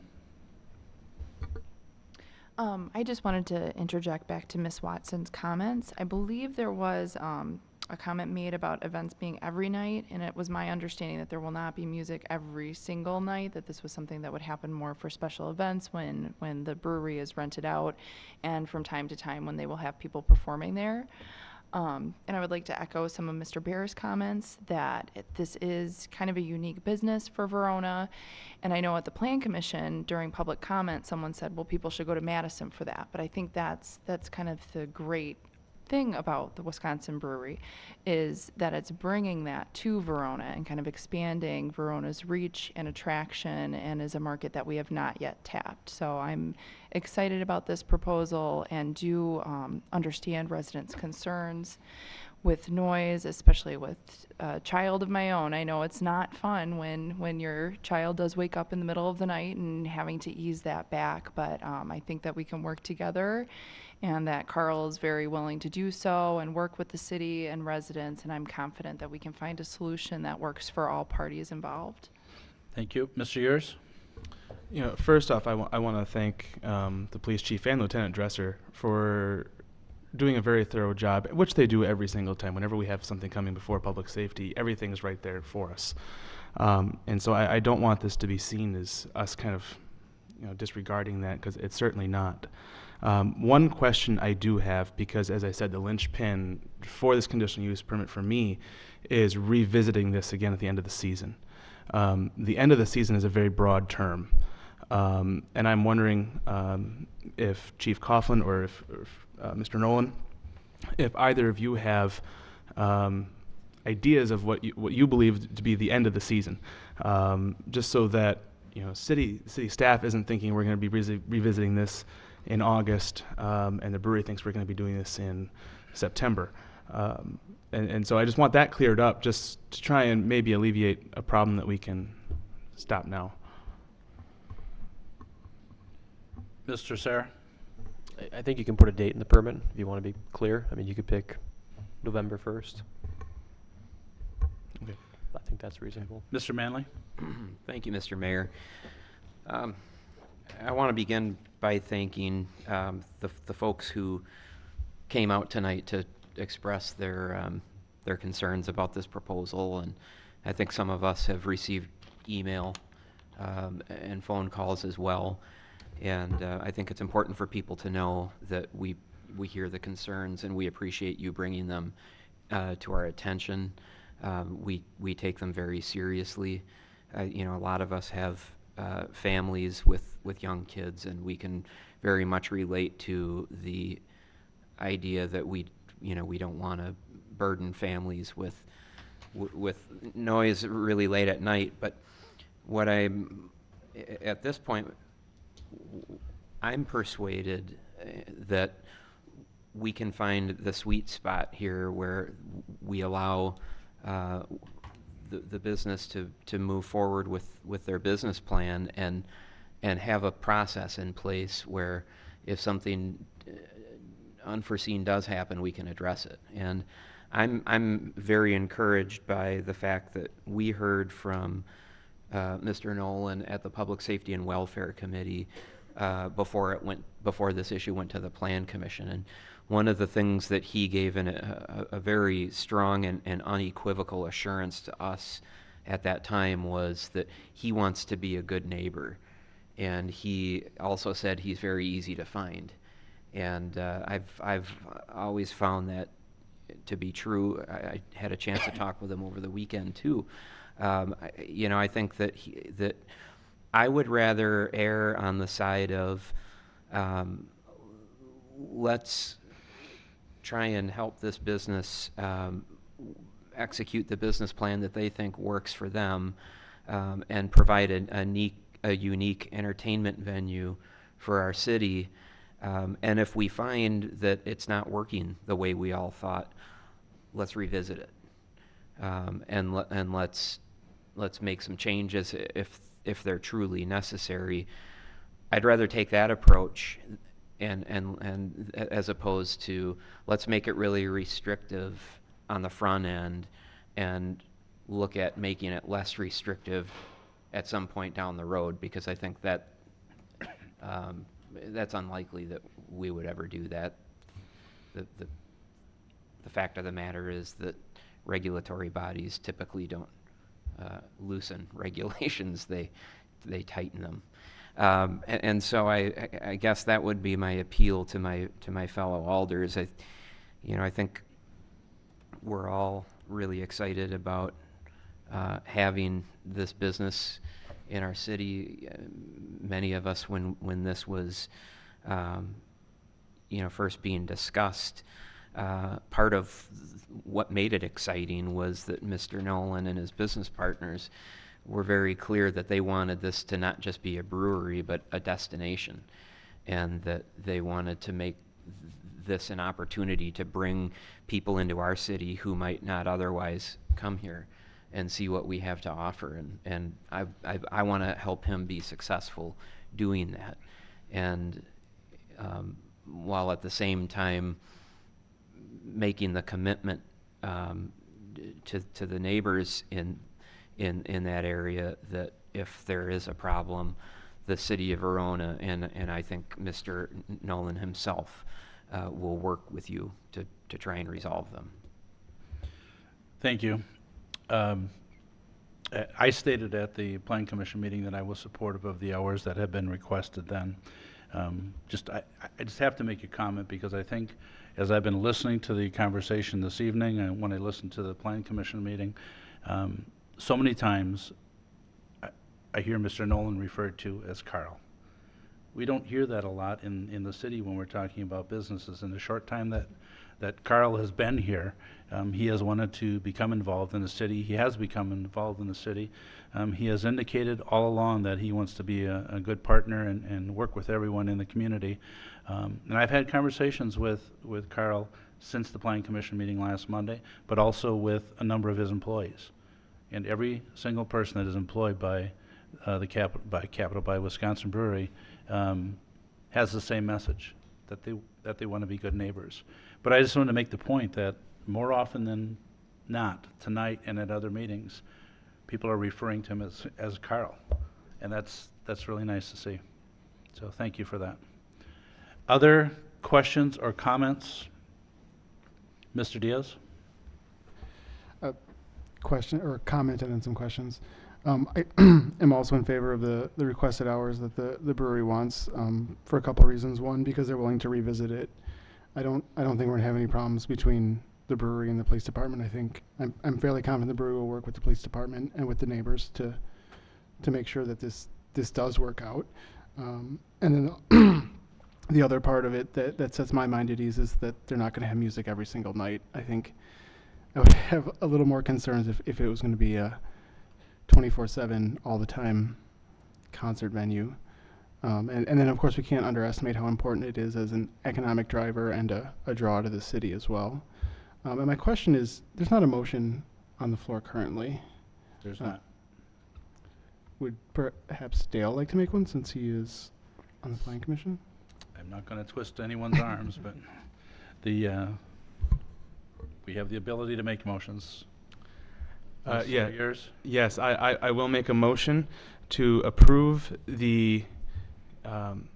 Um, I just wanted to interject back to Miss Watson's comments. I believe there was um, a comment made about events being every night, and it was my understanding that there will not be music every single night. That this was something that would happen more for special events when when the brewery is rented out, and from time to time when they will have people performing there. Um, and I would like to echo some of Mr. Bear's comments that it, this is kind of a unique business for Verona. And I know at the Plan Commission during public comment, someone said, well, people should go to Madison for that. But I think that's, that's kind of the great thing about the Wisconsin Brewery is that it's bringing that to Verona and kind of expanding Verona's reach and attraction and is a market that we have not yet tapped. So I'm excited about this proposal and do um, understand residents' concerns. with noise, especially with a child of my own. I know it's not fun when, when your child does wake up in the middle of the night and having to ease that back, but um, I think that we can work together and that Carl is very willing to do so and work with the city and residents, and I'm confident that we can find a solution that works for all parties involved. Thank you. Mr. Yurs? You know, first off, I want to thank um, the police chief and Lieutenant Dresser for doing a very thorough job, which they do every single time. Whenever we have something coming before public safety, everything's right there for us. Um, and so I, I, don't want this to be seen as us kind of, you know, disregarding that because it's certainly not. Um, one question I do have, because as I said, the linchpin for this conditional use permit for me is revisiting this again at the end of the season. Um, the end of the season is a very broad term. Um, and I'm wondering um, if Chief Coughlin or if, if uh, Mr. Nolan, if either of you have um, ideas of what you, what you believe to be the end of the season, um, just so that you know city city staff isn't thinking we're going to be re- revisiting this in August, um, and the brewery thinks we're going to be doing this in September. Um, and, and so I just want that cleared up, just to try and maybe alleviate a problem that we can stop now. Mr. Sayre? I- I think you can put a date in the permit if you want to be clear. I mean, you could pick November 1st. Okay. I think that's reasonable. Mr. Manley? Thank you, Mr. Mayor. Um, I want to begin by thanking um, the, the folks who came out tonight to express their um, their concerns about this proposal, and I think some of us have received email um, and phone calls as well. And uh, I think it's important for people to know that we we hear the concerns and we appreciate you bringing them uh, to our attention. Um, we we take them very seriously. Uh, you know, a lot of us have uh, families with with young kids, and we can very much relate to the idea that we you know we don't want to burden families with with noise really late at night. But what I'm at this point I'm persuaded uh, that we can find the sweet spot here where we allow uh, the, the business to, to move forward with, with their business plan and and have a process in place where if something uh, unforeseen does happen, we can address it. And I'm I'm very encouraged by the fact that we heard from uh, Mr. Nolen at the Public Safety and Welfare Committee uh, before it went before this issue went to the Plan Commission. And one of the things that he gave a, a very strong and, and unequivocal assurance to us at that time was that he wants to be a good neighbor. And he also said he's very easy to find. And uh, I've, I've always found that to be true. I, I, had a chance to talk with him over the weekend too. Um, I, you know, I think that he, that I would rather err on the side of um, let's try and help this business um, execute the business plan that they think works for them um, and provide a, a, unique, a unique entertainment venue for our city. Um, and if we find that it's not working the way we all thought, let's revisit it. Um, and, le- and let's let's make some changes if if they're truly necessary. I'd rather take that approach and and and as opposed to let's make it really restrictive on the front end and look at making it less restrictive at some point down the road because I think that um, that's unlikely that we would ever do that. The, the, the fact of the matter is that regulatory bodies typically don't uh, loosen regulations, they, they tighten them. Um, and, and, so I, I, guess that would be my appeal to my, to my fellow alders. I, you know, I think we're all really excited about uh, having this business in our city. Uh, many of us, when, when this was, um, you know, first being discussed, uh, part of what made it exciting was that Mr. Nolen and his business partners were very clear that they wanted this to not just be a brewery but a destination, and that they wanted to make this an opportunity to bring people into our city who might not otherwise come here and see what we have to offer. And, and I, I, I want to help him be successful doing that. And um, while at the same time making the commitment um, to, to the neighbors in, in, in that area that if there is a problem, the city of Verona and, and I think Mr. Nolen himself uh, will work with you to, to try and resolve them. Thank you. Um, I stated at the Plan Commission meeting that I was supportive of the hours that have been requested then. Um, Just, I, I just have to make a comment because I think, as I've been listening to the conversation this evening and when I listened to the Plan Commission meeting, um, so many times I- I hear Mr. Nolen referred to as Carl. We don't hear that a lot in, in the city when we're talking about businesses. In the short time that, that Carl has been here, um, he has wanted to become involved in the city. He has become involved in the city. Um, he has indicated all along that he wants to be a, a good partner and, and work with everyone in the community. Um, and I've had conversations with, with Carl since the Planning Commission meeting last Monday, but also with a number of his employees. And every single person that is employed by uh, the cap, by Capital by Wisconsin Brewery um, has the same message that they that they want to be good neighbors. But I just want to make the point that more often than not, tonight and at other meetings, people are referring to him as as Carl, and that's that's really nice to see. So thank you for that. Other questions or comments, Mr. Diaz? Question or comment and then some questions. Um, I am also in favor of the, the requested hours that the, the brewery wants um, for a couple of reasons. One, because they're willing to revisit it. I don't I don't think we're gonna have any problems between the brewery and the police department. I think I'm, I'm fairly confident the brewery will work with the police department and with the neighbors to to make sure that this this does work out. Um, and then the other part of it that, that sets my mind at ease is that they're not going to have music every single night. I think I would have a little more concerns if, if it was going to be a 24/7 all the time concert venue. Um, and, and then of course we can't underestimate how important it is as an economic driver and a, a draw to the city as well. Um, and my question is, there's not a motion on the floor currently. There's Uh, not. Would perhaps Dale like to make one since he is on the planning commission? I'm not going to twist anyone's arms, but the, uh, we have the ability to make motions. Uh, yeah. Yurs? Yes, I, I, I will make a motion to approve the um,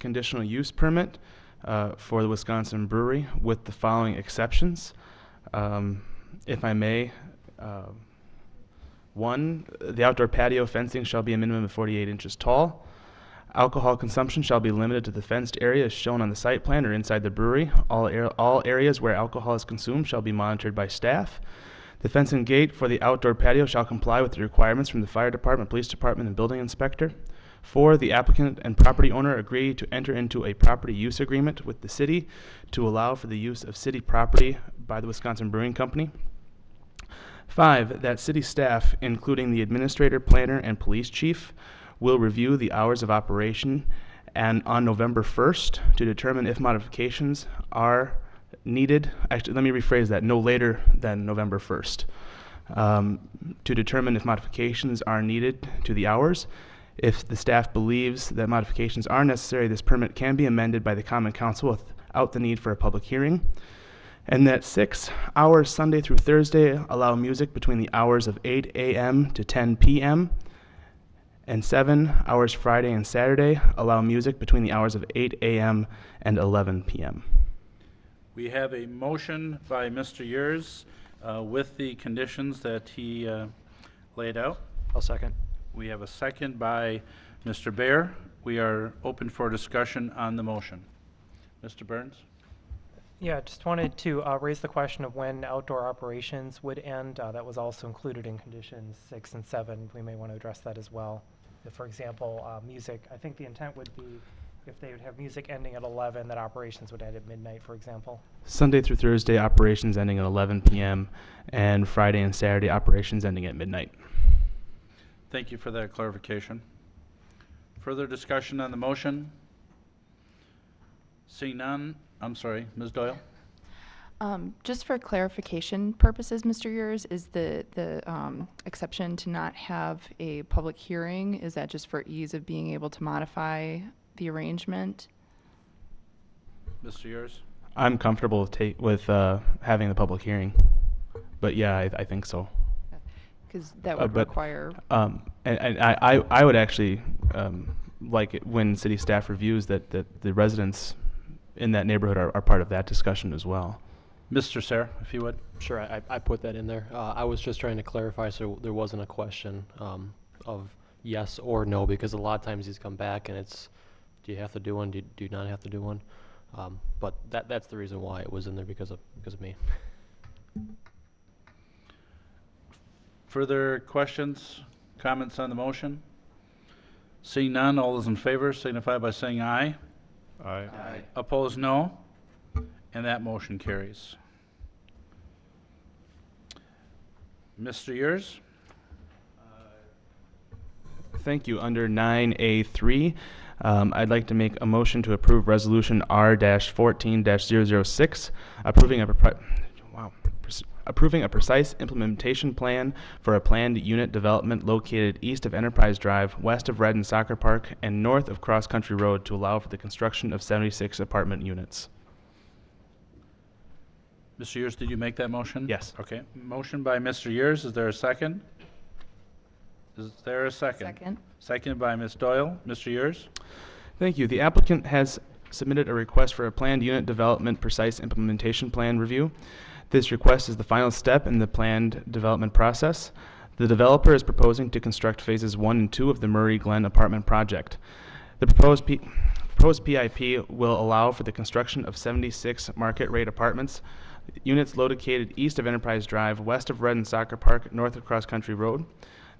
conditional use permit uh, for the Wisconsin Brewery with the following exceptions. Um, if I may, uh, one, the outdoor patio fencing shall be a minimum of 48 inches tall. Alcohol consumption shall be limited to the fenced area shown on the site plan or inside the brewery. All, ar- all areas where alcohol is consumed shall be monitored by staff. The fence and gate for the outdoor patio shall comply with the requirements from the fire department, police department, and building inspector. Four, the applicant and property owner agree to enter into a property use agreement with the city to allow for the use of city property by the Wisconsin Brewing Company. Five, that city staff, including the administrator, planner, and police chief, will review the hours of operation and on November 1st to determine if modifications are needed. Actually, let me rephrase that, no later than November 1st. Um, to determine if modifications are needed to the hours. If the staff believes that modifications are necessary, this permit can be amended by the Common Council without the need for a public hearing. And that six hours Sunday through Thursday allow music between the hours of 8 a.m. to 10 p.m. And seven hours Friday and Saturday allow music between the hours of 8 a.m. and 11 p.m. We have a motion by Mr. Yurs uh, with the conditions that he uh, laid out. I'll second. We have a second by Mr. Bear. We are open for discussion on the motion. Mr. Burns? Yeah, just wanted to uh, raise the question of when outdoor operations would end. Uh, That was also included in conditions six and seven. We may want to address that as well. If, For example, uh, music, I think the intent would be if they would have music ending at 11, that operations would end at midnight, for example. Sunday through Thursday operations ending at 11 p.m. and Friday and Saturday operations ending at midnight. Thank you for that clarification. Further discussion on the motion? Seeing none, I'm sorry, Ms. Doyle? Um, just for clarification purposes, Mr. Yurs, is the, the, um, exception to not have a public hearing, is that just for ease of being able to modify the arrangement? Mr. Yurs? I'm comfortable with ta- with uh, having the public hearing, but yeah, I, I think so. Because that Uh, would but, require, Um, and, and I, I, I would actually um, like it when city staff reviews that, that the residents in that neighborhood are, are part of that discussion as well. Mr. Sayre, if you would. Sure, I, I put that in there. Uh, I was just trying to clarify so there wasn't a question um, of yes or no because a lot of times these come back and it's, do you have to do one? Do you, do you not have to do one? Um, but that that's the reason why it was in there because of because of me. Further questions, comments on the motion? Seeing none, all those in favor signify by saying aye. Aye. Opposed, no. And that motion carries. Mr. Yurs? Thank you. Under 9A3, um, I'd like to make a motion to approve Resolution R-14-006, approving a, approving a precise implementation plan for a planned unit development located east of Enterprise Drive, west of Reddan Soccer Park, and north of Cross Country Road to allow for the construction of 76 apartment units. Mr. Yurs, did you make that motion? Yes. Okay, motion by Mr. Yurs, is there a second? Is there a second? Second. Seconded by Ms. Doyle. Mr. Yurs? Thank you. The applicant has submitted a request for a planned unit development precise implementation plan review. This request is the final step in the planned development process. The developer is proposing to construct phases one and two of the Murray Glen apartment project. The proposed P- proposed PIP will allow for the construction of 76 market rate apartments, units located east of Enterprise Drive, west of Reddan Soccer Park, north of Cross Country Road.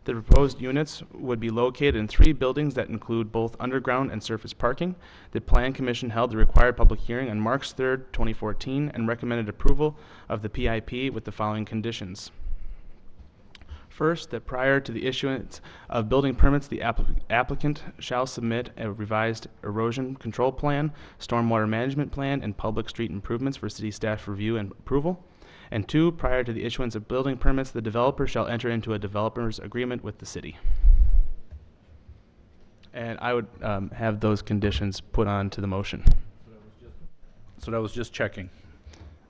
The proposed units would be located in three buildings that include both underground and surface parking. The Plan Commission held the required public hearing on March 3rd, 2014, and recommended approval of the PIP with the following conditions. First, that prior to the issuance of building permits, the applic- applicant shall submit a revised erosion control plan, stormwater management plan, and public street improvements for city staff review and approval. And two, prior to the issuance of building permits, the developer shall enter into a developer's agreement with the city. And I would um, have those conditions put on to the motion. So that was just checking.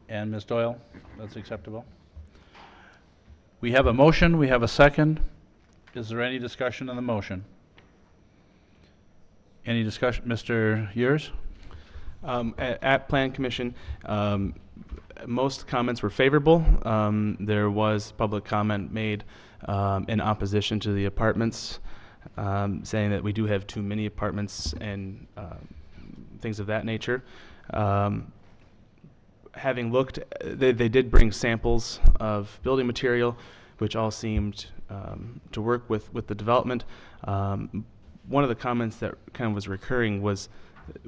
And Ms. Doyle, that's acceptable? We have a motion, we have a second. Is there any discussion on the motion? Any discussion, Mr. Yurs? Um, at, at Plan Commission, um, most comments were favorable. Um, there was public comment made um, in opposition to the apartments, um, saying that we do have too many apartments and uh, things of that nature. Um, having looked, they, they did bring samples of building material, which all seemed um, to work with, with the development. Um, one of the comments that kind of was recurring was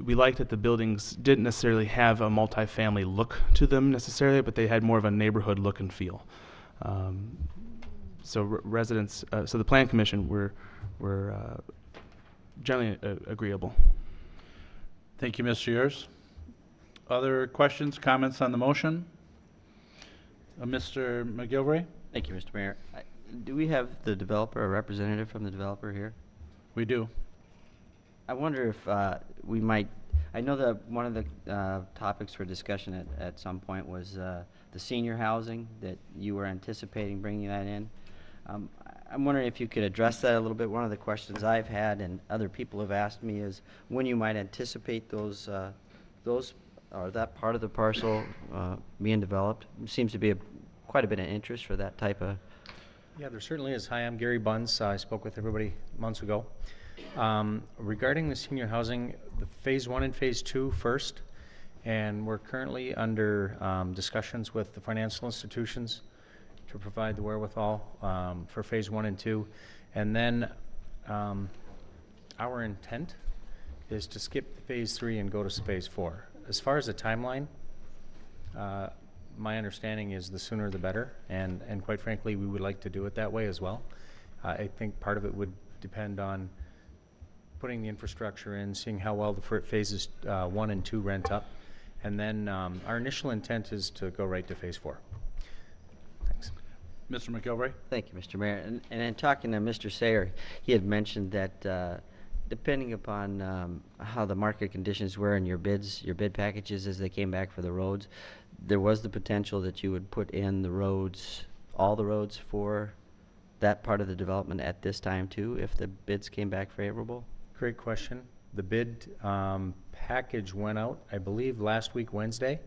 we liked that the buildings didn't necessarily have a multifamily look to them necessarily, but they had more of a neighborhood look and feel. Um, so re- residents, uh, so the plan commission were were uh, generally uh, agreeable. Thank you, Mr. Yurs. Other questions, comments on the motion? Uh, Mr. McGilvray? Thank you, Mr. Mayor. I- Do we have the developer, a representative from the developer here? We do. I wonder if uh, we might, I know that one of the uh, topics for discussion at, at some point was uh, the senior housing, that you were anticipating bringing that in. Um, I- I'm wondering if you could address that a little bit. One of the questions I've had and other people have asked me is when you might anticipate those, uh, those, or that part of the parcel uh, being developed. Seems to be a- quite a bit of interest for that type of Yeah, there certainly is. Hi, I'm Gary Bunce. I spoke with everybody months ago. Um, regarding the senior housing, the phase one and phase two first, and we're currently under um, discussions with the financial institutions to provide the wherewithal um, for phase one and two. And then um, our intent is to skip phase three and go to phase four. As far as the timeline, uh, my understanding is the sooner the better, and, and quite frankly, we would like to do it that way as well. Uh, I think part of it would depend on putting the infrastructure in, seeing how well the fir- phases uh, one and two rent up, And then um, our initial intent is to go right to phase four. Thanks. Mr. McGilvray? Thank you, Mr. Mayor. And, and in talking to Mr. Sayre, he had mentioned that uh, depending upon um, how the market conditions were in your bids, your bid packages as they came back for the roads, there was the potential that you would put in the roads, all the roads for that part of the development at this time too, if the bids came back favorable? Great question. The bid um, package went out, I believe, last week, Wednesday,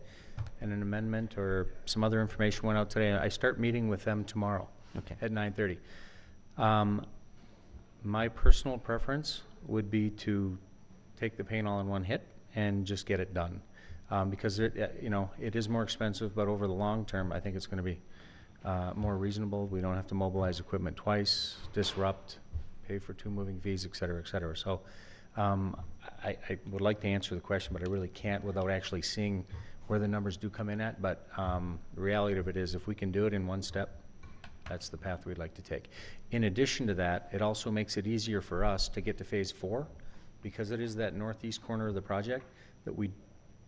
and an amendment or some other information went out today. I start meeting with them tomorrow Okay. at 9:30. Um, My personal preference would be to take the paint all in one hit and just get it done. Um, Because, it, uh, you know, it is more expensive, but over the long term, I think it's going to be uh, more reasonable. We don't have to mobilize equipment twice, disrupt, pay for two moving fees, et cetera, et cetera. So um, I, I would like to answer the question, but I really can't without actually seeing where the numbers do come in at. But um, the reality of it is, if we can do it in one step, that's the path we'd like to take. In addition to that, it also makes it easier for us to get to phase four, because it is that northeast corner of the project that we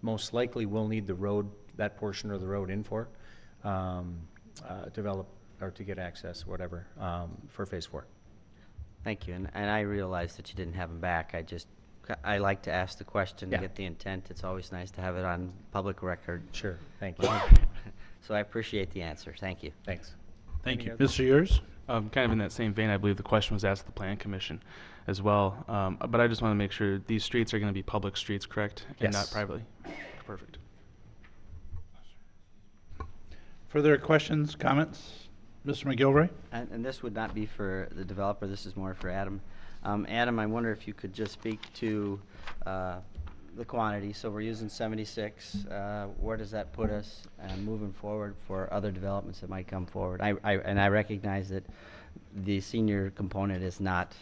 most likely will need the road, that portion of the road in for, um, uh, develop, or to get access, whatever, um, for phase four. Thank you, and, and I realize that you didn't have them back. I just, I like to ask the question to Yeah. get the intent. It's always nice to have it on public record. Sure, thank you. So I appreciate the answer. Thank you. Thanks. Thank you. Mr. Yurs? Um, kind of in that same vein, I believe the question was asked at the Plan Commission as well. Um, but I just want to make sure these streets are going to be public streets, correct? And not Yes. privately? Perfect. Further questions, comments? Mr. McGilvray? And, and this would not be for the developer, this is more for Adam. Um, Adam, I wonder if you could just speak to, uh, the quantity, so we're using seventy-six, uh, where does that put us, uh, moving forward for other developments that might come forward? I, I, and I recognize that the senior component is not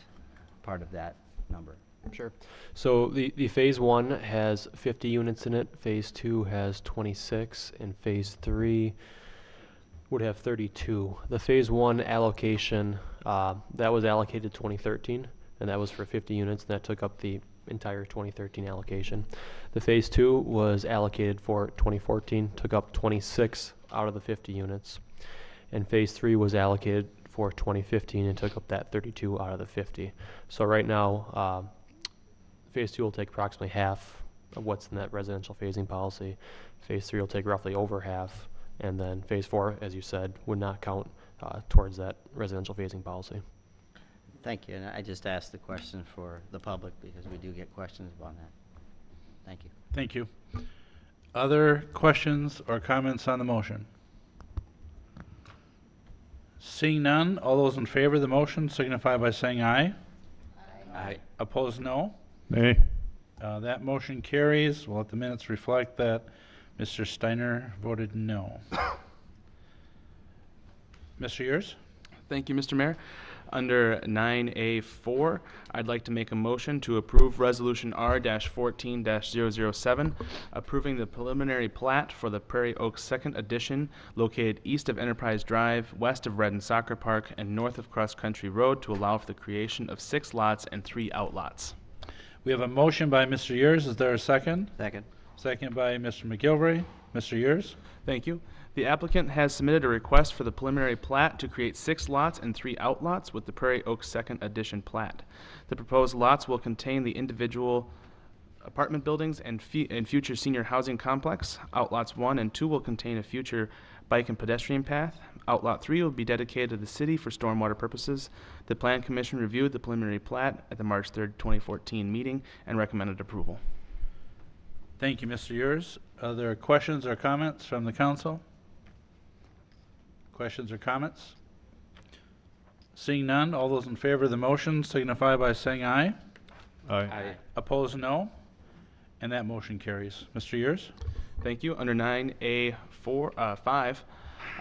part of that number. Sure. So the, the phase one has 50 units in it, phase two has 26, and phase three would have 32. The phase one allocation, uh, that was allocated 2013, and that was for 50 units, and that took up the entire 2013 allocation. The phase two was allocated for 2014, took up 26 out of the 50 units. And phase three was allocated for 2015 and took up that 32 out of the 50. So right now, uh, phase two will take approximately half of what's in that residential phasing policy. Phase three will take roughly over half, and then phase four, as you said, would not count uh, towards that residential phasing policy. Thank you, and I just asked the question for the public because we do get questions about that. Thank you. Thank you. Other questions or comments on the motion? Seeing none, all those in favor of the motion signify by saying aye. Aye. Opposed, no. Nay. Uh, That motion carries. We'll let the minutes reflect that Mr. Steiner voted no. Mr. Yurs? Thank you, Mr. Mayor. Under 9A4, I'd like to make a motion to approve Resolution R-14-007, approving the preliminary plat for the Prairie Oaks Second Edition located east of Enterprise Drive, west of Reddan Soccer Park, and north of Cross Country Road to allow for the creation of six lots and three outlots. We have a motion by Mr. Yurs. Is there a second? Second. Second by Mr. McGilvray. Mr. Yurs? Thank you. The applicant has submitted a request for the preliminary plat to create six lots and three outlots with the Prairie Oaks Second Edition plat. The proposed lots will contain the individual apartment buildings and, fe- and future senior housing complex. Outlots one and two will contain a future bike and pedestrian path. Outlot three will be dedicated to the city for stormwater purposes. The Plan Commission reviewed the preliminary plat at the March 3rd, 2014 meeting and recommended approval. Thank you, Mr. Yurs. Are there questions or comments from the council? Questions or comments? Seeing none, all those in favor of the motion signify by saying aye. Aye. Opposed, no. And that motion carries. Mr. Yurs? Thank you. Under 9A4, uh, 5,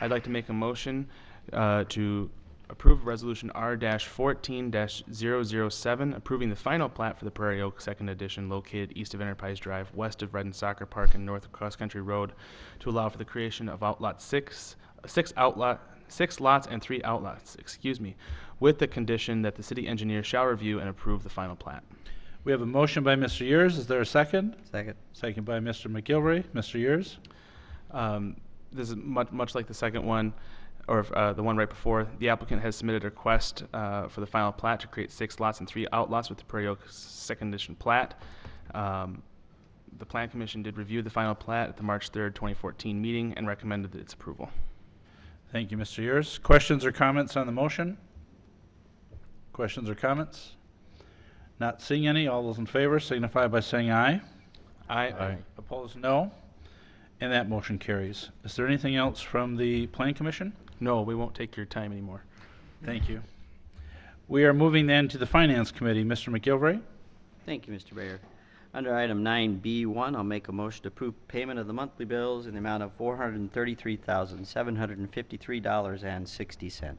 I'd like to make a motion uh, to approve Resolution R-14-007, approving the final plat for the Prairie Oak Second Edition located east of Enterprise Drive, west of Reddan Soccer Park, and north of Cross Country Road to allow for the creation of outlot six, six outlot, six lots and three outlots, excuse me, with the condition that the city engineer shall review and approve the final plat. We have a motion by Mr. Yurs. Is there a second? Second. Second by Mr. McGilvery. Mr. Yurs? Um, This is much, much like the second one, or uh, the one right before. The applicant has submitted a request uh, for the final plat to create six lots and three outlots with the Prairie Oak Second Edition plat. Um, The Plan Commission did review the final plat at the March 3rd, 2014 meeting and recommended its approval. Thank you, Mr. Yurs. Questions or comments on the motion? Questions or comments? Not seeing any. All those in favor signify by saying aye. Aye. Opposed, no. And that motion carries. Is there anything else from the Plan Commission? No, we won't take your time anymore. Thank you. We are moving then to the Finance Committee. Mr. McGilvery? Thank you, Mr. Mayor. Under item 9B1, I'll make a motion to approve payment of the monthly bills in the amount of $433,753.60.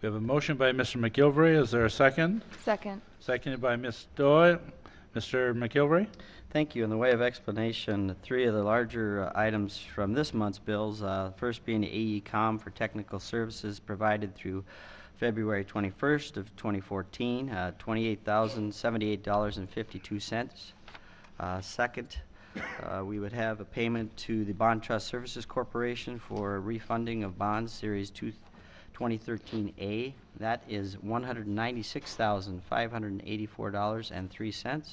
We have a motion by Mr. McGilvery. Is there a second? Second. Seconded by Ms. Doyle. Mr. McGilvery? Thank you. In the way of explanation, three of the larger uh, items from this month's bills, uh, first being AECom for technical services provided through February 21st of 2014, uh, $28,078.52. Uh, Second, uh, we would have a payment to the Bond Trust Services Corporation for refunding of bonds Series 2 2013A. That is $196,584.03.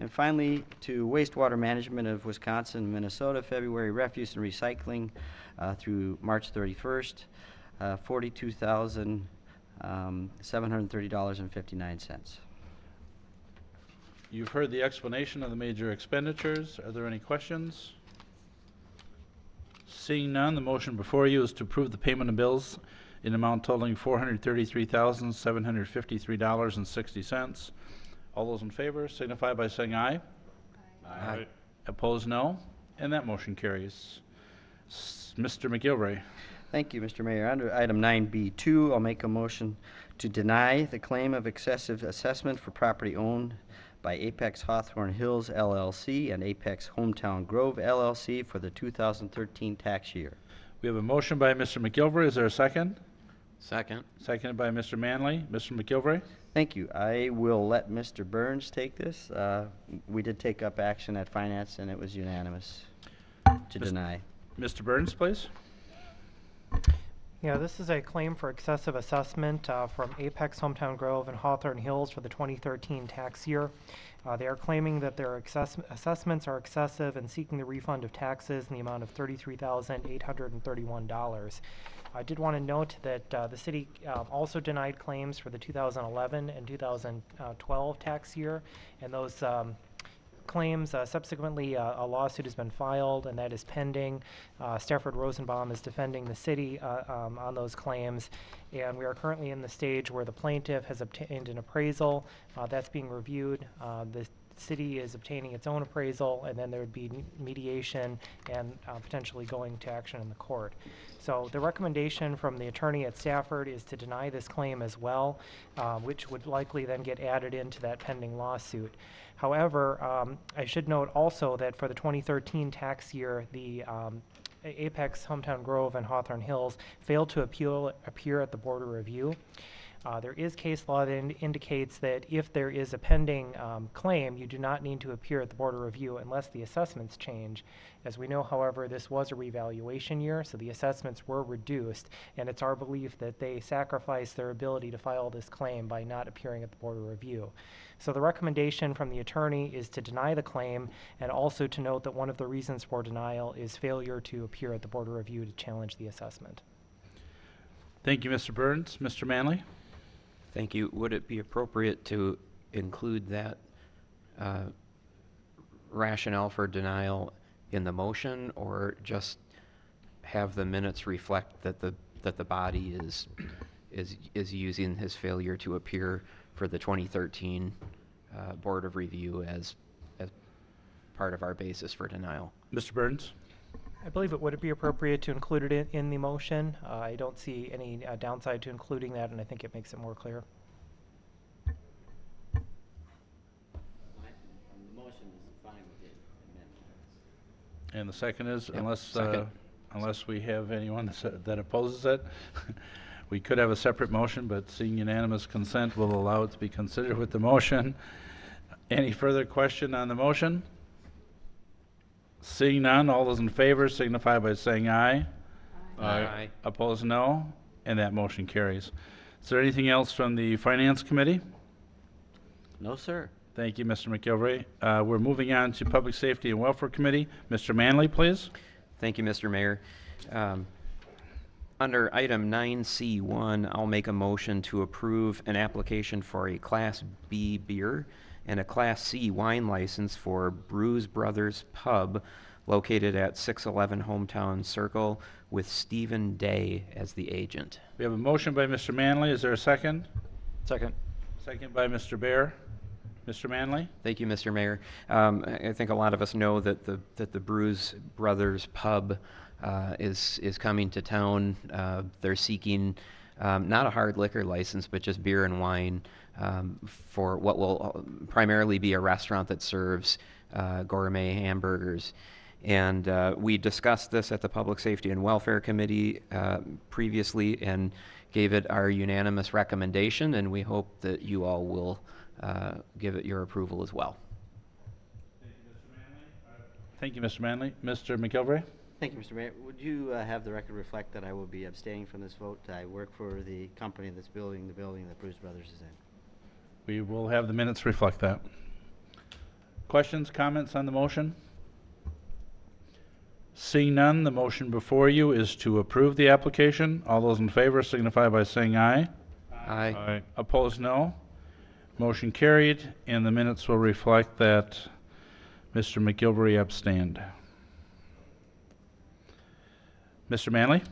And finally, to Wastewater Management of Wisconsin, Minnesota, February refuse and recycling uh, through March 31st, uh, um, $42,730.59. You've heard the explanation of the major expenditures. Are there any questions? Seeing none, the motion before you is to approve the payment of bills in amount totaling $433,753.60. All those in favor signify by saying aye. Aye. Opposed, no. And that motion carries. S- Mr. McGilvery? Thank you, Mr. Mayor. Under item 9B2, I'll make a motion to deny the claim of excessive assessment for property owned by Apex Hawthorne Hills LLC and Apex Hometown Grove LLC for the 2013 tax year. We have a motion by Mr. McGilvery. Is there a second? Second. Seconded by Mr. Manley. Mr. McGilvery? Thank you. I will let Mr. Burns take this. Uh, We did take up action at Finance, and it was unanimous to Mis- deny. Mr. Burns, please. Yeah, this is a claim for excessive assessment uh, from Apex Hometown Grove and Hawthorne Hills for the 2013 tax year. Uh, They are claiming that their assessments are excessive and seeking the refund of taxes in the amount of $33,831. I did want to note that uh, the city um, also denied claims for the 2011 and 2012 tax year, and those um, claims. Uh, subsequently, uh, a lawsuit has been filed, and that is pending. Uh, Stafford Rosenbaum is defending the city um, on those claims, and we are currently in the stage where the plaintiff has obtained an appraisal. That's being reviewed. The city is obtaining its own appraisal, and then there would be mediation and uh, potentially going to action in the court. So the recommendation from the attorney at Stafford is to deny this claim as well, uh, which would likely then get added into that pending lawsuit. However, um, I should note also that for the 2013 tax year, the um, Apex, Hometown Grove, and Hawthorne Hills failed to appeal, appear at the Board of Review. Uh, There is case law that in- indicates that if there is a pending um, claim, you do not need to appear at the Board of Review unless the assessments change. As we know, however, this was a revaluation year, so the assessments were reduced, and it's our belief that they sacrificed their ability to file this claim by not appearing at the Board of Review. So the recommendation from the attorney is to deny the claim, and also to note that one of the reasons for denial is failure to appear at the Board of Review to challenge the assessment. Thank you, Mr. Burns. Mr. Manley? Thank you. Would it be appropriate to include that uh, rationale for denial in the motion, or just have the minutes reflect that the, that the body is, is, is using his failure to appear for the 2013 uh, Board of Review as, as part of our basis for denial? Mr. Burns? I believe it would be appropriate to include it in, in the motion. Uh, I don't see any uh, downside to including that, and I think it makes it more clear. The motion is fine with the. And the second is, Yep, unless, uh, unless we have anyone that that opposes it, we could have a separate motion, but seeing unanimous consent will allow it to be considered with the motion. Any further question on the motion? Seeing none, all those in favor signify by saying aye. Aye. Aye. Opposed, no, and that motion carries. Is there anything else from the Finance Committee? No, sir. Thank you, Mr. McGilvery. Uh, We're moving on to Public Safety and Welfare Committee. Mr. Manley, please. Thank you, Mr. Mayor. Um, Under item 9C1, I'll make a motion to approve an application for a Class B beer and a Class C wine license for Brews Brothers Pub located at 611 Hometown Circle with Stephen Day as the agent. We have a motion by Mr. Manley. Is there a second? Second. Second by Mr. Bear. Mr. Manley? Thank you, Mr. Mayor. Um, I I think a lot of us know that the, that the Brews Brothers Pub uh, is, is coming to town. Uh, They're seeking um, not a hard liquor license, but just beer and wine um, for what will uh, primarily be a restaurant that serves uh, gourmet hamburgers. And uh, we discussed this at the Public Safety and Welfare Committee uh, previously and gave it our unanimous recommendation, and we hope that you all will uh, give it your approval as well. Thank you, Mr. Manley. Mr. McGilvery? Thank you, Mr. Mayor. Would you uh, have the record reflect that I will be abstaining from this vote? I work for the company that's building the building that Brews Brothers is in. We will have the minutes reflect that. Questions, comments on the motion? Seeing none, the motion before you is to approve the application. All those in favor signify by saying aye. Aye. Aye. Opposed, no. Motion carried, and the minutes will reflect that Mr. McGilvery abstained. Mr. Manley?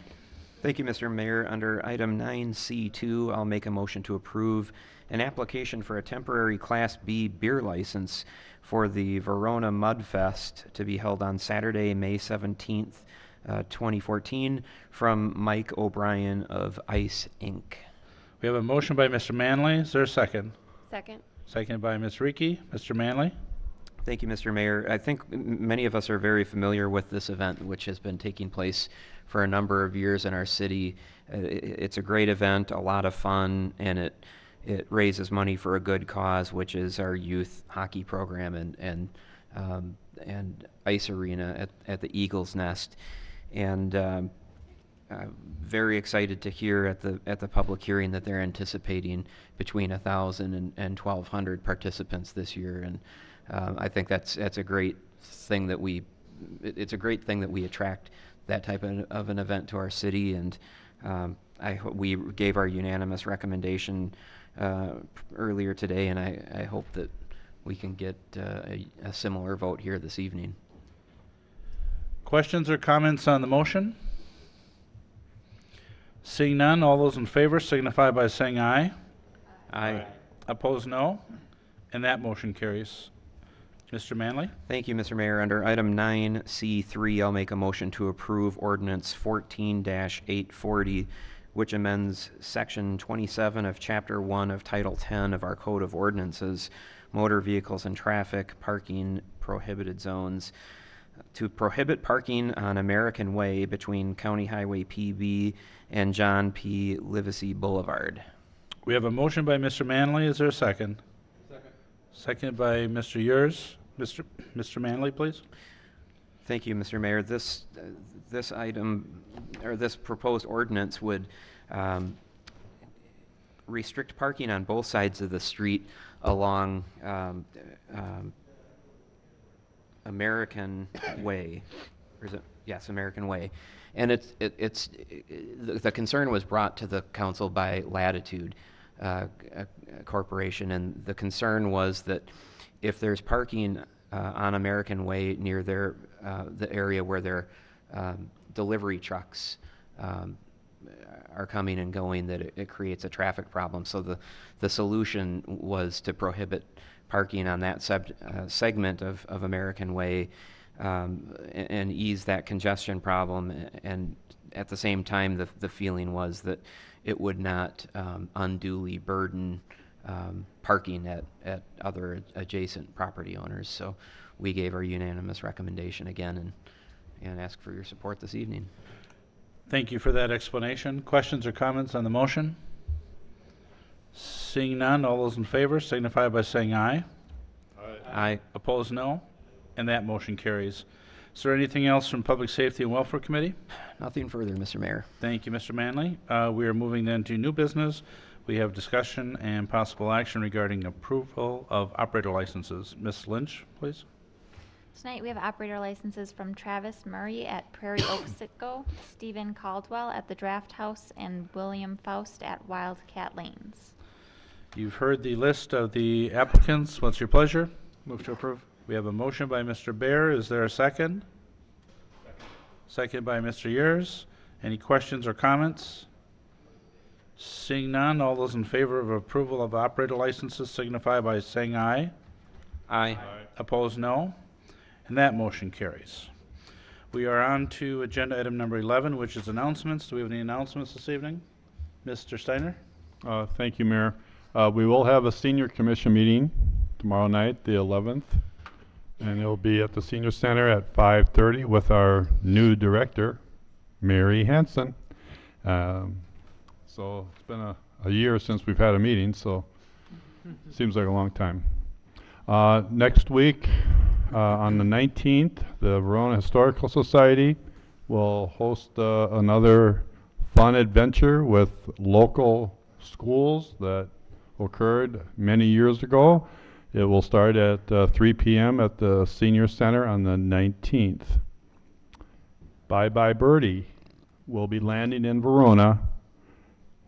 Thank you, Mr. Mayor. Under item 9C2, I'll make a motion to approve an application for a temporary Class B beer license for the Verona Mud Fest to be held on Saturday, May 17th, uh, 2014, from Mike O'Brien of Ice Inc. We have a motion by Mr. Manley. Is there a second? Second. Seconded by Ms. Reekie. Mr. Manley? Thank you, Mr. Mayor. I think many of us are very familiar with this event, which has been taking place for a number of years in our city. Uh, It's a great event, a lot of fun, and it, it raises money for a good cause, which is our youth hockey program and, and, um, and ice arena at, at the Eagles Nest. And um, I'm very excited to hear at the, at the public hearing that they're anticipating between a 1,000 and, and 1,200 participants this year. And um, I think that's, that's a great thing that we, it- it's a great thing that we attract that type of, of an event to our city. And um, I, we gave our unanimous recommendation uh, earlier today, and I, I hope that we can get uh, a, a similar vote here this evening. Questions or comments on the motion? Seeing none, all those in favor signify by saying aye. Aye. Opposed, no. And that motion carries. Mr. Manley? Thank you, Mr. Mayor. Under item 9C3, I'll make a motion to approve ordinance 14-840, which amends section 27 of chapter 1 of title 10 of our Code of Ordinances, motor vehicles and traffic, parking prohibited zones, to prohibit parking on American Way between County Highway PB and John P. Livesey Boulevard. We have a motion by Mr. Manley. Is there a second? Second. Seconded by Mr. Yurs. Mr. Mr. Manley, please. Thank you, Mr. Mayor. This, uh, this item, or this proposed ordinance would um, restrict parking on both sides of the street along um, um, American Way. Or is it? Yes, American Way. And it's, it- it's, the the concern was brought to the council by Latitude uh, Corporation, and the concern was that if there's parking uh, on American Way near their, uh, the area where their um, delivery trucks um, are coming and going, that it, it creates a traffic problem. So the, the solution was to prohibit parking on that sub, uh, segment of, of American Way um, a- and ease that congestion problem. And at the same time, the, the feeling was that it would not um, unduly burden um, parking at, at other adjacent property owners. So we gave our unanimous recommendation again and, and ask for your support this evening. Thank you for that explanation. Questions or comments on the motion? Seeing none, all those in favor signify by saying aye. Aye. Opposed, no. And that motion carries. Is there anything else from Public Safety and Welfare Committee? Nothing further, Mr. Mayor. Thank you, Mr. Manley. Uh, We are moving then to new business. We have discussion and possible action regarding approval of operator licenses. Ms. Lynch, please. Tonight, we have operator licenses from Travis Murray at Prairie Oak Citgo, Stephen Caldwell at the Draft House, and William Faust at Wildcat Lanes. You've heard the list of the applicants. What's your pleasure? Move to approve. We have a motion by Mr. Bear. Is there a second? Second by Mr. Yurs. Any questions or comments? Seeing none, all those in favor of approval of operator licenses signify by saying aye. Aye. Opposed, no. And that motion carries. We are on to agenda item number 11, which is announcements. Do we have any announcements this evening? Mr. Steiner? Uh, Thank you, Mayor. Uh, We will have a senior commission meeting tomorrow night, the 11th, and it'll be at the senior center at 5:30 with our new director, Mary Hanson. Um, So it's been a a year since we've had a meeting, so seems like a long time. Uh, Next week, uh, on the 19th, the Verona Historical Society will host uh, another fun adventure with local schools that occurred many years ago. It will start at uh, 3 p.m. at the Senior Center on the 19th. Bye Bye Birdie will be landing in Verona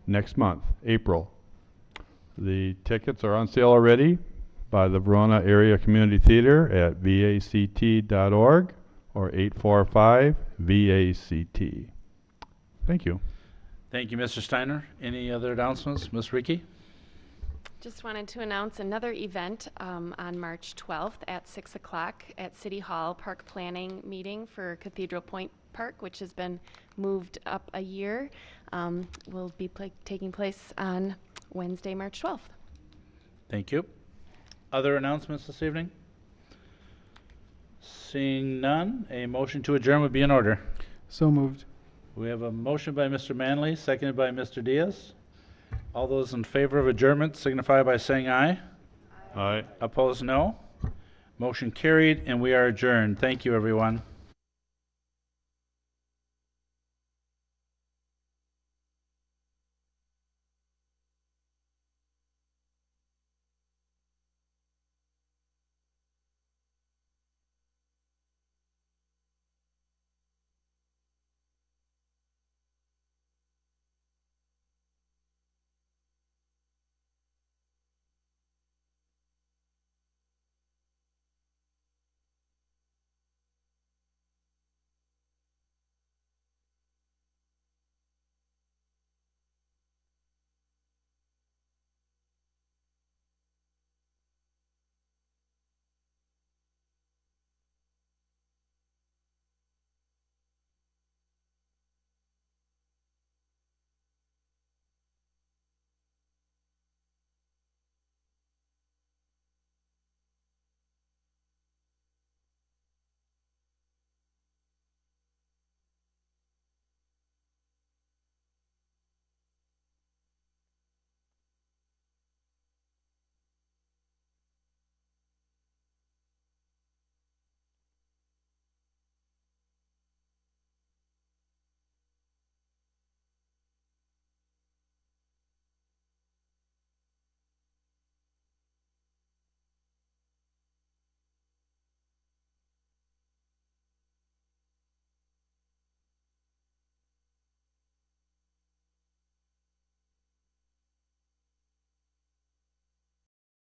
next month, April. The tickets are on sale already by the Verona Area Community Theater at vact.org or 845-VACT. Thank you. Thank you, Mr. Steiner. Any other announcements? Ms. Reekie? Just wanted to announce another event um, on March 12th at 6 o'clock at City Hall Park Planning Meeting for Cathedral Point Park, which has been moved up a year. Um, Will be pla- taking place on Wednesday, March 12th. Thank you. Other announcements this evening? Seeing none, a motion to adjourn would be in order. So moved. We have a motion by Mr. Manley, seconded by Mr. Diaz. All those in favor of adjournment signify by saying aye. Aye. Opposed, no. Motion carried, and we are adjourned. Thank you, everyone.